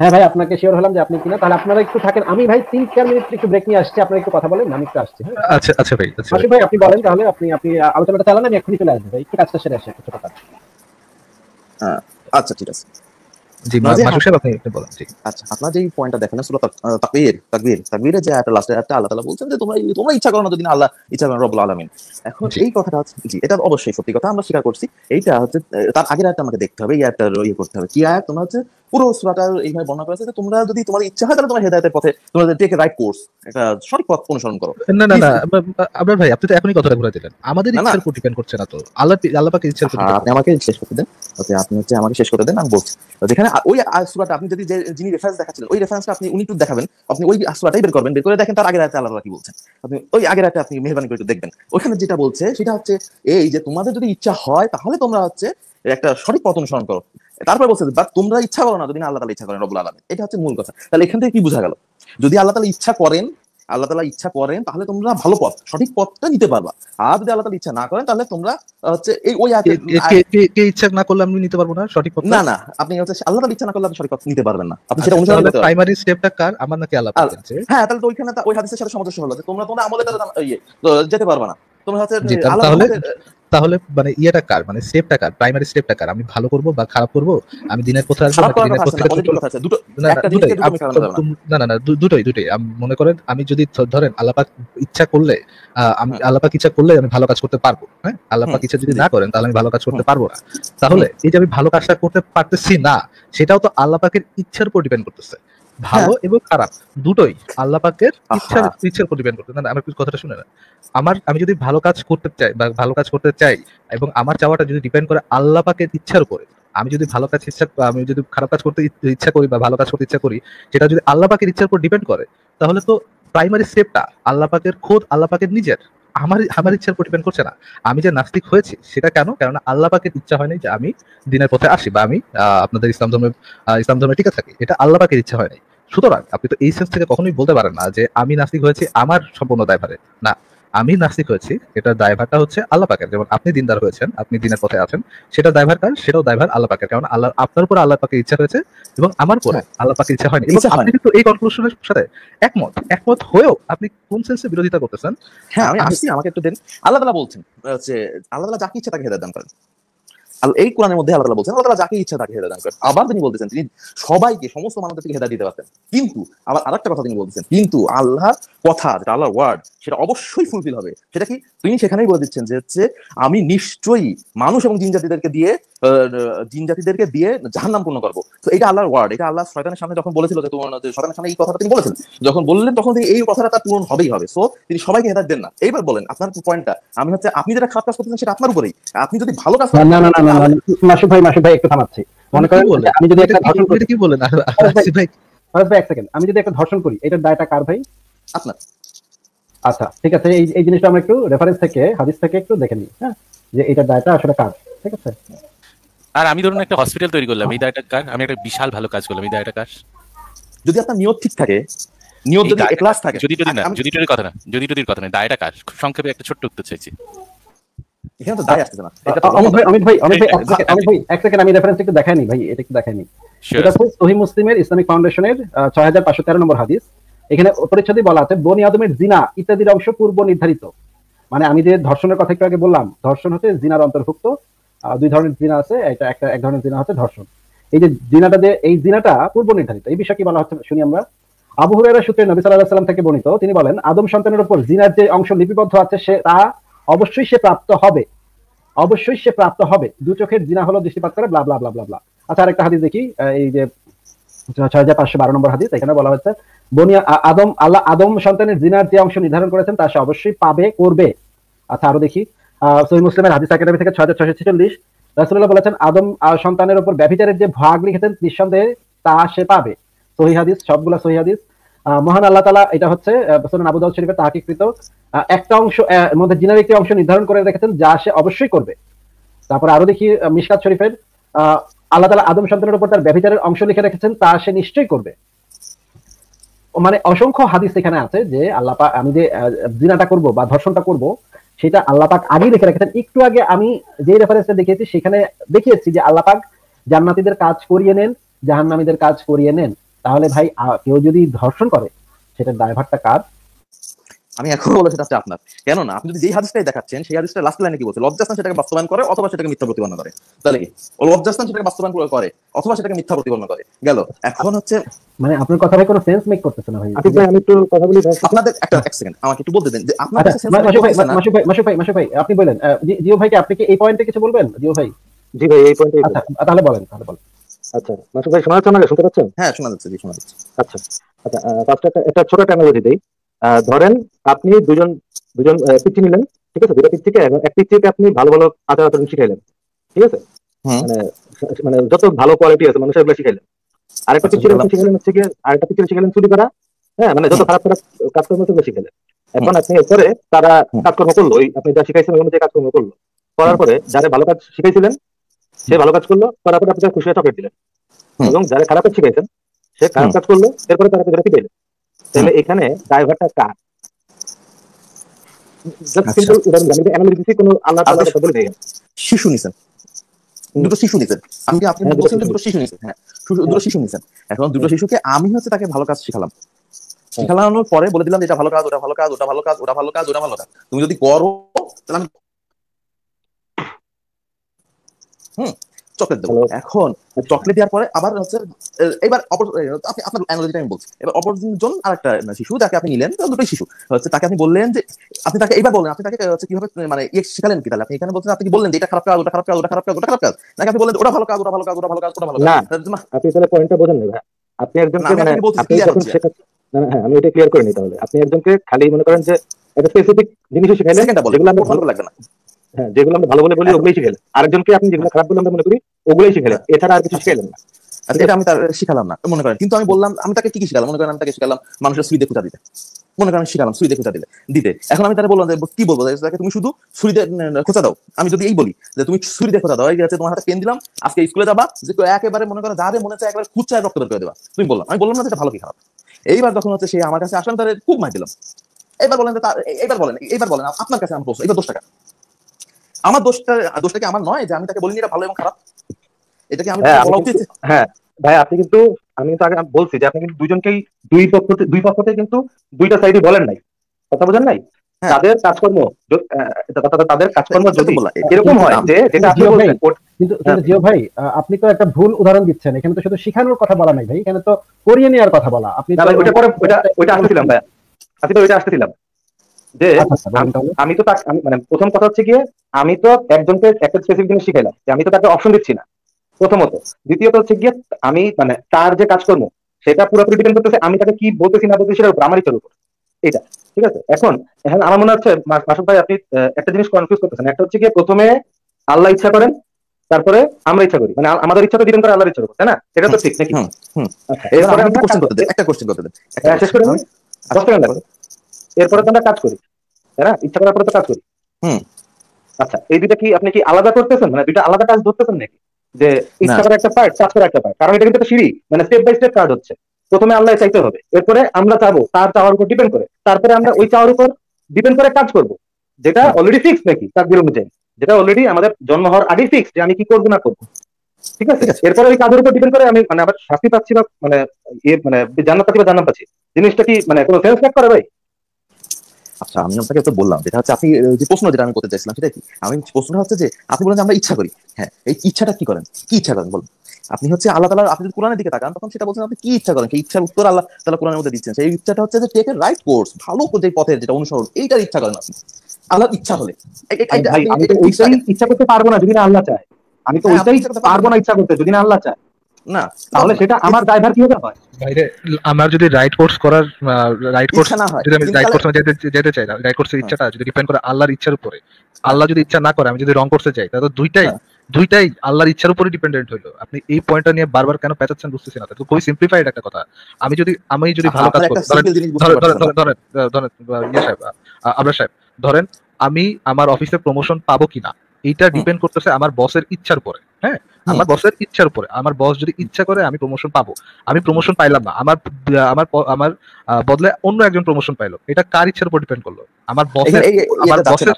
হ্যাঁ ভাই আপনাকে শিওর হলাম যে আপনি কিনা। তাহলে আপনারা একটু থাকেন। আমি ভাই তিন চার মিনিট একটু ব্রেক নিয়ে আসছি। আপনারা একটু কথা বলেন আমি একটু আসছি হ্যাঁ। আচ্ছা আচ্ছা ভাই আচ্ছা ভাই। আপনি বলেন তাহলে আপনি আপনি আলোচনাটা চালান আমি এক্ষুনি চলে আসব ভাই। একটু কাজটা সেরে আসি একটু কাজ। আচ্ছা ঠিক আছে। জি না, যে মাসুদ সাহেব আপনি আপনি বলেন জি। আচ্ছা আপনার যে পয়েন্টটা দেখেন সুরা তাকবীর তাকবীর তাকবীরে যে একটা লাস্টে একটা আল্লাহ তাআলা বলছেন যে তোমরা তোমরা ইচ্ছা করো না যদি আল্লাহ ইচ্ছা করেন রব্বুল আলামিন। এখন। এই কথাটা হচ্ছে জি এটা অবশ্যই সত্যি কথা আমরা স্বীকার করছি। এইটা হচ্ছে তার আগের আয়াতটা আমাকে দেখতে হবে এই আয়াতটা ইয়ে করতে হবে। কি আয়াত? তোমরা হচ্ছে পুরো সূরাটা এইভাবে বর্ণনা করেছে তোমরা যদি তোমার ইচ্ছা হয় তাহলে তোমার হেদায়েতের পথে তোমরা টেক রাইট কোর্স একটা সঠিক পথ অনুসরণ করো। না না না আপনার ভাই আপনি তো এখনই কথাটা ঘুরে দিলেন। আমাদের। ইচ্ছার উপর ডিপেন্ড করছে না তো। আল্লাহ আল্লাহ পাকের ইচ্ছার উপর হ্যাঁ, আপনি আমাকে শেষ করতে দেন। ওকে আপনি হচ্ছে আমাকে শেষ করতে দেন আমি বলছি। তো যেখানে ওই সূরাটা আপনি যদি যে যিনি রেফারেন্স দেখাচ্ছিলেন ওই রেফারেন্সটা আপনি উনি একটু দেখাবেন। আপনি ওই সূরাটাই বের করবেন বের করে দেখেন তার আগের আয়াতে আল্লাহ কি বলছেন। আপনি ওই আগের আয়াতে আপনি মেহরবানি করে একটু দেখবেন। ওখানে যেটা বলছে সেটা হচ্ছে এই যে তোমাদের যদি ইচ্ছা হয় তাহলে তোমরা হচ্ছে একটা সঠিক পথ অনুসরণ করো। তারপরে বলছে বাট তোমরা ইচ্ছা করো না যদি না আল্লাহ ইচ্ছা করেন রব্বুল আলামিন। এটা হচ্ছে মূল কথা। তাহলে এখান থেকে কি বোঝা গেল? যদি আল্লাহ তালা ইচ্ছা করেন আল্লাহ তাআলা ইচ্ছা করেন তাহলে তোমরা ভালো পথ সঠিক পথটা নিতে পারবা। আর যদি আল্লাহ তাআলা ইচ্ছা না করেন তাহলে তোমরা হচ্ছে এই ওই কে- ইচ্ছা না করলে আমি নিতে পারব না সঠিক পথ না না আপনি হচ্ছে আল্লাহ তাআলা ইচ্ছা না করলে আপনি সঠিক পথ নিতে পারবেন না। আপনি সেটা অনুসরণ করতে প্রাইমারি স্টেপটা কার? আমার নাকি আল্লাহ হ্যাঁ তাহলে তো ওইখানে ওই হাদিসের সাথে সামঞ্জস্য হলো যে তোমরা তোমরা জানা- ইয়ে যেতে পারবে না। তোমরা হচ্ছে তাহলে- মানে ইয়েটা কার? মানে স্টেপটা কার? প্রাইমারি স্টেপটা কার? আমি ভালো করব বা খারাপ করব? আমি দিনের পথে আসব নাকি দিনের পথ দুটো না, না, না। দুটোই দুটোই। আম- মনে করেন আমি যদি ধরেন আল্লাপাক ইচ্ছা করলে আমি হুম। আল্লাপাক ইচ্ছা করলে আমি ভালো কাজ করতে পারব হ্যাঁ? আল্লাপাক ইচ্ছা যদি না করেন তাহলে আমি ভালো কাজ করতে পারব না। তাহলে এই যে আমি ভালো কাজটা করতে পারতেছি না সেটাও তো আল্লাপাকের ইচ্ছার উপর ডিপেন্ড করতেছে। ভালো এবং খারাপ। দুটোই। আল্লাপাকের ইচ্ছার হ্যাঁ। ইচ্ছার উপর ডিপেন্ড করতেছে। না আমার কিছু কথাটা শুনে না আমার আমি যদি ভালো কাজ করতে চাই বা ভালো কাজ করতে চাই এবং আমার চাওয়াটা যদি ডিপেন্ড করে আল্লাহ আল্লাপাকের ইচ্ছার উপরে আমি যদি ভালো কাজ ইচ্ছা আমি যদি খারাপ কাজ করতে ইচ্ছা- করি বা ভালো কাজ করতে ইচ্ছা করি সেটা যদি আল্লাহ পাকের ইচ্ছার উপর ডিপেন্ড করে তাহলে তো প্রাইমারি স্টেপটা আল্লাহ পাকের খোদ আল্লাহ পাকের নিজের। আমার আমার ইচ্ছার উপর ডিপেন্ড করছে না। আমি যে নাস্তিক হয়েছি সেটা কেন? কেননা আল্লাহ পাকের ইচ্ছা হয়নি যে আমি দিনের পথে আসি বা আমি আহ, আপনাদের ইসলাম ধর্মে ইসলাম ধর্মে টিকে থাকি। এটা আল্লাহ পাকের ইচ্ছা হয়নি সুতরাং আপনি তো এই সেন্স থেকে কখনোই বলতে পারেন না যে আমি নাস্তিক হয়েছি আমার সম্পূর্ণ দায়ভারে। না আমি নাস্তিক হয়েছি এটা দায়ভারটা হচ্ছে আল্লাহ পাকের। যেমন আপনি দিনদার হয়েছেন আপনি দিনের পথে আছেন সেটা দায়ভার কার? সেটাও দায়ভার আল্লাহ পাকের। কারণ আল্লাহ আপনার উপর আল্লাহ পাকের ইচ্ছা হয়েছে এবং আমার পরে আল্লাহ পাকের ইচ্ছা হয়নি। এবং হ্যাঁ। আপনি কিন্তু এই কনক্লুশনের সাথে একমত। একমত হয়েও আপনি কোন সেন্সে বিরোধিতা করতেছেন? হ্যাঁ আমি আসছি আমাকে একটু দেন। আল্লাহ তাআলা বলছেন হচ্ছে আল্লাহ তাআলা যাকে ইচ্ছা তাকে হেদায়েত দান করেন। এই কোরআনের মধ্যে আল্লাহ বলছেন, আল্লাহ যাকে ইচ্ছা তাকে হেদায় দান করেন। আবার তিনি বলতেছেন, তিনি সবাইকে, সমস্ত মানুষদের থেকে হেদায় দিতে পারতেন। কিন্তু, আবার আরেকটা কথা তিনি বলতেছেন, কিন্তু আল্লাহ কথা, যেটা আল্লাহর ওয়ার্ড সেটা অবশ্যই ফুলফিল হবে। সেটা কি? তিনি সেখানেই বলে দিচ্ছেন যে হচ্ছে আমি নিশ্চয়ই মানুষ এবং জিন জাতিদেরকে দিয়ে জিন জাতিদেরকে দিয়ে জাহান্নাম পূর্ণ করব। তো এটা আল্লাহর ওয়ার্ড এটা আল্লাহ শয়তানের সামনে যখন বলেছিল যে তোমার শয়তানের সামনে এই কথাটা তিনি বলেছেন যখন বললেন তখন তিনি এই কথাটা তার পূরণ হবেই হবে। সো তিনি সবাইকে হেদায়েত দেন না। এইবার বলেন আপনার পয়েন্টটা আমি হচ্ছে আপনি যেটা খারাপ কাজ করতেছেন সেটা আপনার উপরেই। আপনি যদি ভালো কাজ না না না না মাসুদ ভাই মাসুদ ভাই একটু থামাচ্ছি। মনে করেন আমি যদি একটা ধর্ষণ করি কি বলেন? ভাই এক সেকেন্ড আমি যদি একটা ধর্ষণ করি এটার দায়টা কার ভাই? আপনার। আচ্ছা ঠিক আছে এই এই জিনিসটা আমরা একটু রেফারেন্স থেকে হাদিস থেকে একটু দেখে নিই হ্যাঁ? যে এটার দায়টা আসলে কার ঠিক আছে? আর আমি ধরুন একটা হসপিটাল তৈরি করলাম এই দায়টা কার? আমি একটা বিশাল ভালো কাজ করলাম এই দায়টা কার? যদি আপনার নিয়ত ঠিক থাকে নিয়ত যদি এক্লাস থাকে যদি যদি না আমি- যদি কথা না যদি টদির কথা না দায়টা কার? খুব সংক্ষেপে একটা ছোট্ট উত্তর চাইছি। এখানে তো দায় আসতেছে না এটা তো অমিত ভাই অমিত ভাই অমিত ভাই এক সেকেন্ড অমিত ভাই এক সেকেন্ড আমি রেফারেন্স একটু দেখাই নি ভাই এটা একটু দেখাইনি Sure. এটা সহি মুসলিমের ইসলামিক ফাউন্ডেশনের ছয় হাজার পাঁচশো তেরো নম্বর হাদিস। এখানে পরিচ্ছদে বলা আছে, বনি আদমের জিনা ইত্যাদির অংশ পূর্ব নির্ধারিত। মানে আমি যে ধর্ষণের কথা একটু আগে বললাম, ধর্ষণ হচ্ছে জিনার অন্তর্ভুক্ত। দুই ধরনের জিনা আছে এটা একটা এক ধরনের জিনা হচ্ছে ধর্ষণ। এই যে জিনাটা যে, এই জিনাটা পূর্ব নির্ধারিত, এই বিষয়ে কি বলা হচ্ছে শুনি আমরা? আবু হুরায়রা সূত্রে নবী সাল্লাল্লাহু আলাইহি থেকে বর্ণিত, তিনি বলেন, আদম সন্তানের উপর জিনার যে অংশ লিপিবদ্ধ আছে, সে, তা অবশ্যই সে প্রাপ্ত হবে। অবশ্যই সে প্রাপ্ত হবে। দু চোখের জিনা হলো দৃষ্টিপাত করে blah blah blah blah blah আচ্ছা আরেকটা হাদিস দেখি এই যে, ছয় হাজার পাঁচশো বারো নম্বর হাদিস, এখানে বলা হচ্ছে বনিয়া আদম আল্লাহ আদম সন্তানের জিনার যে অংশ নির্ধারণ করেছেন তা সে অবশ্যই পাবে করবে। আচ্ছা আরও দেখি। সহি মুসলিমের হাদিস একাডেমি থেকে ছয় হাজার ছয়শো ছেচল্লিশ রাসুল্লাহ বলেছেন আদম সন্তানের উপর ব্যভিচারের যে ভাগ লিখেছেন নিঃসন্দেহে তা সে পাবে। সহি হাদিস সবগুলা সহি হাদিস। মহান আল্লাহ তালা এটা হচ্ছে আবু দাউদ শরীফের তাহাকিকৃত একটা অংশ মধ্যে জিনার একটি অংশ নির্ধারণ করে রেখেছেন যা সে অবশ্যই করবে। তারপর আরও দেখি আহ, মিশকাত শরীফের আল্লাহ তালা আদম সন্তানের উপর তার ব্যভিচারের অংশ লিখে রেখেছেন তা সে নিশ্চয়ই করবে। মানে অসংখ্য হাদিস এখানে আছে যে আল্লাহ আমি যে জিনাটা করব বা ধর্ষণটা করব, সেটা আল্লাহ পাক আগেই লিখে রেখেছেন। একটু আগে আমি যে রেফারেন্সটা দেখিয়েছি, সেখানে দেখিয়েছি যে আল্লাহ পাক জান্নাতীদের কাজ করিয়ে নেন, জাহান্নামীদের কাজ করিয়ে নেন। তাহলে ভাই কেউ যদি ধর্ষণ করে সেটার ড্রাইভারটা কার? আমি এখন বলে সেটা হচ্ছে আপনার। কেননা আপনি যদি যেই হাদিসটাই দেখাচ্ছেন সেই হাদিসটা লাস্ট লাইনে কি বলছে? লজ্জাস্থান সেটাকে বাস্তবায়ন করে অথবা সেটাকে মিথ্যা প্রতিপন্ন করে। তাহলে কি? ও লজ্জাস্থান সেটাকে বাস্তবায়ন করে- করে অথবা সেটাকে মিথ্যা প্রতিপন্ন করে। গেল। এখন হচ্ছে মানে আপনার কথা ভাই কোনো সেন্স মেক করতেছে না ভাই। আমি একটু কথা বলি? আপনাদের একটা এক সেকেন্ড আমাকে একটু বলতে দেন যে আপনার আচ্ছা কাছে sense মা- ভাই না? মাসুদ ভাই মাসুদ ভাই মাসুদ ভাই আপনি বলেন জিও ভাইকে আপনি কি এই পয়েন্টে কিছু বলবেন? জিও ভাই। জি ভাই এই পয়েন্টে আচ্ছা তাহলে বলেন তাহলে বলেন। আচ্ছা মাসুদ ভাই শোনা যাচ্ছে আমাকে? শুনতে পাচ্ছেন? হ্যাঁ শোনা যাচ্ছে জি শোনা যাচ্ছে। আচ্ছা আচ্ছা ফার্স্ট একটা ছোট একটা দেই। ধরেন আপনি দুজন দুজন পিচ্ছি নিলেন ঠিক আছে? দুটো পিচ্ছিকে এবং এক পিচ্ছিকে আপনি ভালো ভালো আচার আচরণ শিখাইলেন ঠিক আছে? মানে মানে যত ভালো কোয়ালিটি আছে মানুষের এগুলো শিখাইলেন। আরেকটা পিচ্ছির শিখাইলেন হচ্ছে গিয়ে আরেকটা পিচ্ছির শিখাইলেন চুরি করা হ্যাঁ? মানে যত খারাপ খারাপ কাজকর্ম সেগুলো শিখাইলেন। এখন আপনি এরপরে তারা কাজকর্ম করল ওই আপনি যা শিখাইছেন ওই অনুযায়ী কাজকর্ম করল। করার পরে যারা ভালো কাজ শিখাইছিলেন সে ভালো কাজ করল করার পরে আপনি খুশি হয়ে চকলেট দিলেন। এবং যারা খারাপ কাজ শিখাইছেন সে খারাপ কাজ করল এরপরে তারা তাদেরকে পিটাইলেন। তাহলে এখানে ড্রাইভারটা কার? জাস্ট আচ্ছা। সিম্পল উদাহরণ আমি অ্যানালিসিস দিছি কোনো আল্লাহ তাআলার আচ্ছা। কথা বলে শিশু নিছেন। দুটো শিশু নিছেন। আমি আপনি হ্যাঁ, বলছেন দুটো শিশু নিছেন? হ্যাঁ দুটো শিশু নিছেন। এখন দুটো শিশুকে আমি হচ্ছে তাকে ভালো কাজ শিখালাম। শিখানোর পরে বলে দিলাম এটা ভালো কাজ ওটা ভালো কাজ ওটা ভালো কাজ ওটা ভালো কাজ ওটা ভালো কাজ। তুমি যদি করো তাহলে আমি হুম। চকলেট দেবো। এখন চকলেট দেওয়ার পরে আবার হচ্ছে এবার অপর আপনি আপনার অ্যানালজিটা আমি বলছি। এবার অপরজন আরেকটা শিশু যাকে আপনি নিলেন দুটোই শিশু। হচ্ছে তাকে আপনি বললেন যে আপনি তাকে বললেন আপনি তাকে হচ্ছে কীভাবে মানে ইয়ে শিখালেন কি তাহলে? আপনি এখানে বলছেন আপনি কি বললেন যে এটা খারাপ কাজ ওটা খারাপ কাজ ওটা খারাপ কাজ ওটা খারাপ কাজ নাকি আপনি বললেন ওটা ভালো কাজ ওটা ভালো কাজ ওটা ভালো কাজ ওটা ভালো কাজ আপনি তাহলে পয়েন্টটা বোঝেন না আপনি একজনকে মানে আপনি যখন শেখাচ্ছেন না, না, হ্যাঁ আমি এটা ক্লিয়ার করে নিই তাহলে। আপনি একজনকে খালি মনে করেন যে একটা স্পেসিফিক জিনিসও শিখাইলেন যেগুলো ভালো লাগবে না। হ্যাঁ যেগুলো আমরা ভালো বলে বলি ওগুলোই শিখাইলেন আরেকজনকে আপনি যেগুলো খারাপ বলে আমরা মনে করি ওগুলোই শিখাইলেন এছাড়া আর কিছু শিখাইলেন না। আচ্ছা এটা আমি তার শিখালাম না মনে করেন। কিন্তু আমি বললাম আমি তাকে কি কি শিখালাম? মনে করেন আমি তাকে শিখালাম মানুষের সুই দিয়ে খুঁজা দিতে। মনে করেন আমি শিখালাম সুই দিয়ে খুঁজা দিতে দিতে। এখন আমি তাকে বললাম যে কি বলব? তাকে তুমি শুধু উম, খোঁচা দাও। আমি যদি এই বলি যে তুমি ছুরি দেখো দাও এই আছে তোমার হাতে পেন দিলাম আজকে স্কুলে যাবা যে একেবারে মনে করো যাদের মনে চায় একবারে খুঁচায় রক্ত বের করে দেবা। তুমি বললাম আমি বললাম না এটা ভালো কি খারাপ। এইবার যখন হচ্ছে সে আমার কাছে আসলাম তাহলে খুব মার দিলাম। এবার বলেন যে তার এবার বলেন এবার বলেন আপনার কাছে আমার প্রশ্ন এবার দোষ টাকা। আমার দোষটা দোষটা কি আমার নয় যে আমি তাকে বলিনি এটা ভালো এবং খারাপ? এটা কি আমি হ্যাঁ, বলা উচিত। হ্যাঁ ভাই আপনি কিন্তু আমি কিন্তু আগে বলছি যে আপনি কিন্তু দুজনকেই দুই পক্ষ থেকে- দুই পক্ষ থেকে কিন্তু দুইটা সাইডই বলেন নাই। কথা বোঝেন নাই? হ্যাঁ। তাদের কাজকর্ম আহ, তাদের কাজকর্ম যদি। এরকম হয় যে যেটা আপনি বলছেন কিন্তু হ্যাঁ। কিন্তু জিও ভাই আপনি তো একটা ভুল উদাহরণ দিচ্ছেন। এখানে তো শুধু শিখানোর কথা বলা নাই ভাই এখানে তো করিয়ে নেওয়ার কথা বলা। আপনি ওইটা পরে ওইটা ওইটা আসতেছিলাম ভাই। আপনি তো ওইটা আসতেছিলাম। যে আচ্ছা, আচ্ছা। আমি তো তাকে মানে প্রথম কথা হচ্ছে গিয়ে আমি তো একজনকে একটা স্পেসিফিক জিনিস শিখাইলাম যে আমি তো তাকে অপশন দিচ্ছি না প্রথমত। দ্বিতীয়ত হচ্ছে গিয়ে আমি মানে তার যে কাজকর্ম সেটা পুরোপুরি ডিপেন্ড করতেছে আমি তাকে কি বলতেছি না বলতেছি সেটার উপর আমার ইচ্ছার উপর। এটা ঠিক আছে? এখন এখন আমার মনে হচ্ছে ভাই আপনি একটা জিনিস কনফিউজ করতেছেন। একটা হচ্ছে গিয়ে প্রথমে আল্লাহ ইচ্ছা করেন তারপরে আমরা ইচ্ছা করি। মানে আমাদের ইচ্ছা তো ডিপেন্ড করে আল্লাহর ইচ্ছার উপর তাই না? এটা তো ঠিক নাকি। আচ্ছা, এরপরে আমাকে কোশ্চেন করতে দেন একটা কোশ্চেন করতে দেন হ্যাঁ, এরপরে তো আমরা কাজ করি। তাই না ইচ্ছা করার পরে তো কাজ করি হুম। আচ্ছা এই দুইটা কি আপনি কি আলাদা করতেছেন? মানে দুইটা আলাদা কাজ ধরতেছেন নাকি? যে ইচ্ছা। একটা পার্ট কাজ করা একটা পার্ট কারণ এটা কিন্তু একটা সিঁড়ি মানে স্টেপ বাই স্টেপ কাজ হচ্ছে। প্রথমে আল্লাহ চাইতে হবে। এরপরে আমরা চাবো তার চাওয়ার উপর ডিপেন্ড করে। তারপরে আমরা ওই চাওয়ার উপর ডিপেন্ড করে কাজ করব। যেটা অলরেডি ফিক্স নাকি? তার বিরোধ অনুযায়ী। যেটা অলরেডি আমাদের জন্ম হওয়ার আগেই ফিক্স যে আমি কি করব না করব। ঠিক আছে? এরপরে ওই কাজের উপর ডিপেন্ড করে আমি মানে আবার শাস্তি পাচ্ছি বা মানে ইয়ে মানে জান্নাত পাচ্ছি বা জান্নাত পাচ্ছি। জিনিসটা কি মানে কোনো সেন্স করে ভাই? আচ্ছা আমি আপনাকে তো বললাম যেটা হচ্ছে আপনি যে প্রশ্ন যেটা আমি করতে চাইছিলাম সেটা কি? আমি প্রশ্নটা হচ্ছে যে আপনি বলেন যে আমরা ইচ্ছা করি। হ্যাঁ এই ইচ্ছাটা কি করেন? কি ইচ্ছা করেন বলুন। আপনি হচ্ছে আল্লাহ তালা আপনি যদি কোরআনের দিকে তাকান তখন সেটা বলছেন আপনি কি ইচ্ছা করেন? কি ইচ্ছার উত্তর আল্লাহ তালা কোরআনের মধ্যে দিচ্ছেন। সেই ইচ্ছাটা হচ্ছে যে টেক রাইট কোর্স ভালো যে পথের যেটা অনুসরণ এইটার ইচ্ছা করেন আপনি। আল্লাহর ইচ্ছা হলে। ইচ্ছা করতে পারব না যদি না আল্লাহ চায়। আমি তো হ্যাঁ, ওইটাই পারব না ইচ্ছা করতে যদি না আল্লাহ চায়। না তাহলে সেটা আমার দায়ভার কীভাবে হয় বাইরে আমার যদি রাইট কোর্স করার রাইট কোর্স হয় যদি আমি রাইট কোর্সে যেতে যেতে চাই না রাইট কোর্সের ইচ্ছাটা যদি ডিপেন্ড করে আল্লাহর ইচ্ছার উপরে আল্লাহ যদি ইচ্ছা না করে আমি যদি রং কোর্সে যাই তাহলে দুইটাই হ্যাঁ। দুইটাই আল্লাহর ইচ্ছার উপরে ডিপেন্ডেন্ট হইল। আপনি এই পয়েন্টটা নিয়ে বারবার কেন পেঁচাচ্ছেন বুঝতেছি না তো খুবই সিম্পলিফাইড একটা কথা। আমি যদি আমি যদি ভালো কাজ করি ধরেন ধরেন ধরেন ইয়ে সাহেব আহ, আবরার সাহেব ধরেন আমি আমার অফিসে প্রমোশন পাবো কিনা এইটা ডিপেন্ড করতেছে আমার বসের ইচ্ছার উপরে হ্যাঁ? আমার বসের ইচ্ছার উপরে। আমার বস যদি ইচ্ছা করে আমি প্রমোশন পাবো। আমি প্রমোশন পাইলাম না। আমার আমার আমার বদলে অন্য একজন প্রমোশন পাইলো। এটা কার ইচ্ছার উপর ডিপেন্ড করল? আমার বসের আমার বসের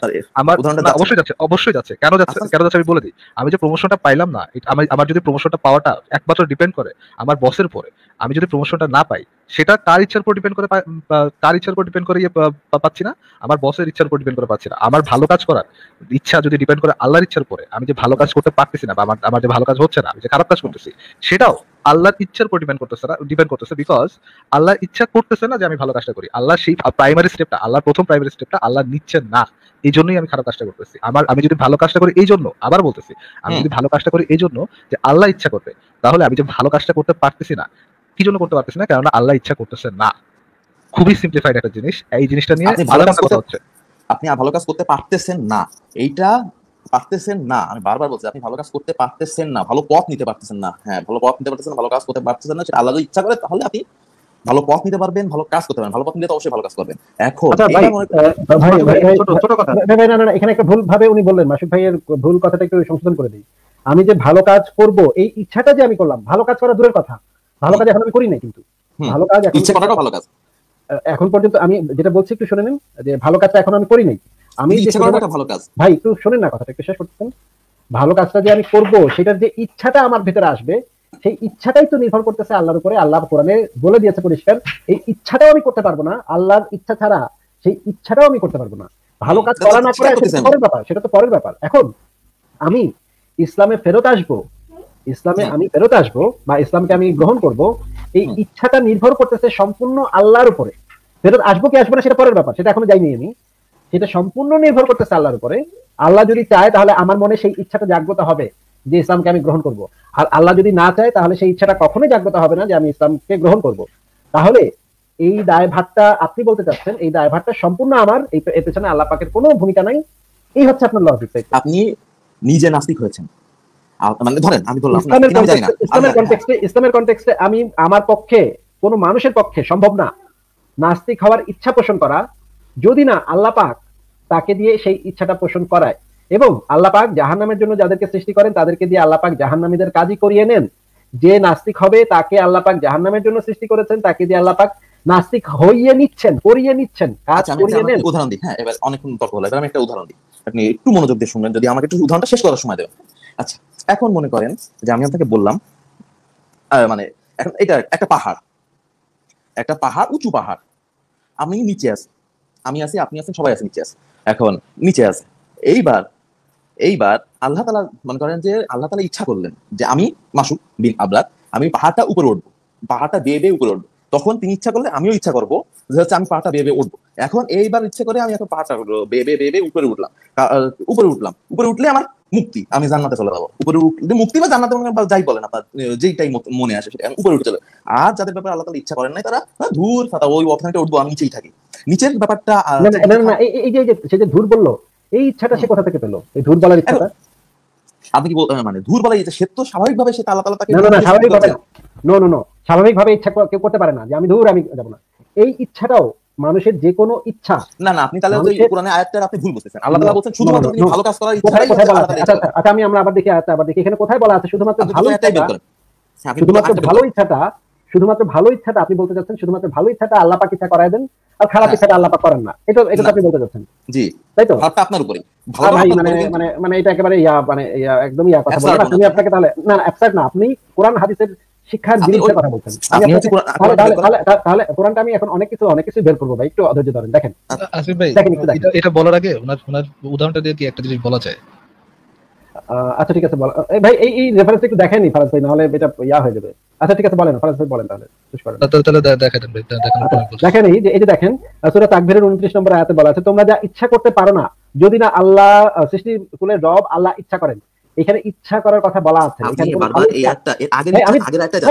আমার অবশ্যই যাচ্ছে অবশ্যই যাচ্ছে। কেন যাচ্ছে আচ্ছা। কেন যাচ্ছে আমি বলে দিই। আমি যে প্রমোশনটা পাইলাম না এটা আমার যদি প্রমোশনটা পাওয়াটা একমাত্র ডিপেন্ড করে আমার বসের উপরে আমি যদি প্রমোশনটা না পাই সেটা কার ইচ্ছার উপর ডিপেন্ড করে কার ইচ্ছার উপর ডিপেন্ড করে ইয়ে পাচ্ছি না? আমার বসের ইচ্ছার উপর ডিপেন্ড করে পাচ্ছি না। আমার ভালো কাজ করার ইচ্ছা যদি ডিপেন্ড করে আল্লাহর ইচ্ছার উপরে আমি যে ভালো কাজ করতে পারতেছি না বা আমার আমার যে ভালো কাজ হচ্ছে না আমি যে খারাপ কাজ করতেছি। সেটাও আল্লাহর ইচ্ছার উপর ডিপেন্ড করতেছে না ডিপেন্ড করতেছে বিকজ আল্লাহ ইচ্ছা করতেছে না যে আমি ভালো কাজটা করি। আল্লাহ সেই প্রাইমারি স্টেপটা আল্লাহর প্রথম প্রাইমারি স্টেপটা আল্লাহ নিচ্ছেন না। এই জন্যই আমি খারাপ কাজটা করতেছি। আমার আমি যদি ভালো কাজটা করি এই জন্য আবার বলতেছি আমি যদি ভালো কাজটা করি এই জন্য যে আল্লাহ ইচ্ছা করবে তাহলে আমি যে ভালো কাজটা করতে পারতেছি না কি জন্য করতে পারতেছি না? কেননা আল্লাহ ইচ্ছা করতেছে না। খুবই সিম্পলিফাইড একটা জিনিস। এই জিনিসটা নিয়ে আপনি ভালো কাজ আলাদা কথা করতে- হচ্ছে। আপনি ভালো কাজ করতে পারতেছেন না। এইটা পারতেছেন না। আমি বারবার বলছি আপনি ভালো কাজ করতে পারতেছেন না। ভালো পথ নিতে পারতেছেন না। হ্যাঁ ভালো পথ নিতে পারতেছেন ভালো কাজ করতে পারতেছেন না সেটা আল্লাহ ইচ্ছা করে তাহলে আপনি ভালো পথ নিতে পারবেন ভালো কাজ করতে পারবেন। ভালো পথ নিলে তো অবশ্যই ভালো কাজ করবেন। এখন আচ্ছা ভাই না না না, এখানে একটা ভুল ভাবে উনি বললেন। মাসুদ ভাইয়ের ভুল কথাটা একটু সংশোধন করে দিই। আমি যে ভালো কাজ করব এই ইচ্ছাটা যে আমি করলাম ভালো কাজ করা দূরের কথা। ভালো কাজ এখন আমি করি নাই কিন্তু। ভালো কাজ এখন ইচ্ছে করাটাও ভালো কাজ। এখন পর্যন্ত আমি যেটা বলছি একটু শুনে নিন যে ভালো কাজটা এখন আমি করি নাই। আমি ইচ্ছে করাটা ভালো কাজ। ভাই একটু শোনেন না কথাটা একটু শেষ করতেছেন ভালো কাজটা যে আমি করব সেটার যে ইচ্ছাটা আমার ভেতরে আসবে সেই ইচ্ছাটাই তো নির্ভর করতেছে আল্লাহর উপরে। আল্লাহ কোরআনে বলে দিয়েছে পরিষ্কার এই ইচ্ছাটাও আমি করতে পারব না আল্লাহর ইচ্ছা ছাড়া সেই ইচ্ছাটাও আমি করতে পারব না। ভালো কাজ করা না করা পরের ব্যাপার সেটা তো পরের ব্যাপার। এখন আমি ইসলামে ফেরত আসব ইসলামে আমি ফেরত আসব বা ইসলামকে আমি গ্রহণ করব এই ইচ্ছাটা নির্ভর করতেছে সম্পূর্ণ আল্লাহর উপরে। ফেরত আসব কি আসব না সেটা পরের ব্যাপার সেটা এখনও যাইনি আমি। সেটা সম্পূর্ণ নির্ভর করতেছে আল্লাহর উপরে। আল্লাহ যদি চায় তাহলে আমার মনে সেই ইচ্ছাটা জাগ্রত হবে যে ইসলামকে আমি গ্রহণ করব। আর আল্লাহ যদি না চায় তাহলে সেই ইচ্ছাটা কখনোই জাগ্রত হবে না যে আমি ইসলামকে গ্রহণ করব। তাহলে এই দায়ভারটা আপনি বলতে চাচ্ছেন এই দায়ভারটা সম্পূর্ণ আমার এই পেছনে আল্লাহ পাকের কোনো ভূমিকা নাই। এই হচ্ছে আপনার লজিক আপনি নিজে নাস্তিক হয়েছেন। মানে ধরেন আমি কনটেক্সটে ইসলামের কনটেক্সটে আমি আমার পক্ষে কোনো মানুষের পক্ষে সম্ভব না। নাস্তিক হওয়ার ইচ্ছা পোষণ করা যদি না আল্লাহ পাক তাকে দিয়ে সেই ইচ্ছাটা পোষণ করায় এবং আল্লাহ পাক জাহান্নামের জন্য যাদেরকে সৃষ্টি করেন তাদেরকে দিয়ে আল্লাহ পাক জাহান্নামীদের কাজই করিয়ে নেন। যে নাস্তিক হবে তাকে আল্লাহ পাক জাহান্নামের জন্য সৃষ্টি করেছেন তাকে দিয়ে আল্লাহ পাক নাস্তিক হইয়ে নিচ্ছেন করিয়ে নিচ্ছেন কাজ আচ্ছা করিয়ে নেন। উদাহরণ দিই হ্যাঁ এবার অনেকক্ষণ তর্ক হলো এবার আমি একটা উদাহরণ দিই। আপনি একটু মনোযোগ দিয়ে শুনবেন যদি আমাকে একটু উদাহরণটা শেষ করার সময় দেবেন আচ্ছা এখন মনে করেন যে আমি আপনাকে বললাম আহ, মানে এখন এটা একটা পাহাড় একটা পাহাড় উঁচু পাহাড়। আমি নিচে আছি আমি আছি, আপনি আছেন, সবাই আছে, নিচে আছে। এখন নিচে আছে। এইবার এইবার আল্লাহ তালা মনে করেন যে আল্লাহ তালা ইচ্ছা করলেন যে আমি মাসুক বিন আবলাদ, আমি পাহাড়টা উপরে উঠবো, পাহাড়টা বেয়ে বেয়ে উপরে উঠবো। তখন তিনি ইচ্ছা করলে আমিও ইচ্ছা করব যে হচ্ছে আমি পাহাড়টা বেয়ে বেয়ে উঠবো। এখন এইবার ইচ্ছে করে আমি এখন পাহাড়টা বেয়ে বেয়ে বেয়ে উপরে উঠলাম। উপরে উঠলাম। উপরে উঠলে আমার মুক্তি আমি জান্নাতে চলে যাব। উপরে উঠলে মুক্তি বা জান্নাতে মনে যাই বলেন আপনার আহ, যেইটাই মনে আসে সেটা উপরে উঠে চলে। আর যাদের ব্যাপারে আল্লাহ তালা ইচ্ছা করেন নাই তারা আহ, ধূর ফাতা ওই অপশনটা উঠবো আমি নিচেই থাকি। নিচের ব্যাপারটা না, না, না, না, এই- যে সে যে ধূর বলল এই ইচ্ছাটা সে কোথা থেকে পেল? এই ধূর বলার ইচ্ছাটা? আপনি কি বল- আহ, মানে ধূর বলা সে তো স্বাভাবিকভাবে সে আল্লাহ তালা তাকে না না না নো। নো নো স্বাভাবিক ভাবে ইচ্ছা কেউ করতে পারে না যে আমি দূর আমি যাব না। এই ইচ্ছাটাও মানুষের যে কোনো ইচ্ছা। না না আপনি তাহলে ওই মানুষের- কোরআনে আয়াতটা আপনি ভুল বলতেছেন। আল্লাহ তাআলা বলছেন শুধুমাত্র no. ভালো কাজ করার কোথায় ইচ্ছাই বলা আচ্ছা আচ্ছা, আচ্ছা আমি আমরা আবার দেখি আয়াতটা আবার দেখি। এখানে কোথায় বলা আছে? শুধুমাত্র ভালো ইচ্ছাটা আপনি শুধুমাত্র ভালো ইচ্ছাটা শুধুমাত্র ভালো ইচ্ছাটা আপনি বলতে চাচ্ছেন শুধুমাত্র ভালো ইচ্ছাটা আল্লাহ পাক ইচ্ছা করায় দেন আর খারাপ হ্যাঁ। ইচ্ছাটা আল্লাহ পাক করেন না। এটা এটা আপনি বলতে চাচ্ছেন। জি। তাই তো? ভাবটা আপনার উপরে ভালো ভাই মানে মানে মানে এটা একেবারে ইয়া মানে ইয়া একদম ইয়া কথা তুমি মনে আপনাকে তাহলে না না absurd না। আপনি কোরআন হাদিসের শিক্ষার বিরুদ্ধে কথা বলছেন। তাহলে কোরআনটা আমি এখন অনেক কিছু অনেক কিছু বের করব ভাই। একটু ধৈর্য ধরেন দেখেন। আসিফ ভাই দেখেন, একটু এটা- বলার আগে ওনার ওনার উদাহরণটা দিয়ে কি একটা জিনিস বলা যায়? আচ্ছা ঠিক আছে বল এই ভাই এই এই রেফারেন্স একটু দেখেনি ফারাজ ভাই নাহলে এটা ইয়া হয়ে যাবে। আচ্ছা ঠিক আছে বলেন ফারাজ ভাই বলেন তাহলে। শেষ করেন। তাহলে তাহলে দে- ভাই বলছি। দেখেন এই যে এই যে দেখেন সূরা তাকবীরের 29 নম্বর আয়াতে বলা আছে তোমরা যা ইচ্ছা করতে পারো না যদি না আল্লাহ সৃষ্টি কুলের রব আল্লাহ ইচ্ছা করেন এখানে ইচ্ছা করার কথা বলা আছে।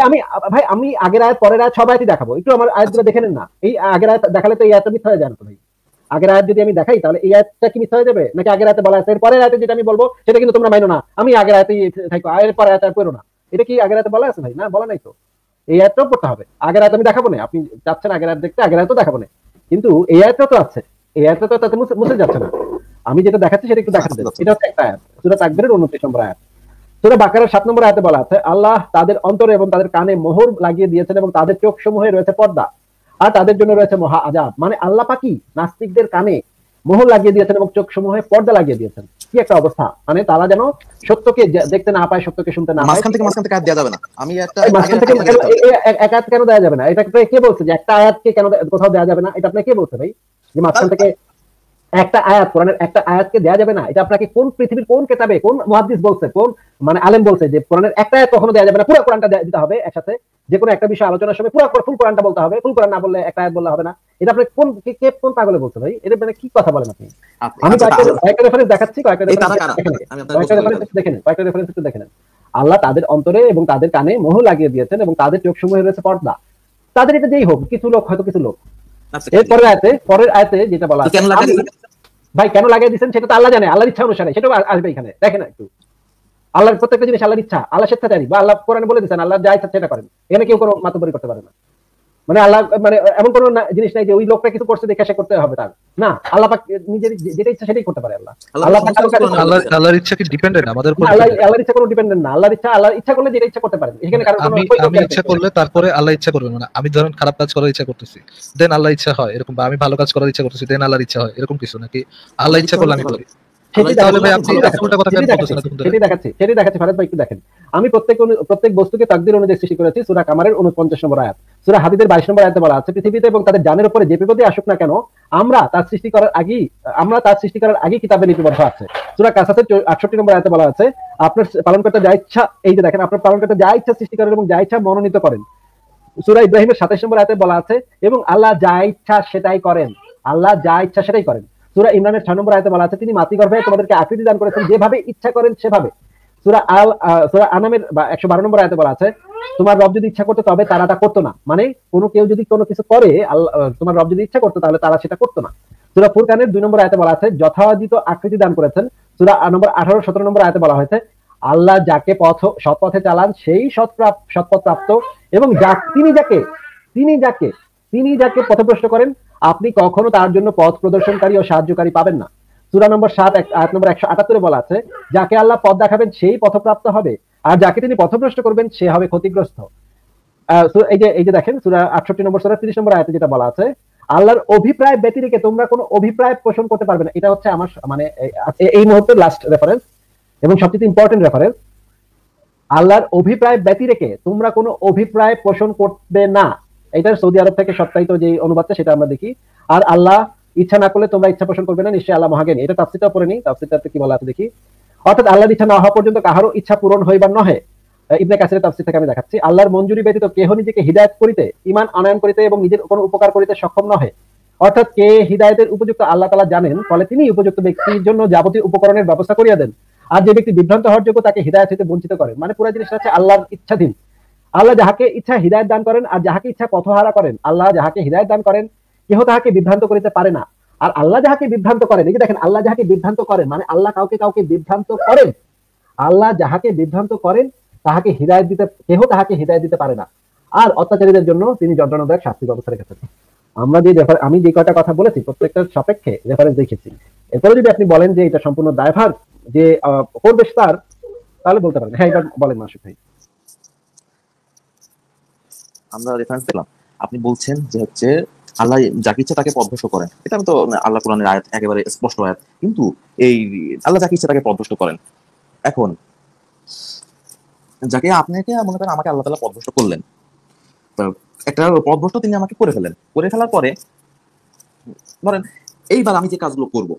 আমি- ভাই, আমি আগের আয়াত পরের আয়াত সব আয়াতই দেখাবো। একটু আমার আয়াতগুলো দেখে নেন না। এই আগের আয়াত দেখালে তো এই আয়াতটা মিথ্যা হয়ে যায় ভাই। আগের আয়াত যদি আমি দেখাই তাহলে এই আয়াতটা কি মিথ্যা হয়ে যাবে? নাকি আগের আয়াতে বলা আছে? এর পরের আয়াতে যেটা আমি বলব সেটা কিন্তু তোমরা মাইনো না। আমি আগের আয়াতেই থাকব। এর পরের আয়াতে আর পড়ো না। এটা কি আগের আয়াতে বলা আছে ভাই? না বলা নাই তো। এই আয়াতটাও পড়তে হবে। আগের আয়াত আমি দেখাবো না। আপনি চাচ্ছেন আগের আয়াত দেখতে আগের আয়াতও দেখাবো না। কিন্তু এই আয়াতটা তো আছে। এই আয়াতটা তো তাতে মুছে যাচ্ছে না। আমি যেটা দেখাচ্ছি সেটা একটু দেখাতে এটা হচ্ছে একটা আয়াত সূরা তাকবীরের 29 নম্বর আয়াত। সূরা বাকারার 7 নম্বর আয়াতে বলা আছে আল্লাহ তাদের অন্তরে এবং তাদের কানে মোহর লাগিয়ে দিয়েছেন এবং তাদের চোখ সমূহে রয়েছে পর্দা আর তাদের জন্য রয়েছে মহা আজাব। মানে আল্লাহ পাকি নাস্তিকদের কানে মোহর লাগিয়ে দিয়েছেন এবং চোখ সমূহে পর্দা লাগিয়ে দিয়েছেন। কি একটা অবস্থা? মানে তারা যেন সত্যকে দেখতে না পায় সত্যকে শুনতে না পায়। মাঝখান থেকে মাঝখান থেকে আয়াত দেওয়া যাবে না। আমি একটা মাঝখান থেকে কেন- এ- এ- এক- আয়াত কেন দেওয়া যাবে না? এটা কে বলছে যে একটা আয়াতকে কেন কোথাও দেওয়া যাবে না? এটা আপনাকে কে বলছে ভাই? যে মাঝখান থেকে একটা আয়াত কোরআনের একটা আয়াতকে দেওয়া যাবে না। এটা আপনাকে কোন পৃথিবীর কোন কেতাবে কোন মুহাদ্দিস বলছে কোন মানে আলেম বলছে যে কোরআনের একটা আয়াত কখনো দেওয়া যাবে না পুরো কোরআনটা দেয়া- দিতে হবে একসাথে। যে কোনো একটা বিষয় আলোচনার সময় পুরো ফুল কোরআনটা বলতে হবে। ফুল কোরআন না বললে একটা আয়াত বললে হবে না। এটা আপনি কোন কে- কোন পাগলে বলছে ভাই? এটা মানে কি কথা বলেন আপনি? আমি আচ্ছা, কয়েকটা রেফারেন্স দেখাচ্ছি কয়েকটা রেফারেন্স? দেখে। কয়েকটা রেফারেন্স একটু দেখে নিন কয়েকটা রেফারেন্স একটু দেখে নিন। আল্লাহ তাদের অন্তরে এবং তাদের কানে মোহ লাগিয়ে দিয়েছেন এবং তাদের চোখ সমূহে রয়েছে পর্দা। তাদের এটা যেই হোক কিছু লোক হয়তো কিছু লোক এর পরের আয়তে পরের আয়তে যেটা বলা কেন লাগাই ভাই কেন লাগিয়ে দিচ্ছেন সেটা তো আল্লাহ জানে আল্লাহর ইচ্ছা অনুসারে সেটাও আ- আসবে এখানে দেখেন একটু। আল্লাহর প্রত্যেকটা জিনিস আল্লাহর ইচ্ছা আল্লাহ স্বেচ্ছাচারী বা আল্লাহ কোরআনে বলে দিচ্ছেন আল্লাহ যা ইচ্ছা সেটা করেন। এখানে কেউ কোনো মাতব্বরি করতে পারে না। মানে আল্লাহ মানে এমন কোনো জিনিস নাই যে ওই লোকটা কিছু করছে দেখে সে করতে হবে তার। না আল্লাহ পাক নিজের যেটা ইচ্ছা সেটাই করতে পারে আল্লাহ। আল্লাহ আল্লাহ পাক আল্লাহ আল্লাহর ইচ্ছা কি ডিপেন্ডেন্ট আমাদের উপর আল্লাহ আল্লাহর ইচ্ছা কোনো ডিপেন্ডেন্ট না। আল্লাহর ইচ্ছা আল্লাহর ইচ্ছা করলে যেটা ইচ্ছা করতে পারেন এখানে কারও কোনো আমি আমি ইচ্ছা করলে তারপরে আল্লাহ ইচ্ছা করবে। মানে আমি ধরেন খারাপ কাজ করার ইচ্ছা করতেছি। দেন আল্লাহ ইচ্ছা হয় এরকম বা আমি ভালো কাজ করার ইচ্ছা করতেছি দেন আল্লাহর ইচ্ছা হয় এরকম কিছু নাকি? আল্লাহ ইচ্ছা করলে আমি করি। আমি প্রত্যেক প্রত্যেক বস্তুকে তাকদির অনুযায়ী সৃষ্টি করেছি সূরা কামারের 49 নম্বর আয়াত। সূরা হাদিদের 22 নম্বর আয়াতে বলা আছে পৃথিবীতে এবং তাদের জানের উপরে যে বিপদে আসুক না কেন আমরা তার সৃষ্টি করার আগেই আমরা তার সৃষ্টি করার আগেই কিতাবে লিপিবদ্ধ আছে। সূরা কাসাসের 68 নম্বর আয়াতে বলা আছে আপনার পালন করতে যা ইচ্ছা এই যে দেখেন আপনার পালন করতে যা ইচ্ছা সৃষ্টি করেন এবং যা ইচ্ছা মনোনীত করেন। সূরা ইব্রাহিমের 27 নম্বর আয়াতে বলা আছে এবং আল্লাহ যা ইচ্ছা সেটাই করেন। আল্লাহ যা ইচ্ছা সেটাই করেন। সূরা ইমরানের 6 নম্বর আয়াতে বলা আছে, তিনি মাতৃগর্ভে তোমাদেরকে আকৃতি দান করেছেন, যেভাবে ইচ্ছা করেন সেভাবে। সূরা আল সূরা আনামের বা 112 নম্বর আয়াতে বলা আছে, তোমার রব যদি ইচ্ছা করতো তবে তারা তা করতো না। মানে কোনো কেউ যদি কোনো কিছু করে তোমার রব যদি ইচ্ছা করতো তাহলে তারা সেটা করতো না। সুরা ফুরকানের দুই নম্বর আয়তে বলা আছে, যথাযথ আকৃতি দান করেছেন। সুরা নম্বর 18 17 নম্বর আয়তে বলা হয়েছে, আল্লাহ যাকে পথ, সৎ পথে চালান, সেই সৎ প্রাপ- সৎপথ প্রাপ্ত এবং যা, তিনি যাকে তিনি যাকে তিনি যাকে পথভ্রষ্ট করেন, আপনি কখনো তার জন্য পথ প্রদর্শনকারী ও সাহায্যকারী পাবেন না। সূরা নম্বর সাত আয়াত নম্বর একশো আটাত্তরে বলা আছে, যাকে আল্লাহ পথ দেখাবেন, সেই পথপ্রাপ্ত হবে। আর যাকে তিনি পথভ্রষ্ট করবেন, সে হবে ক্ষতিগ্রস্ত। এই যে এই যে দেখেন, সুরা আটষট্টি নম্বর সুরা, তিরিশ নম্বর আয়াতে যেটা বলা আছে, আল্লাহর অভিপ্রায় ব্যতিরেকে তোমরা কোনো অভিপ্রায় পোষণ করতে পারবে না। এটা হচ্ছে আমার মানে এই- এই মুহূর্তে লাস্ট রেফারেন্স এবং সবচেয়ে ইম্পর্টেন্ট রেফারেন্স আল্লাহর অভিপ্রায় ব্যতিরেকে তোমরা কোনো অভিপ্রায় পোষণ করবে না। এটার সৌদি আরব থেকে সত্যায়িত যে অনুবাদটা, সেটা আমরা দেখি। আর আল্লাহ ইচ্ছা না করলে তোমরা ইচ্ছা পোষণ করবে না, নিশ্চয়ই আল্লাহ মহাজ্ঞানী। এটা তাফসিরটা পড়ে নিই, তাফসিরটাতে কি বলা আছে দেখি। অর্থাৎ আল্লাহর ইচ্ছা না হওয়া পর্যন্ত কাহারও ইচ্ছা পূরণ হইবার নহে। ইবনে কাসিরের তাফসির থেকে আমি দেখাচ্ছি। আল্লাহর মঞ্জুরি ব্যতীত কেহ নিজেকে হিদায়ত করিতে ইমান আনয়ন করিতে এবং নিজের কোনো উপকার করিতে সক্ষম নহে। অর্থাৎ কে হিদায়তের উপযুক্ত আল্লাহ তালা জানেন, ফলে তিনি উপযুক্ত ব্যক্তির জন্য যাবতীয় উপকরণের ব্যবস্থা করিয়া দেন। আর যে ব্যক্তি বিভ্রান্ত হওয়ার যোগ্য তাকে হিদায়ত হইতে বঞ্চিত করেন মানে পুরো জিনিসটা হচ্ছে আল্লাহর ইচ্ছাধীন। আল্লাহ যাহাকে ইচ্ছা হিদায়ত দান করেন, আর যাহাকে ইচ্ছা পথহারা করেন, আল্লাহ যাহাকে হিদায়ত দান করেন, কেহ তাহাকে বিভ্রান্ত করিতে পারে না। আর আল্লাহ যাহাকে বিভ্রান্ত করেন, এই যে দেখেন, আল্লাহ যাহাকে বিভ্রান্ত করেন মানে আল্লাহ কাউকে কাউকে বিভ্রান্ত করেন। আল্লাহ যাহাকে বিভ্রান্ত করেন, তাহাকে হৃদায়ত দিতে, কেহ তাহাকে হৃদায়ত দিতে পারে না। আর অত্যাচারীদের জন্য তিনি যন্ত্রণাদায়ক শাস্তি ব্যবস্থা রেখেছেন। আমরা যে refer- আমি যে কয়টা কথা বলেছি, প্রত্যেকটার সাপেক্ষে রেফারেন্স দেখেছি। এরপরে যদি আপনি বলেন যে এটা সম্পূর্ণ দায়ভার যে করবে তার, তাহলে বলতে পারেন। হ্যাঁ এবার বলেন মাসুদ ভাই। আমরা রেফারেন্স পেলাম। আপনি বলছেন যে হচ্ছে আল্লাহ যাকে ইচ্ছা তাকে পদভ্রষ্ট করেন। এটা আমি তো আল্লাহ কোরআনের আয়াত, একেবারে স্পষ্ট আয়াত। কিন্তু এই আল্লাহ যাকে ইচ্ছা তাকে পদভ্রষ্ট করেন। এখন, যাকে আপনাকে মনে করেন আমাকে আল্লাহ তালা পদভ্রষ্ট করলেন একটা পদভ্রষ্ট তিনি আমাকে করে ফেলেন। করে ফেলার পরে, ধরেন, এইবার আমি যে কাজগুলো করব,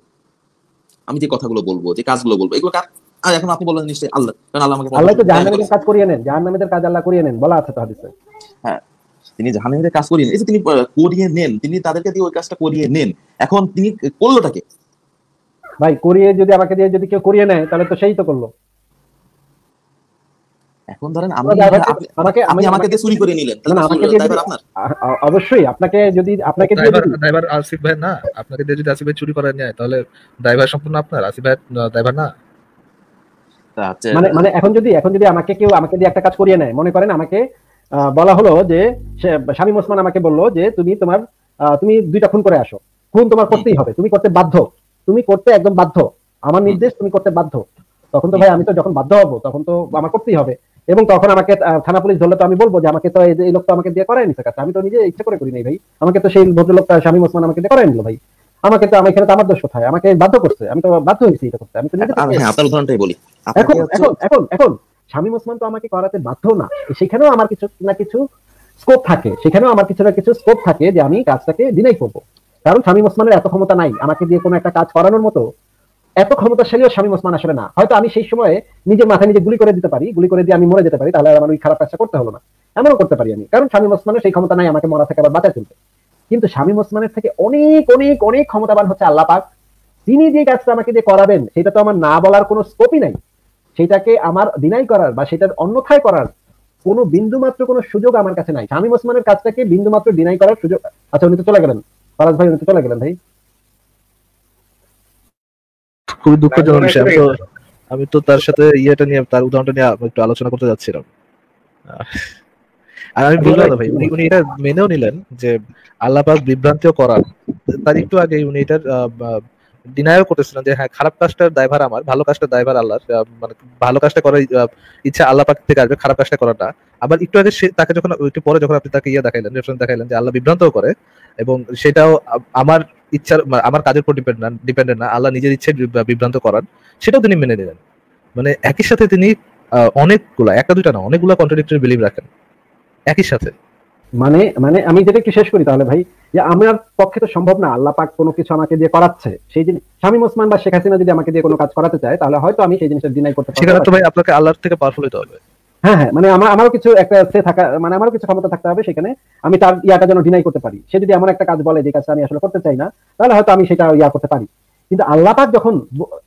আমি যে কথাগুলো বলব, যে কাজগুলো বলব, এগুলো কার? আর এখন আপনি বললেন নিশ্চয়ই আল্লাহ কারণ আল্লাহ আমাকে আল্লাহ তো জাহান্নামীদের কাজ করিয়ে নেন জাহান্নামীদের কাজ আল্লাহ করিয়ে নেন বলা আছে তো হাদিসে। তিনি জাহান্নামীদের কাজ করিয়ে নেন। এই যে তিনি করিয়ে নেন তিনি তাদেরকে দিয়ে ওই কাজটা করিয়ে নেন এখন তিনি করলোটাকে ভাই করিয়ে যদি আমাকে দিয়ে যদি কেউ করিয়ে নেয় তাহলে তো সেই তো করল। এখন ধরেন আমি আমাকে আপনি আমাকে দিয়ে চুরি করে নিলেন তাহলে আমাকে দিয়ে আপনার? অবশ্যই আপনাকে যদি আপনাকে দিয়ে ড্রাইভার আসিফ ভাই না আপনাকে দিয়ে যদি আসিফ ভাই চুরি করে নেয় তাহলে ড্রাইভার সম্পূর্ণ আপনার আসিফ ভাই ড্রাইভার না? মানে মানে এখন যদি এখন যদি আমাকে কেউ আমাকে দিয়ে একটা কাজ করিয়ে নেয়, মনে করেন আমাকে বলা হলো যে, সে- শামীম ওসমান আমাকে বলল যে, তুমি তোমার তুমি দুইটা খুন করে আসো। খুন তোমার করতেই হবে, তুমি করতে বাধ্য। তুমি করতে একদম বাধ্য। আমার নির্দেশ, তুমি করতে বাধ্য। তখন তো ভাই আমি তো যখন বাধ্য হব, তখন তো আমার করতেই হবে। এবং তখন আমাকে থানা পুলিশ ধরলে তো আমি বলব যে, আমাকে তো এই লোক তো আমাকে দিয়ে করায় নিছে কাজ। আমি তো নিজে ইচ্ছা করে করি নাই ভাই। আমাকে তো সেই ভদ্রলোকটা স্বামী ওসমান আমাকে দিয়ে করায় নিল ভাই। আমাকে তো আমি এখানে তো আমার দোষ কোথায়? আমাকে বাধ্য করছে আমি তো বাধ্য হয়েছি এটা করতে আমি তো হ্যাঁ আপনার উদাহরণটাই বলি। এখন এখন এখন এখন শামীম ওসমান তো আমাকে করাতে বাধ্য না। সেখানেও আমার কিছু না কিছু স্কোপ থাকে সেখানেও আমার কিছু না কিছু স্কোপ থাকে যে আমি কাজটাকে ডিনাই করব। কারণ শামীম ওসমানের এত ক্ষমতা নাই আমাকে দিয়ে কোনো একটা কাজ করানোর মতো এত ক্ষমতাশালীও শামীম ওসমান আসলে না। হয়তো আমি সেই সময়ে নিজের মাথায় নিজে গুলি করে দিতে পারি গুলি করে দিয়ে আমি মরে যেতে পারি তাহলে আমার ওই খারাপ কাজটা করতে হলো না। এমনও করতে পারি আমি। কারণ শামীম ওসমানের সেই ক্ষমতা নাই আমাকে মরা থেকে আবার বাঁচায় তুলতে। কিন্তু শামীম ওসমানের থেকে অনেক অনেক অনেক ক্ষমতাবান হচ্ছে আল্লাহ পাক। তিনি যে কাজটা আমাকে দিয়ে করাবেন সেটা তো আমার না বলার কোনো স্কোপই নাই। সেটাকে আমার ডিনাই করার বা সেটার অন্যথায় করার কোনো বিন্দু মাত্র কোনো সুযোগ আমার কাছে নাই। শামীম ওসমানের কাজটাকে বিন্দু মাত্র ডিনাই করার সুযোগ আচ্ছা উনি তো চলে গেলেন। ফারাজ ভাই উনি তো চলে গেলেন ভাই। খুবই দুঃখজনক বিষয়। আমি তো আমি তো তার সাথে ইয়েটা নিয়ে তার উদাহরণটা নিয়ে একটু আলোচনা করতে যাচ্ছিলাম। আর আমি বললাম ভাই উনি এটা মেনেও নিলেন যে আল্লাহ পাক বিভ্রান্তিও করার তার একটু আগে উনি এটার ডিনাইও করতেছিলেন যে হ্যাঁ খারাপ কাজটার দায়ভার আমার ভালো কাজটার দায়ভার আল্লাহর মানে ভালো কাজটা করার ইচ্ছা আল্লাহ পাক থেকে আসবে খারাপ কাজটা করাটা। আবার একটু আগে তাকে যখন একটু পরে যখন আপনি তাকে ইয়ে দেখাইলেন রেফারেন্স দেখাইলেন যে আল্লাহ বিভ্রান্তও করে এবং সেটাও আমার ইচ্ছার আমার কাজের উপর ডিপেন্ড না ডিপেন্ডেন্ট না আল্লাহ নিজের ইচ্ছে বিভ্রান্ত করান সেটাও তিনি মেনে নিলেন। মানে একই সাথে তিনি অনেকগুলা একটা দুইটা না অনেকগুলা কন্ট্রাডিক্টরি বিলিভ রাখেন। একই সাথে। মানে মানে আমি যেটা একটু শেষ করি তাহলে ভাই যে আমার পক্ষে তো সম্ভব না আল্লাহ পাক কোনো কিছু আমাকে দিয়ে করাচ্ছে। সেই জিনিস স্বামী ওসমান বা শেখ হাসিনা যদি আমাকে দিয়ে কোনো কাজ করাতে চায় তাহলে হয়তো আমি সেই জিনিসটা ডিনাই করতে সেখানে তো ভাই আপনাকে আল্লাহর থেকে পাওয়ারফুল হতে হবে। হ্যাঁ হ্যাঁ মানে আমার আমারও কিছু একটা সে থাকা মানে আমারও কিছু ক্ষমতা থাকতে হবে সেখানে। আমি তার ইয়াটা যেন ডিনাই করতে পারি। সে যদি এমন একটা কাজ বলে যে কাজটা আমি আসলে করতে চাই না তাহলে হয়তো আমি সেটা ইয়া করতে পারি। কিন্তু আল্লাহ পাক যখন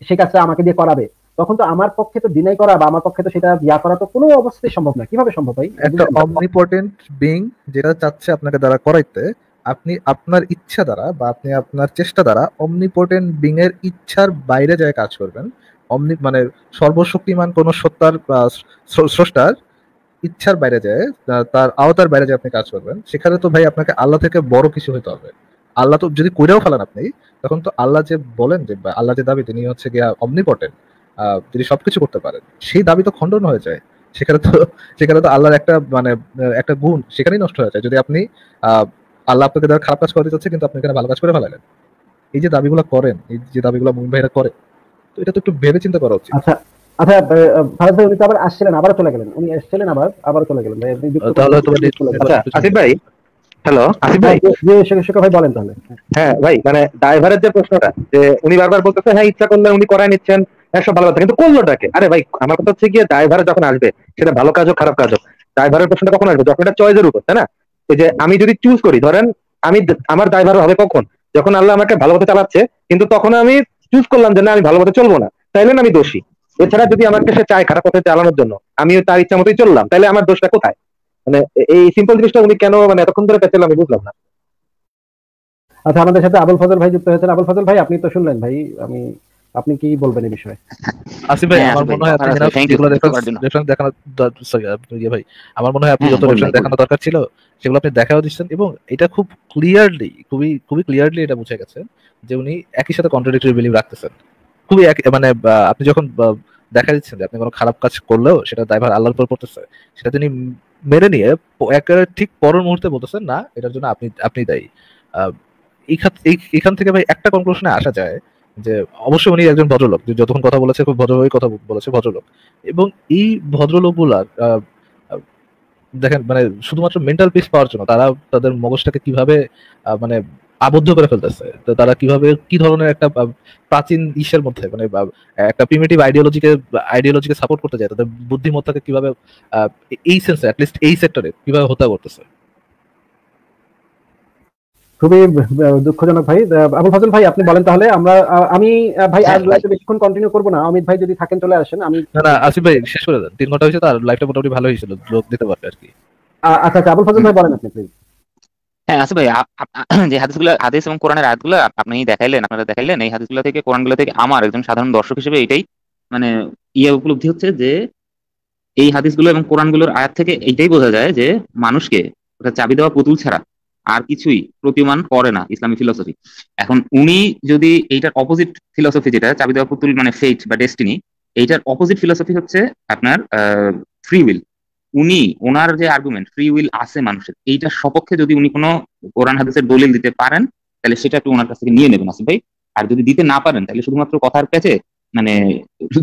সেই কাজটা আমাকে দিয়ে করাবে তখন তো আমার পক্ষে তো ডিনাই করা বা আমার পক্ষে তো সেটা ইয়া করা তো কোনো অবস্থায় সম্ভব না। কীভাবে সম্ভব ভাই? একটা অমনিপটেন্ট বিং যেটা চাচ্ছে আপনাকে দ্বারা করাইতে আপনি আপনার ইচ্ছা দ্বারা বা আপনি আপনার চেষ্টা দ্বারা অমনিপটেন্ট বিং এর ইচ্ছার বাইরে যায় কাজ করবেন। অমনি মানে সর্বশক্তিমান কোন সত্তার স্রষ্টার ইচ্ছার বাইরে যায় তার আওতার বাইরে যায় আপনি কাজ করবেন। সেখানে তো ভাই আপনাকে আল্লাহ থেকে বড় কিছু হতে হবে। আল্লাহ তো যদি কইরাও ফেলান আপনি তখন তো আল্লাহ যে বলেন যে আল্লাহ যে দাবি তিনি হচ্ছে গিয়া অমনিপটেন্ট তিনি সবকিছু করতে পারেন। সেই দাবি তো খণ্ডন হয়ে যায়। সেখানে তো সেখানে তো আল্লাহর একটা মানে একটা গুণ সেখানেই নষ্ট হয়ে যায়। যদি আপনি আহ, আল্লাহ আপনাকে দ্বারা খারাপ কাজ করে চাচ্ছে কিন্তু আপনি এখানে ভালো কাজ করে ফেলালেন। এই যে দাবিগুলো করেন এই যে দাবিগুলো মুমিন ভাইরা করে তো এটা তো একটু ভেবে চিন্তা করা উচিত। আচ্ছা আচ্ছা আহ, ভাই উনি তো আবার আসছিলেন আবার চলে গেলেন। উনি এসেছিলেন আবার আবার চলে গেলেন। ভাই, তাহলে করুন। হয়তো বা চলে গেলেন। আচ্ছা আসিফ ভাই হ্যালো আসিফ ভাই। জি, জি, শেখ- শেখ ভাই বলেন তাহলে। হ্যাঁ ভাই মানে ড্রাইভারের যে প্রশ্নটা যে উনি বারবার বলতেছে হ্যাঁ ইচ্ছা করলে উনি করায় নিচ্ছেন। সব ভালো কথা। কিন্তু করলোটাকে আরে ভাই, আমার কথা হচ্ছে গিয়ে ড্রাইভার যখন আসবে, সেটা ভালো কাজ হোক খারাপ কাজ হোক ড্রাইভারের প্রশ্নটা কখন আসবে? যখন এটা চয়েসের উপর, তাই না? এই যে আমি যদি চুজ করি, ধরেন আমি আমার ড্রাইভার হবে কখন? যখন আল্লাহ আমাকে ভালো পথে চালাচ্ছে, কিন্তু তখন আমি চুজ করলাম যে না, আমি ভালো পথে চলবো না। তাইলে আমি দোষী। এছাড়া যদি আমাকে সে চায় খারাপ পথে চালানোর জন্য, আমি তার ইচ্ছা মতোই চললাম তাহলে আমার দোষটা কোথায়? মানে এই সিম্পল জিনিসটা উনি কেন মানে এতক্ষণ ধরে পেছিলাম আমি বুঝলাম না। আচ্ছা আমাদের সাথে আবুল ফজল ভাই যুক্ত হয়েছেন। আবুল ফজল ভাই, আপনি তো শুনলেন ভাই, আমি আপনি কি বলবেন এই বিষয়ে? আসিফ ভাই হ্যাঁ, আমার মনে হয় আপনি যেগুলো রেফারেন্স দেখানো সরি ইয়ে ভাই আমার মনে হয় আপনি হ্যাঁ, যত রেফারেন্স। দেখানো দরকার ছিল সেগুলো আপনি দেখাও দিচ্ছেন এবং এটা খুব ক্লিয়ারলি খুবই খুবই ক্লিয়ারলি এটা বুঝে গেছে যে উনি একই সাথে কন্ট্রাডিক্টরি বিলিভ রাখতেছেন। খুবই এক মানে আপনি যখন দেখা দিচ্ছেন যে আপনি কোনো খারাপ কাজ করলেও সেটা দায়ভার আল্লাহর উপর পড়তেছে সেটা তিনি মেনে নিয়ে একেবারে ঠিক পরের মুহূর্তে বলতেছেন না এটার জন্য আপনি আপনি দায়ী। আহ, এই এখান থেকে ভাই একটা কনক্লুশনে আসা যায় যে অবশ্যই উনি একজন ভদ্রলোক যে যতক্ষণ কথা বলেছে খুব ভদ্রভাবে কথা বলেছে ভদ্রলোক। এবং এই আহ, দেখেন মানে শুধুমাত্র মেন্টাল পিস পাওয়ার জন্য তারা তাদের মগজটাকে কীভাবে মানে আবদ্ধ করে ফেলতেছে তো তারা কীভাবে কি ধরনের একটা প্রাচীন ইসের মধ্যে মানে একটা প্রিমিটিভ আইডিওলজিকে আইডিওলজিকে সাপোর্ট করতে যায় তাদের বুদ্ধিমত্তাকে কীভাবে এই সেন্সে অ্যাটলিস্ট এই সেক্টরে কীভাবে হত্যা করতেছে। খুবই দুঃখজনক ভাই। আবুল ফজল ভাই আপনি বলেন তাহলে। আমরা আমি ভাই আর হ্যাঁ, লাইভে বেশিক্ষণ কন্টিনিউ করব না। অমিত ভাই যদি থাকেন চলে আসেন। আমি না না আসিফ ভাই শেষ করে দেন। তিন ঘণ্টা হয়েছে তার লাইফটা মোটামুটি ভালো হয়েছিল। লোক দিতে পারবে আর কি। আচ্ছা আচ্ছা আবুল ফজল ভাই বলেন আপনি প্লিজ হ্যাঁ আসিফ ভাই যে হাদিসগুলো হাদিস এবং কোরআনের আয়াতগুলো আপ- আপনি দেখাইলেন আপনারা দেখাইলেন এই হাদিসগুলো থেকে কোরআনগুলো থেকে আমার একজন সাধারণ দর্শক হিসেবে এটাই মানে ইয়ে উপলব্ধি হচ্ছে যে এই হাদিসগুলো এবং কোরআনগুলোর আয়াত থেকে এইটাই বোঝা যায় যে মানুষকে ওটা চাবি দেওয়া পুতুল ছাড়া আর কিছুই প্রতিমান করে না ইসলামী ফিলোসফি এখন উনি যদি এইটার অপোজিট ফিলোসফি যেটা, চাবি দেওয়া পুতুল মানে ফেট বা ডেস্টিনি এইটার অপোজিট ফিলোসফি হচ্ছে আপনার ফ্রি উইল উনি, ওনার যে আর্গুমেন্ট ফ্রি উইল আছে মানুষের এইটার সপক্ষে যদি উনি কোনো কোরআন হাদিসের দলিল দিতে পারেন, তাহলে সেটা একটু ওনার কাছ থেকে নিয়ে নেবেন আসিফ ভাই। আর যদি দিতে না পারেন, তাহলে শুধুমাত্র কথার পেছে মানে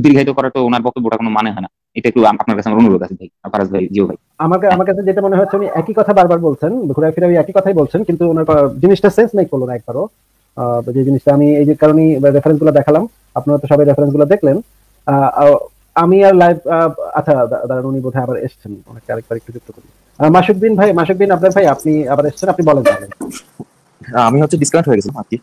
দীর্ঘায়িত করা তো ওনার পক্ষে ওটা কোনো মানে হয় না। এটা একটু আপনার কাছে আমার অনুরোধ আছে ভাই ফারাজ ভাই জিও ভাই। আমাকে আমার কাছে যেটা মনে হচ্ছে উনি একই কথা বারবার বলছেন ঘুরে ফিরে একই কথাই বলছেন কিন্তু ওনার জিনিসটা সেন্স নেই করল না একবারও। যে জিনিসটা আমি এই যে কারণে রেফারেন্সগুলো দেখালাম আপনারা তো সবাই রেফারেন্সগুলো দেখলেন। আমি আর লাইভ আচ্ছা দাঁড়ান উনি বোধহয় আবার এসছেন। ওনাকে আরেকবার একটু যুক্ত করি। মাসুকদিন ভাই মাসুকদিন আপনার ভাই আপনি আবার এসছেন আপনি বলেন আমি হচ্ছে ডিসকানেক্ট হয়ে গেছিলাম আর কি।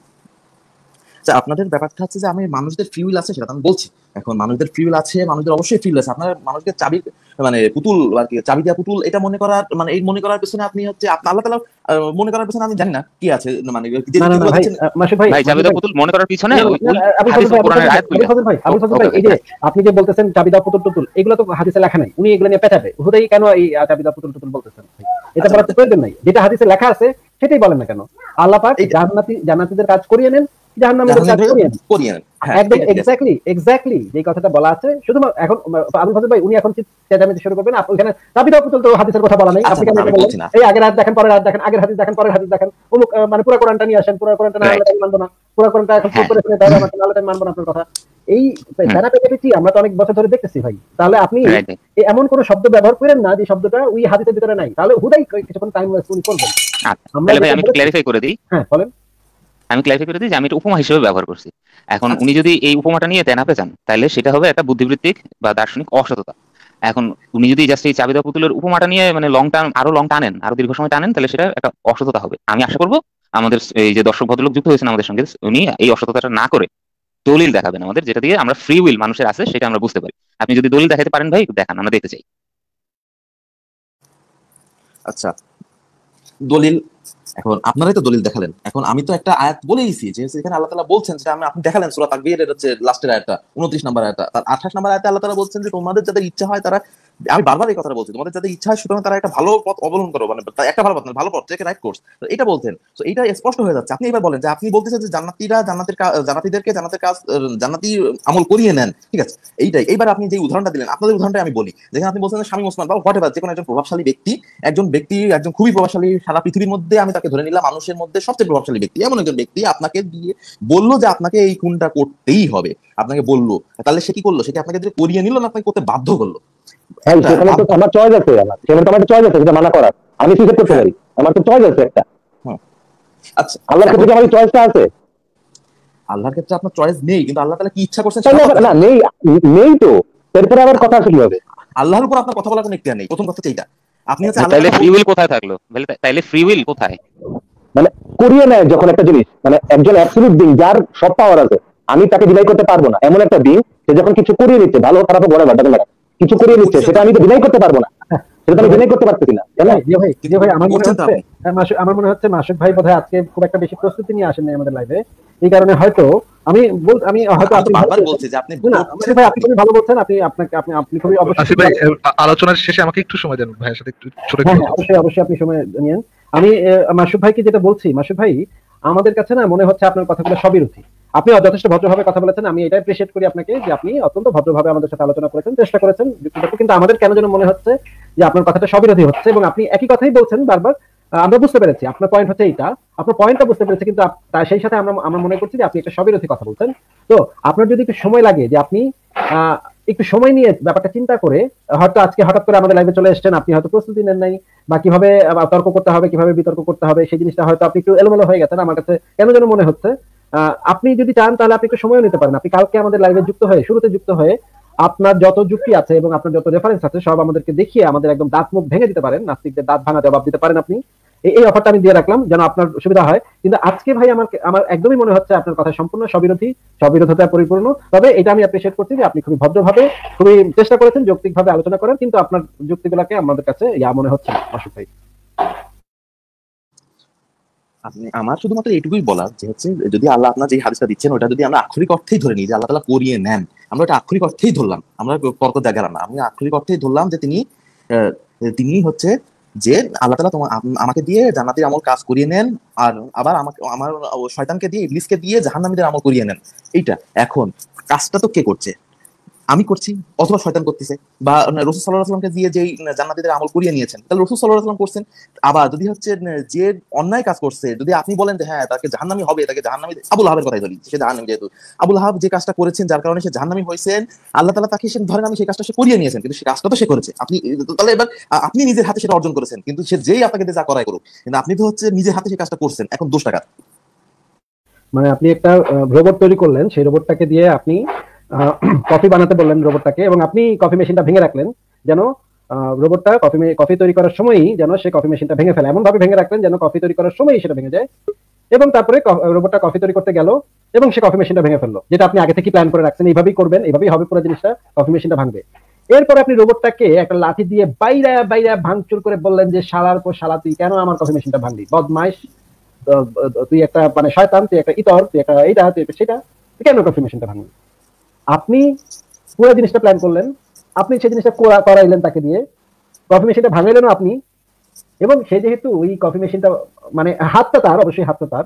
আচ্ছা আপনাদের ব্যাপারটা হচ্ছে যে আমি মানুষদের ফিউল আছে সেটা আমি বলছি। এখন মানুষদের ফিউল আছে মানুষদের অবশ্যই ফিউল আছে। আপনার মানুষকে চাবি মানে পুতুল আর কি চাবি দেওয়া পুতুল এটা মনে করার মানে এই মনে করার পেছনে আপনি হচ্ছে আপনি আল্লাহ তালা মনে করার পেছনে আমি জানি না কি আছে মানে মনে করার পিছনে আপনি যে বলতেছেন চাবিদা পুতুল টুতুল এগুলো তো হাদিসে লেখা নাই উনি এগুলো নিয়ে পেটাবে। হুদাই কেন এই আহ, চাবিদা পুতুল টুতুল বলতেছেন? এটা বলার প্রয়োজন নাই। যেটা হাদিসে লেখা আছে সেটাই বলেন না কেন। আল্লাহ পাক জান্নাতি জান্নাতীদের কাজ করিয়ে নেন জাহান্নামীদের কাজ করিয়ে নেন। করিয়ে নেন। হ্যাঁ একদম। এক্স্যাক্টলি এক্স্যাক্টলি যে কথাটা বলা আছে শুধু এখন আবুল ফাজল ভাই উনি এখন চেঁচামেচি শুরু করবেন। আপনি ওখানে দাবি দাও তো হাদিসের কথা বলা নেই। আচ্ছা, আপনি কেন বললেন? না। এই আগের হাত দেখেন পরের হাত দেখেন আগের হাদিস দেখেন পরের হাদিস দেখেন। অমুক মানে পুরো কোরআনটা নিয়ে আসেন পুরো কোরআনটা না. হলে মানবো না। পুরো কোরআনটা এখন হ্যাঁ। করে ফেলে তাহলে আমাকে নাহলে আমি মানবো না আপনার কথা। এই ফেনা পেটেছি আমরা তো অনেক বছর ধরে দেখতেছি ভাই। তাহলে আপনি এমন কোন শব্দ ব্যবহার করেন না যে শব্দটা ওই হাদিসের ভিতরে নাই। তাহলে হুদাই কিছুক্ষণ টাইম ওয়েস্ট করবেন। আচ্ছা। আমরা তাহলে ভাই আমি একটু ক্ল্যারিফাই করে দিই। হ্যাঁ বলেন। আমি ক্ল্যারিফাই করে দিই যে আমি এটা উপমা হিসেবে ব্যবহার করছি। এখন আচ্ছা। উনি যদি এই উপমাটা নিয়ে তেনাপে চান তাহলে সেটা হবে একটা বুদ্ধিবৃত্তিক বা দার্শনিক অসততা। এখন উনি যদি জাস্ট এই চাবিদা পুতুলের উপমাটা নিয়ে মানে লং টার্ম আরও লং টানেন আরও দীর্ঘ সময় টানেন তাহলে সেটা একটা অসততা হবে। আমি আশা করব আমাদের এই যে দর্শক ভদ্রলোক যুক্ত হয়েছেন আমাদের সঙ্গে উনি এই অসততাটা না করে দলিল দেখাবেন আমাদের যেটা দিয়ে আমরা ফ্রি উইল মানুষের আছে সেটা আমরা বুঝতে পারি। আপনি যদি দলিল দেখাতে পারেন ভাই দেখান আমরা দেখতে চাই। আচ্ছা। দলিল এখন আপনারাই তো দলিল দেখালেন। এখন আমি তো একটা আয়াত বলেইছি যে এখানে আল্লাহ তালা বলছেন যে আমি, আপনি দেখালেন সুরা তাকবীর হচ্ছে লাস্টের আয়াতটা 29 নম্বর আয়াতটা। তার 28 নম্বর আয়াতে আল্লাহ তালা বলছেন যে তোমাদের যাদের ইচ্ছা হয় তারা আমি বারবার এই কথাটা বলছি, তোমাদের যাদের ইচ্ছা হয় সুতরাং তারা একটা ভালো পথ অবলম্বন করো মানে একটা ভালো পথ ভালো পথ রাইট কোর্স তো এটা বলতেন তো এটা স্পষ্ট হয়ে যাচ্ছে। আপনি এবার বলেন যে আপনি বলতেছেন যে জান্নাতীরা জান্নাতের কা- জান্নাতীদেরকে জান্নাতের কাজ জান্নাতি আমল করিয়ে নেন, ঠিক আছে? এইটাই। এইবার আপনি যে উদাহরণটা দিলেন, আপনাদের উদাহরণটা আমি বলি। যেখানে আপনি বলছেন স্বামী ওসমান বা হোয়াট এভার যে কোনো একজন প্রভাবশালী ব্যক্তি, একজন ব্যক্তি, একজন খুবই প্রভাবশালী, সারা পৃথিবীর মধ্যে আমি তাকে ধরে নিলাম, মানুষের মধ্যে সবচেয়ে প্রভাবশালী ব্যক্তি। এমন একজন ব্যক্তি আপনাকে দিয়ে বলল যে আপনাকে এই খুনটা করতেই হবে। আপনাকে বলল, তাহলে সে কি করল? সেটা আপনাকে যদি করিয়ে নিল না, আপনাকে করতে বাধ্য করল? হ্যাঁ সেখানে তো আমার চয়েস আছে আমার। সেখানে তো আমার চয়েস আছে যেটা মানা করার। আমি সুইসাইড করতে পারি? আমার তো চয়েস আছে একটা। আচ্ছা আল্লাহর ক্ষেত্রে কি আমার চয়েসটা আছে? আল্লাহর ক্ষেত্রে আপনার চয়েস নেই কিন্তু আল্লাহ তালা কি ইচ্ছা করছেন তাহলে সেটা না নেই নেই তো। এরপরে আবার কথা আসলে হবে আল্লাহর উপর আপনার কথা বলার কোনো ইখতিয়ার নেই। প্রথম কথা এইটা। আপনি হচ্ছে তাআলা ফ্রি উইল কোথায় থাকল? তাহলে তাইলে ফ্রি উইল কোথায়? মানে করিয়ে নেয় যখন একটা জিনিস। মানে একজন অ্যাবসলিউট বিং যার সব পাওয়ার আছে আমি তাকে ডিনাই করতে পারব না। এমন একটা বিং সে যখন কিছু করিয়ে নিচ্ছে ভালো খারাপ বড় বাটা না কিছু করিয়ে নিচ্ছে সেটা আমি তো ডিনাই করতে পারব না। সেটা আমি ডিনাই করতে পারতেছি না তাই না জি ভাই ভাই আমার মনে হচ্ছে হ্যাঁ, মাসুক- আমার মনে হচ্ছে মাসুক ভাই বোধহয় আজকে খুব একটা বেশি প্রস্তুতি নিয়ে আসেন আমাদের লাইভে এই কারণে হয়তো আমি বল আমি হয়তো আপনি বারবার বলছি। যে আপনি ভাই আপনি খুবই ভালো বলছেন আপনি আপনাকে আপনি আপনি খুবই অবশ্যই ভাই আলোচনার শেষে আমাকে একটু সময় দেন ভাইয়ের সাথে একটু ছোট হ্যাঁ অবশ্যই অবশ্যই আপনি সময় আমি আহ, মাসুক ভাইকে যেটা বলছি মাসুক ভাই আমাদের কাছে না মনে হচ্ছে আপনার কথাগুলো সবই রুচি আপনি যথেষ্ট ভদ্রভাবে কথা বলেছেন আমি এটা অ্যাপ্রিশিয়েট করি আপনাকে যে আপনি অত্যন্ত ভদ্রভাবে আমাদের সাথে আলোচনা করেছেন চেষ্টা করেছেন যুক্তিতর্ক, কিন্তু আমাদের কেন যেন মনে হচ্ছে যে আপনার কথাটা সবিরোধী হচ্ছে এবং আপনি একই কথাই বলছেন বারবার আমরা বুঝতে পেরেছি। আপনার পয়েন্ট হচ্ছে এইটা আপনার পয়েন্টটা বুঝতে পেরেছি কিন্তু তার সেই সাথে আমরা আমরা মনে করছি যে আপনি একটা সবিরোধী কথা বলছেন। তো আপনার যদি একটু সময় লাগে যে আপনি একটু সময় নিয়ে ব্যাপারটা চিন্তা করে হয়তো আজকে হঠাৎ করে আমাদের লাইভে চলে এসেছেন আপনি হয়তো প্রস্তুতি নেন নাই বা কীভাবে তর্ক করতে হবে কীভাবে বিতর্ক করতে হবে সেই জিনিসটা হয়তো আপনি একটু এলোমেলো হয়ে গেছেন আমার কাছে কেন যেন মনে হচ্ছে আপনি যদি চান, তাহলে আপনি একটু সময়ও নিতে পারেন। আপনি কালকে আমাদের লাইভে যুক্ত হয়ে, শুরুতে যুক্ত হয়ে আপনার যত যুক্তি আছে এবং আপনার যত রেফারেন্স আছে, সব আমাদেরকে দেখিয়ে আমাদের একদম দাঁত মুখ ভেঙে দিতে পারেন। নাস্তিকদের দাঁত ভাঙা জবাব দিতে পারেন আপনি। এই- অফারটা আমি দিয়ে রাখলাম, যেন আপনার সুবিধা হয়। কিন্তু আজকে ভাই আমার আমার একদমই মনে হচ্ছে আপনার কথা সম্পূর্ণ সবিরোধী সবিরোধতায় পরিপূর্ণ। তবে এটা আমি অ্যাপ্রিশিয়েট করছি যে আপনি খুবই ভদ্রভাবে, খুবই চেষ্টা করেছেন যৌক্তিকভাবে আলোচনা করেন কিন্তু আপনার যুক্তিগুলোকে আমাদের কাছে ইয়া মনে হচ্ছে অশোক ভাই। আপনি আমার শুধুমাত্র এইটুকুই বলার যে হচ্ছে, যদি আল্লাহ আপনার যে হাদিসটা দিচ্ছেন, ওটা যদি আমরা আক্ষরিক অর্থেই ধরে নিই যে আল্লাহ তালা করিয়ে নেন, আমরা ওটা আক্ষরিক অর্থেই ধরলাম, আমরা তর্ক জায়গা না। আমি আক্ষরিক অর্থেই ধরলাম যে তিনি তিনি হচ্ছে যে আল্লাহ তালা তোমার আমাকে দিয়ে জান্নাতের আমল কাজ করিয়ে নেন, আর আবার আমাকে আমার শয়তানকে দিয়ে, ইবলিসকে দিয়ে জাহান্নামীদের আমল করিয়ে নেন। এইটা। এখন, কাজটা তো কে করছে? আমি করছি, অথবা শয়তান করতেছে। বা রসুল সাল্লাহ আসলামকে দিয়ে যে জান্নাতীদের আমল করিয়ে নিয়েছেন। তাহলে রসুল সাল্লাহ আসলাম করছেন, আবার যদি হচ্ছে যে অন্যায় কাজ করছে, যদি আপনি বলেন যে হ্যাঁ তাকে জাহান্নামি হবে, তাকে জাহান্নামি আবুল হাবের কথাই ধরি সে জাহান্নামি যেহেতু। আবুল হাব যে কাজটা করেছেন, যার কারণে সে জাহান্নামি হয়েছেন, আল্লাহ তালা তাকে সে, ধরেন আমি সেই কাজটা সে করিয়ে নিয়েছেন, কিন্তু সেই কাজটা তো সে করেছে। আপনি তাহলে এবার আপনি নিজের হাতে সেটা অর্জন করেছেন, কিন্তু সে যেই আপনাকে যা করাই করুক, কিন্তু আপনি তো হচ্ছে নিজের হাতে সেই কাজটা করছেন, এখন দোষ টাকা মানে আপনি একটা রোবট তৈরি করলেন, সেই রোবটটাকে দিয়ে আপনি কফি বানাতে বললেন রোবটটাকে এবং আপনি কফি মেশিনটা ভেঙে রাখলেন যেন রোবটটা কফি কফি তৈরি করার সময়ই যেন সে কফি মেশিনটা ভেঙে ফেলে। এমন ভাবে ভেঙে রাখলেন যেন কফি তৈরি করার সময়ই সেটা ভেঙে যায়। এবং তারপরে রোবটটা কফি তৈরি করতে গেল এবং সে কফি মেশিনটা ভেঙে ফেলল, যেটা আপনি আগে থেকে প্ল্যান করে রাখছেন। এইভাবেই করবেন, এইভাবেই হবে পুরো জিনিসটা কফি মেশিনটা ভাঙবে। এরপর আপনি রোবটটাকে একটা লাঠি দিয়ে বাইরা বাইরা ভাঙচুর করে বললেন যে, শালার পর শালা, তুই কেন আমার কফি মেশিনটা ভাঙলি? বদমাইশ। তুই একটা মানে শয়তান, তুই একটা ইতর, তুই একটা এইটা, তুই একটা সেটা কেন কফি মেশিনটা ভাঙলি? আপনি পুরো জিনিসটা প্ল্যান করলেন আপনি সেই জিনিসটা করাইলেন তাকে দিয়ে। কফি মেশিনটা ভাঙাইলেন আপনি। এবং সে যেহেতু ওই কফি মেশিনটা মানে হাতটা তার অবশ্যই হাতটা তার।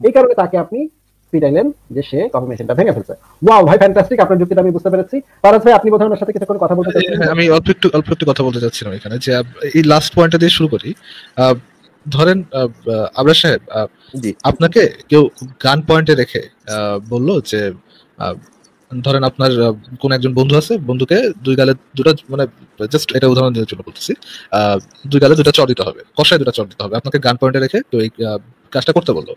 এই কারণে তাকে আপনি পিটাইলেন যে সে কফি মেশিনটা ভেঙে ফেলছে। ওয়াও ভাই ফ্যান্টাস্টিক আপনার যুক্তিটা আমি বুঝতে পেরেছি। ফারাজ ভাই আপনি বোধহয় ওনার সাথে কিছুক্ষণ কথা বলতে চাচ্ছেন হ্যাঁ, আমি অল্প একটু অল্প একটু কথা বলতে চাচ্ছিলাম এখানে। যে এই লাস্ট পয়েন্টটা দিয়ে শুরু করি। আহ, ধরেন আহ, আহ, সাহেব আহ, জি। আপনাকে কেউ গান পয়েন্টে রেখে আহ, বলল যে আহ, ধরেন আপনার কোন একজন বন্ধু আছে বন্ধুকে দুই গালে দুটো মানে জাস্ট এটা উদাহরণ দেওয়ার জন্য বলতেছি দুই গালে দুটো চর দিতে হবে কষায় দুটো চর দিতে হবে। আপনাকে গান পয়েন্টে রেখে তো এই কাজটা করতে বলল।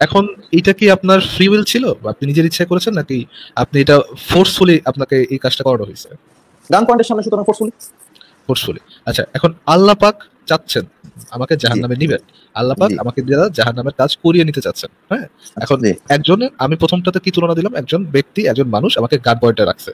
এখন এটা কি আপনার ফ্রি উইল ছিল? বা আপনি নিজের ইচ্ছা করেছেন নাকি আপনি এটা ফোর্সফুলি আপনাকে এই কাজটা করানো হয়েছে? গান পয়েন্টের সামনে সুতরাং ফোর্সফুলি ফোর্সফুলি আচ্ছা এখন আল্লাহ পাক চাচ্ছেন আমাকে জাহান নামে নিবেন। আল্লাহ পাক আমাকে জাহান নামের কাজ করিয়ে নিতে চাচ্ছেন হ্যাঁ? এখন একজন আমি প্রথমটাতে কি তুলনা দিলাম? একজন ব্যক্তি একজন মানুষ আমাকে গান পয়েন্টে রাখছে।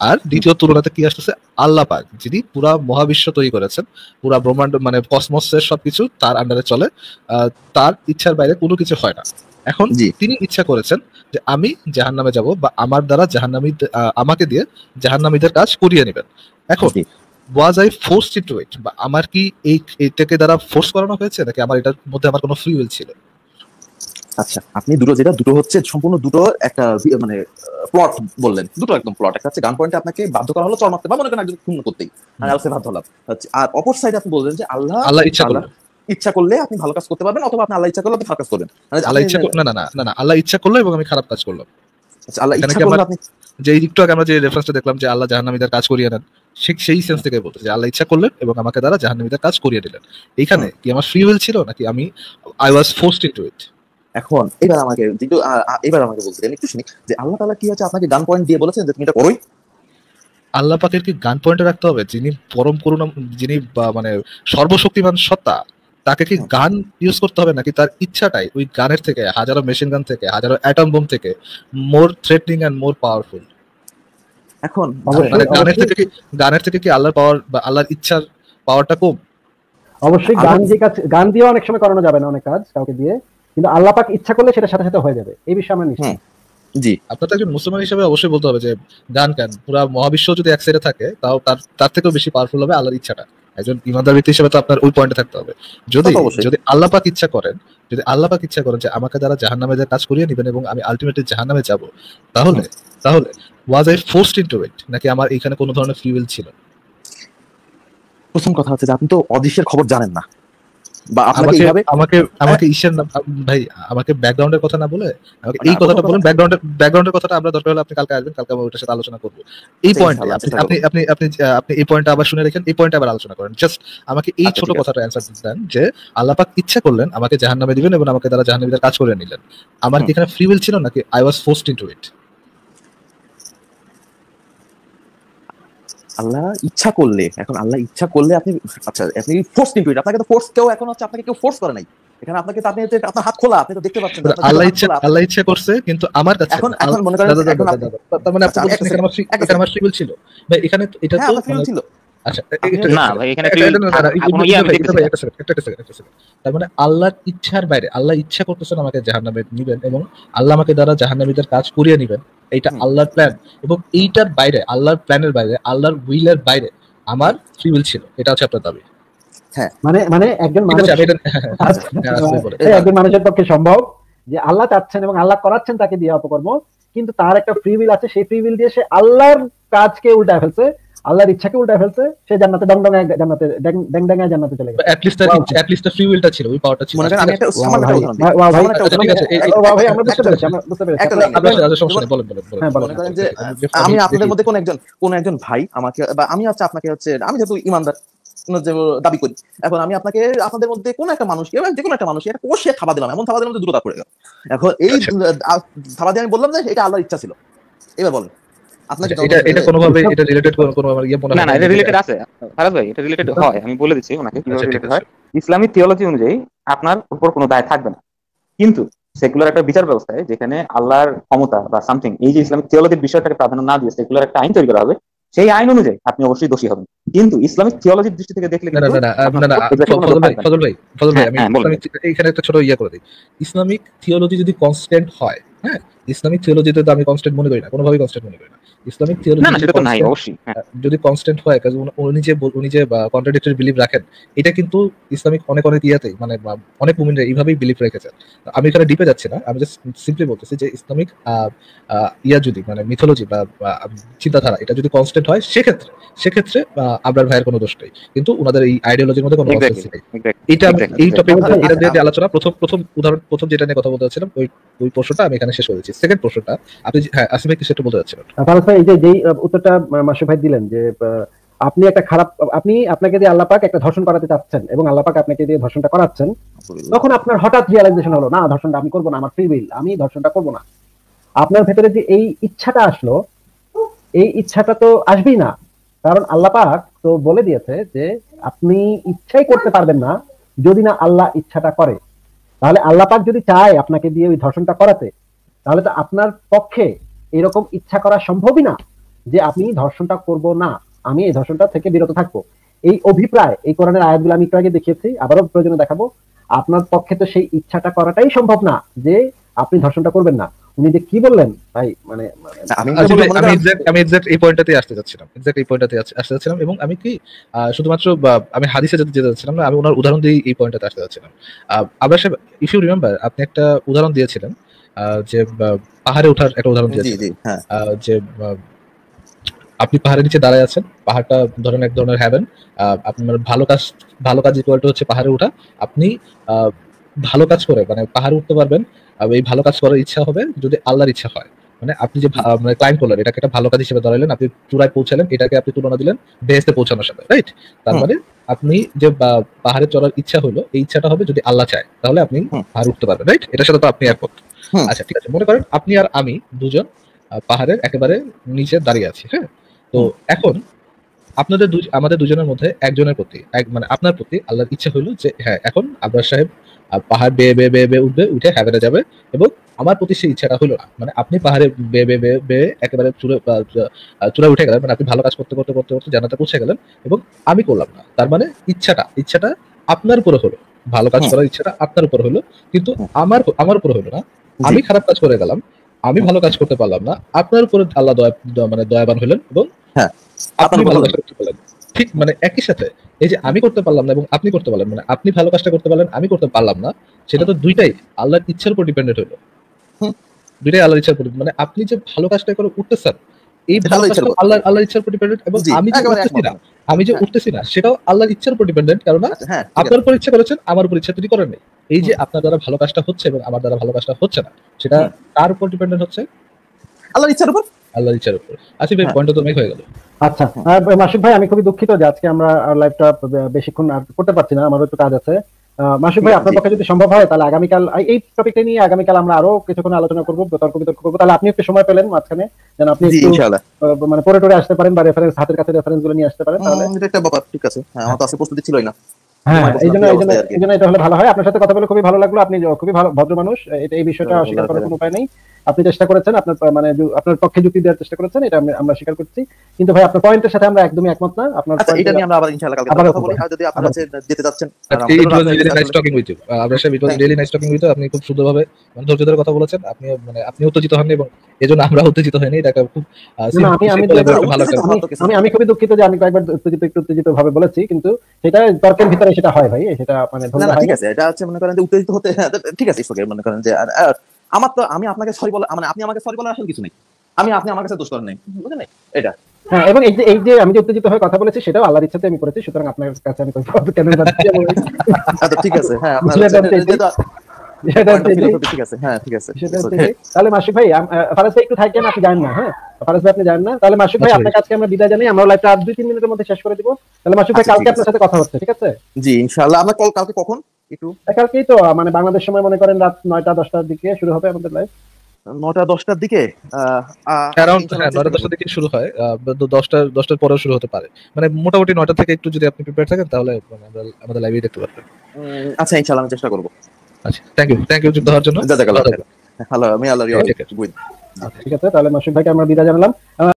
আর দ্বিতীয় তুলনাতে কি আসতেছে? আল্লাহ পাক যিনি পুরা মহাবিশ্ব তৈরি করেছেন পুরা ব্রহ্মাণ্ড মানে কসমসের সবকিছু তার আন্ডারে চলে আহ, তার ইচ্ছার বাইরে কোনো কিছু হয় না। এখন তিনি ইচ্ছা করেছেন যে আমি জাহান নামে যাব বা আমার দ্বারা জাহান্নামী আমাকে দিয়ে জাহান্নামীদের কাজ করিয়ে নেবেন। এখন। Was I force into it বা আমার কি এই এটাকে দ্বারা ফোর্স করানো হয়েছে? নাকি আমার এটার মধ্যে আমার কোনো ফ্রি উইল ছিল? আচ্ছা আপনি দুটো যেটা দুটো হচ্ছে সম্পূর্ণ দুটো একটা মানে প্লট বললেন। দুটো একদম প্লট একটা হচ্ছে গান পয়েন্টে আপনাকে বাধ্য করা হলো চর মারতে বা মনে করেন একজন খুন করতেই। আমি আলসে বাধ্য হলাম। আর অপর সাইডে আপনি বললেন যে আল্লাহ আল্লাহ ইচ্ছা করলে। ইচ্ছা করলে আপনি ভালো কাজ করতে পারবেন অথবা আপনি আল্লাহ ইচ্ছা করলে আপনি খারাপ কাজ করবেন। মানে আল্লাহ ইচ্ছা না না না না আল্লাহ ইচ্ছা করল এবং আমি খারাপ কাজ করলাম। আচ্ছা, আল্লাহ ইচ্ছা করলে আপনি যে একটু আগে আমরা যে রেফারেন্সটা দেখলাম যে আল্লাহ জাহান্নামীদের কাজ করিয়ে নেন সেই সেন্স থেকে বলতে যে আল্লাহ ইচ্ছা করলেন এবং আমাকে দ্বারা জাহান্নামীদের কাজ করিয়ে দিলেন। এইখানে কি আমার ফ্রি উইল ছিল নাকি আমি I was forced into it এখন এবার আমাকে আ- এবার আমাকে বলতে দেন একটু শুনি যে আল্লাহ তাআলা কি হচ্ছে আপনাকে গান পয়েন্ট দিয়ে বলেছেন যে তুমি এটা করোই? আল্লাহ পাকের কি গান পয়েন্টে রাখতে হবে? যিনি পরম করুণা যিনি মানে সর্বশক্তিমান সত্তা তাকে কি গান ইউজ করতে হবে নাকি তার ইচ্ছাটাই ওই গানের থেকে হাজারো মেশিন গান থেকে হাজারো অ্যাটম বোম থেকে more threatening and more powerful এখন মানে গানের থেকে কি গানের থেকে কি আল্লাহর পাওয়ার বা আল্লাহর ইচ্ছার পাওয়ারটা কম? অবশ্যই গান দিয়ে কাজ গান দিয়ে অনেক সময় করানো যাবে না অনেক কাজ কাউকে দিয়ে কিন্তু আল্লাহ পাক ইচ্ছা করলে সেটা সাথে সাথে হয়ে যাবে। এই বিষয়ে আমরা নিশ্চিত। জি। আপনার তো একজন মুসলমান হিসেবে অবশ্যই বলতে হবে যে গান কেন? পুরা মহাবিশ্ব যদি এক সাইডে থাকে তাও তার তার থেকেও বেশি পাওয়ারফুল হবে আল্লাহর ইচ্ছাটা। একজন ইমানদার ব্যক্তি হিসেবে তো আপনার ওই পয়েন্টে থাকতে হবে। যদি। যদি আল্লাহ পাক ইচ্ছা করেন যদি আল্লাহ পাক ইচ্ছা করেন যে আমাকে দ্বারা জাহান্নামে নামে কাজ করিয়ে নেবেন এবং আমি আলটিমেটলি জাহান্নামে যাব তাহলে তাহলে was I forced into it নাকি আমার এখানে কোনো ধরনের ফ্রি উইল ছিল? প্রথম কথা হচ্ছে যে আপনি তো অদৃশ্যের খবর জানেন না। বা আপনাকে এইভাবে আমাকে আমাকে ঈশ্বর ভাই আমাকে ব্যাকগ্রাউন্ডের কথা না বলে আমাকে এই কথাটা বলেন। ব্যাকগ্রাউন্ডের ব্যাকগ্রাউন্ডের কথাটা আমরা দরকার হলে আপনি কালকে আসবেন। কালকে আমরা ওইটার সাথে আলোচনা করব। এই ঠিক পয়েন্টে আছে, আপনি আপনি আপনি আপনি এই পয়েন্টটা আবার শুনে রেখেন। এই পয়েন্টে আবার আলোচনা করেন। জাস্ট আমাকে এই আচ্ছা, ছোট। কথাটা অ্যান্সার দেন যে আল্লাহ পাক ইচ্ছা করলেন আমাকে জাহান্নামে দিবেন এবং আমাকে তারা জাহান্নামীদের কাজ করে নিলেন। আমার কি এখানে ফ্রি উইল ছিল নাকি? I was forced into it আল্লাহ ইচ্ছা করলে এখন আল্লাহ ইচ্ছা করলে আপনি আচ্ছা আপনি ফোর্স ইনটু আপনাকে তো ফোর্স কেউ এখন হচ্ছে আপনাকে কেউ ফোর্স করে নাই। এখানে আপনাকে আপনি হচ্ছে- আপনার হাত খোলা আপনি তো দেখতে পাচ্ছেন আল্লাহ ইচ্ছা আল্লাহ ইচ্ছা করছে কিন্তু আমার কাছে এখন এখন মনে করেন তার মানে আপনি বলছেন এখানে আমার ছিল। ভাই এখানে এটা হ্যাঁ তো ছিল। এটা- এটা- আল্লাহর ইচ্ছার বাইরে আল্লাহ ইচ্ছা করতেছেন আমাকে জাহান্নামে নিবেন এবং আল্লাহ আমাকে দ্বারা জাহান্নামীদের কাজ করিয়ে নিবেন। হুম। আল্লাহর প্ল্যান এবং এইটার বাইরে আল্লাহর প্ল্যানের বাইরে আল্লাহর উইলের বাইরে আমার ফ্রি উইল ছিল। এটা হচ্ছে আপনার দাবি। মানে মানে একজন মানুষ এটা আচ্ছা, হ্যাঁ, বলে। এই একজন মানুষের পক্ষে সম্ভব যে আল্লাহ চাচ্ছেন এবং আল্লাহ করাচ্ছেন তাকে দিয়ে অপকর্ম কিন্তু তার একটা ফ্রি উইল আছে সেই ফ্রি উইল দিয়ে সে আল্লাহর কাজকে উল্টা ফেলছে। আল্লাহর ইচ্ছাকে উল্টায় ফেলছে সে জান্নাতে ডং ডং জান্নাতে ড্যাং ড্যাং জান্নাতে চলে গেছে At least তার at least তার free will ছিল, ওই power টা ছিল। মনে করেন আমি একটা সামান্য ভাই, একটা উদাহরণ দিই। wow, ভাই, একটা আচ্ছা, ঠিক আছে, এই- ভাই আমরা বুঝতে পেরেছি আমরা বুঝতে পেরেছি একটা আপনার- আপনার আপনার- সাথে সমস্যা নেই, বলেন, বলেন, বলেন। হ্যাঁ, মনে করেন যে আমি- আপনাদের মধ্যে কোন একজন কোন একজন ভাই আমাকে বা আমি হচ্ছে আপনাকে হচ্ছে আমি যেহেতু ইমানদার যে দাবি করি এখন আমি আপনাকে আপনাদের মধ্যে কোন একটা মানুষ যে কোনো একটা মানুষ এটা কষে থাবা দিলাম এমন থাবা দিলাম যে দূরতা পড়ে গেল এখন এই আচ্ছা। থাবা দিয়ে আমি বললাম যে এটা আল্লাহর ইচ্ছা ছিল এবার বলেন আপনাকে আচ্ছা, এটা এটা কোনোভাবে এটা রিলেটেড কোনো আমার ইয়ে মনে না না এটা রিলেটেড আছে। ফারাজ ভাই এটা রিলেটেড হয় আমি বলে দিচ্ছি ওনাকে কীভাবে আচ্ছা, ঠিক রিলেটেড আছে। হয়। ইসলামী থিওলজি অনুযায়ী আপনার উপর কোনো দায় থাকবে না। কিন্তু সেকুলার একটা বিচার ব্যবস্থায় যেখানে আল্লাহর ক্ষমতা বা সামথিং এই যে ইসলামিক থিওলজির বিষয়টাকে প্রাধান্য না দিয়ে সেকুলার একটা আইন তৈরি করা হবে সেই আইন অনুযায়ী আপনি অবশ্যই দোষী হবেন। কিন্তু ইসলামিক থিওলজির দৃষ্টি থেকে দেখলে না না না না, আপনার না না উপর exactly কোনো ফজল ভাই ফজল ভাই ফজল ভাই আমি ইসলামিক এখানে একটা ছোট ইয়ে করে দিই। ইসলামিক থিওলজি যদি কনস্ট্যান্ট হয় হ্যাঁ ইসলামিক থিওলজিতে তো আমি কনস্ট্যান্ট মনে করি না কোনোভাবেই কনস্ট্যান্ট মনে করি না। ইসলামিক থিওলজি না সেটা তো নাই অবশ্যই হ্যাঁ। যদি কনস্ট্যান্ট হয় কাজ উনি যে উনি যে কন্ট্রাডিক্টরি বিলিভ রাখেন এটা কিন্তু ইসলামিক অনেক অনেক ইয়াতেই মানে অনেক মুমিনরা এইভাবেই বিলিভ রেখেছেন আমি এখানে ডিপে যাচ্ছি না আমি জাস্ট সিম্পলি বলতেছি যে ইসলামিক ইয়া যদি মানে মিথোলজি বা চিন্তাধারা এটা যদি কনস্ট্যান্ট হয় সেক্ষেত্রে সেক্ষেত্রে আহ, আবরার ভাইয়ের কোনো দোষ নেই। কিন্তু ওনাদের এই আইডিওলজির মধ্যে কোনো নেই। এটা এই টপিক এটা দিয়ে আলোচনা প্রথম প্রথম উদাহরণ প্রথম যেটা নিয়ে কথা বলতে যাচ্ছিলাম ওই ওই প্রশ্নটা আমি এখানে শেষ করেছি সেকেন্ড প্রশ্নটা আপনি হ্যাঁ আসিফ ভাই কিছু একটা বলতে যাচ্ছিলেন? ভাই এই যে যেই উত্তরটা মাসুদ ভাই দিলেন যে আপনি একটা খারাপ আপনি আপনাকে দিয়ে আল্লাহ পাক একটা ধর্ষণ করাতে চাচ্ছেন এবং আল্লাহ পাক আপনাকে দিয়ে ধর্ষণটা করাচ্ছেন তখন আপনার হঠাৎ রিয়ালাইজেশন হলো না ধর্ষণটা আমি করব না আমার ফ্রি উইল আমি ধর্ষণটা করব না। আপনার ভেতরে যে এই ইচ্ছাটা আসলো এই ইচ্ছাটা তো আসবেই না। কারণ আল্লাহ পাক তো বলে দিয়েছে যে আপনি ইচ্ছাই করতে পারবেন না যদি না আল্লাহ ইচ্ছাটা করে। তাহলে আল্লাহ পাক যদি চায় আপনাকে দিয়ে ওই ধর্ষণটা করাতে তাহলে তো আপনার পক্ষে এরকম ইচ্ছা করা সম্ভবই না যে আপনি ধর্ষণটা করব না। আমি এই ধর্ষণটা থেকে বিরত থাকব। এই অভিপ্রায় এই কোরআনের আয়াতগুলো আমি একটু আগে দেখিয়েছি আবারও প্রয়োজনে দেখাবো। আপনার পক্ষে তো সেই ইচ্ছাটা করাটাই সম্ভব না যে আপনি ধর্ষণটা করবেন না। উনি যে কি বললেন? ভাই মানে মানে- আমি আমি এক্সাক্ট এই পয়েন্টটাতে আসতে যাচ্ছিলাম এক্সাক্ট এই পয়েন্টটাতে আসতে যাচ্ছিলাম এবং আমি কি আহ, শুধুমাত্র আমি হাদিসে যেতে যেতে যাচ্ছিলাম না আমি ওনার উদাহরণ দিয়ে এই পয়েন্টটাতে আসতে যাচ্ছিলাম আহ, আবার সাহেব ইফ ইউ রিমেম্বার আপনি একটা উদাহরণ দিয়েছিলেন যে পাহাড়ে ওঠার একটা উদাহরণ জি হ্যাঁ। যে আপনি পাহাড়ের নিচে দাঁড়ায় আছেন পাহাড়টা ধরেন এক ধরনের হ্যাভেন আপনার ভালো কাজ ভালো কাজ ইকুয়াল হচ্ছে পাহাড়ে ওঠা। আপনি ভালো কাজ করে মানে পাহাড়ে উঠতে পারবেন এই ভালো কাজ করার ইচ্ছা হবে যদি আল্লাহর ইচ্ছা হয়। মানে আপনি যে মানে ক্লাইম করলেন এটাকে একটা ভালো কাজ হিসেবে ধরাইলেন আপনি চূড়ায় পৌঁছালেন এটাকে আপনি তুলনা দিলেন বেহেস্তে পৌঁছানোর সাথে রাইট তার মানে আপনি যে পাহাড়ে চড়ার ইচ্ছা হলো এই ইচ্ছাটা হবে যদি আল্লাহ চায় তাহলে আপনি। পাহাড় উঠতে পারবেন রাইট এটার সাথে তো আপনি একমত। আচ্ছা ঠিক আছে মনে করেন আপনি আর আমি দুজন পাহাড়ের একেবারে নিচে দাঁড়িয়ে আছি হ্যাঁ? তো এখন আপনাদের আমাদের দুজনের মধ্যে একজনের প্রতি এক মানে আপনার প্রতি আল্লাহর ইচ্ছা হলো যে হ্যাঁ এখন আবরার সাহেব পাহাড় বেয়ে বেয়ে বেয়ে বেয়ে উঠবে উঠে যাবে এবং আমার প্রতি সেই ইচ্ছাটা হলো না। মানে আপনি পাহাড়ে বেয়ে বেয়ে বেয়ে বেয়ে একেবারে চূড়ে আহ, উঠে গেলেন মানে আপনি ভালো কাজ করতে করতে করতে করতে জানাতে পৌঁছে গেলেন এবং আমি করলাম না। তার মানে ইচ্ছাটা ইচ্ছাটা আপনার উপরে হলো। ভালো কাজ করার ইচ্ছাটা আপনার উপর হলো কিন্তু আমার আমার উপর হলো না। আমি খারাপ কাজ করে গেলাম আমি ভালো কাজ করতে পারলাম না আপনার উপরে আল্লাহ দয়া দয়া- মানে দয়াবান হলেন এবং হ্যাঁ, আপনি ভালো কাজ করতে পারলেন। ঠিক মানে একই সাথে এই যে আমি করতে পারলাম না এবং আপনি করতে পারলেন মানে আপনি ভালো কাজটা করতে পারলেন আমি করতে পারলাম না সেটা তো দুইটাই আল্লাহর ইচ্ছার উপর ডিপেন্ডেন্ট হলো। দুইটাই আল্লাহর ইচ্ছার উপর মানে আপনি যে ভালো কাজটা করে উঠতেছেন এই ভালো। আল্লাহ আল্লাহর ইচ্ছার উপর ডিপেন্ডেন্ট এবং আমি যে উঠতেছি না আমি যে হ্যাঁ। উঠতেছি না সেটাও আল্লাহর ইচ্ছার উপর ডিপেন্ডেন্ট হ্যাঁ আছে। আপনার উপর ইচ্ছা করেছেন আমার উপর ইচ্ছা তিনি করেন নাই এই যে আপনার দ্বারা ভালো কাজটা হচ্ছে এবং আমার দ্বারা ভালো কাজটা হচ্ছে না সেটা। কার উপর ডিপেন্ডেন্ট হচ্ছে আল্লাহর ইচ্ছার উপর আল্লাহর ইচ্ছার উপর আসিফ ভাই হ্যাঁ। পয়েন্টটা তো মেক হয়ে গেল আচ্ছা মাসুদ ভাই আমি খুবই দুঃখিত যে আজকে আমরা লাইভটা বেশিক্ষণ আর করতে পারছি না আমারও একটু কাজ আছে মাসুদ ভাই আপনার পক্ষে যদি সম্ভব হয় তাহলে আগামীকাল এই- টপিকটা নিয়ে আগামীকাল আমরা আরও কিছুক্ষণ আলোচনা করব তর্ক বিতর্ক করব। তাহলে আপনি একটু সময় পেলেন মাঝখানে যেন আপনি মানে পরে টরে আসতে পারেন বা রেফারেন্স হাতের কাছে রেফারেন্সগুলো নিয়ে আসতে পারেন তাহলে এটা একটা ব্যাপার ঠিক আছে। হ্যাঁ আমার তো প্রস্তুতি ছিলই না। হ্যাঁ সময় এই জন্য এই জন্য এই অবস্থায় আর কি। এই জন্য এটা হলে ভালো হয়। আপনার সাথে কথা বলে খুবই ভালো লাগল। আপনি খুবই ভালো ভদ্র মানুষ। এটা এই বিষয়টা হ্যাঁ, অস্বীকার করার কোনো উপায় নেই। আপনি চেষ্টা করেছেন আপনার মানে আপনার পক্ষে যুক্তি দেওয়ার চেষ্টা করেছেন এটা আমরা স্বীকার করছি। কিন্তু ভাই আপনার পয়েন্টের সাথে আমরা একদমই একমত না। আপনার আচ্ছা এটা নিয়ে আমরা আবার ইনশাআল্লাহ কালকে কথা বলি। আর যদি আপনার কাছে যেতে যাচ্ছেন it was really nice talking with you Abrar it was হ্যাঁ। রিয়েলি নাইস টকিং উইথ আপনি খুব সুন্দরভাবে মানে ধৈর্য ধরে কথা বলেছেন। আপনি মানে আপনি উত্তেজিত হননি এবং এজন্য আমরা উত্তেজিত হয়নি। এটা খুব আমি আমি আমি খুবই দুঃখিত যে আমি কয়েকবার উত্তেজিত একটু উত্তেজিত ভাবে বলেছি। কিন্তু সেটা তর্কের ভিতরে সেটা হয় ভাই সেটা মানে না ঠিক আছে এটা হচ্ছে মনে করেন যে উত্তেজিত হতে ঠিক আছে ইটস মনে করেন যে আমার তো আমি আপনাকে সরি বলা মানে আপনি আমাকে সরি বলার আসলে কিছু নেই। আমি আপনি আমার কাছে দোষ করেন নাই বুঝলেন এটা। হ্যাঁ এবং এই যে এই যে আমি যে উত্তেজিত হয়ে কথা বলেছি সেটাও আল্লাহর ইচ্ছাতে আমি করেছি সুতরাং আপনার কাছে আমি কেন আচ্ছা ঠিক আছে হ্যাঁ ঠিক আছে। হ্যাঁ ঠিক আছে। সেটা It's হচ্ছে okay. যে- তাহলে মাসুক ভাই ফারাজ ভাই একটু থাকেন আপনি জানেন না হ্যাঁ? ফারাজ ভাই আপনি জানেন না। তাহলে মাসুক ভাই আচ্ছা, আপনার কাছে আমরা বিদায় জানাই আমরা লাইভটা আর দুই তিন মিনিটের মধ্যে শেষ করে দিব। তাহলে মাসুক ভাই কালকে আপনার সাথে কথা হচ্ছে ঠিক আছে? জি ইনশাআল্লাহ। আমরা কল কালকে কখন? একটু? কালকেই তো মানে বাংলাদেশ সময় মনে করেন রাত নয়টা দশটার দিকে শুরু হবে আমাদের লাইভ নটা দশটার দিকে? হ্যাঁ নয়টা দশটার দিকে শুরু হয়। দশটা দশটার পরেও শুরু হতে পারে। মানে মোটামুটি নয়টা থেকে একটু যদি আপনি প্রিপেয়ার থাকেন তাহলে মানে আমাদের লাইভে দেখতে পারবেন। আচ্ছা ইনশাল্লাহ আমি চেষ্টা করব। আচ্ছা থ্যাংক ইউ থ্যাংক ইউ যুক্ত হওয়ার জন্য জাজাকাল্লাহ ভালো হ্যালো আমি আল্লাহ ঠিক আছে। ঠিক আছে তাহলে মাসুদ ভাইকে আমরা বিদায় জানালাম।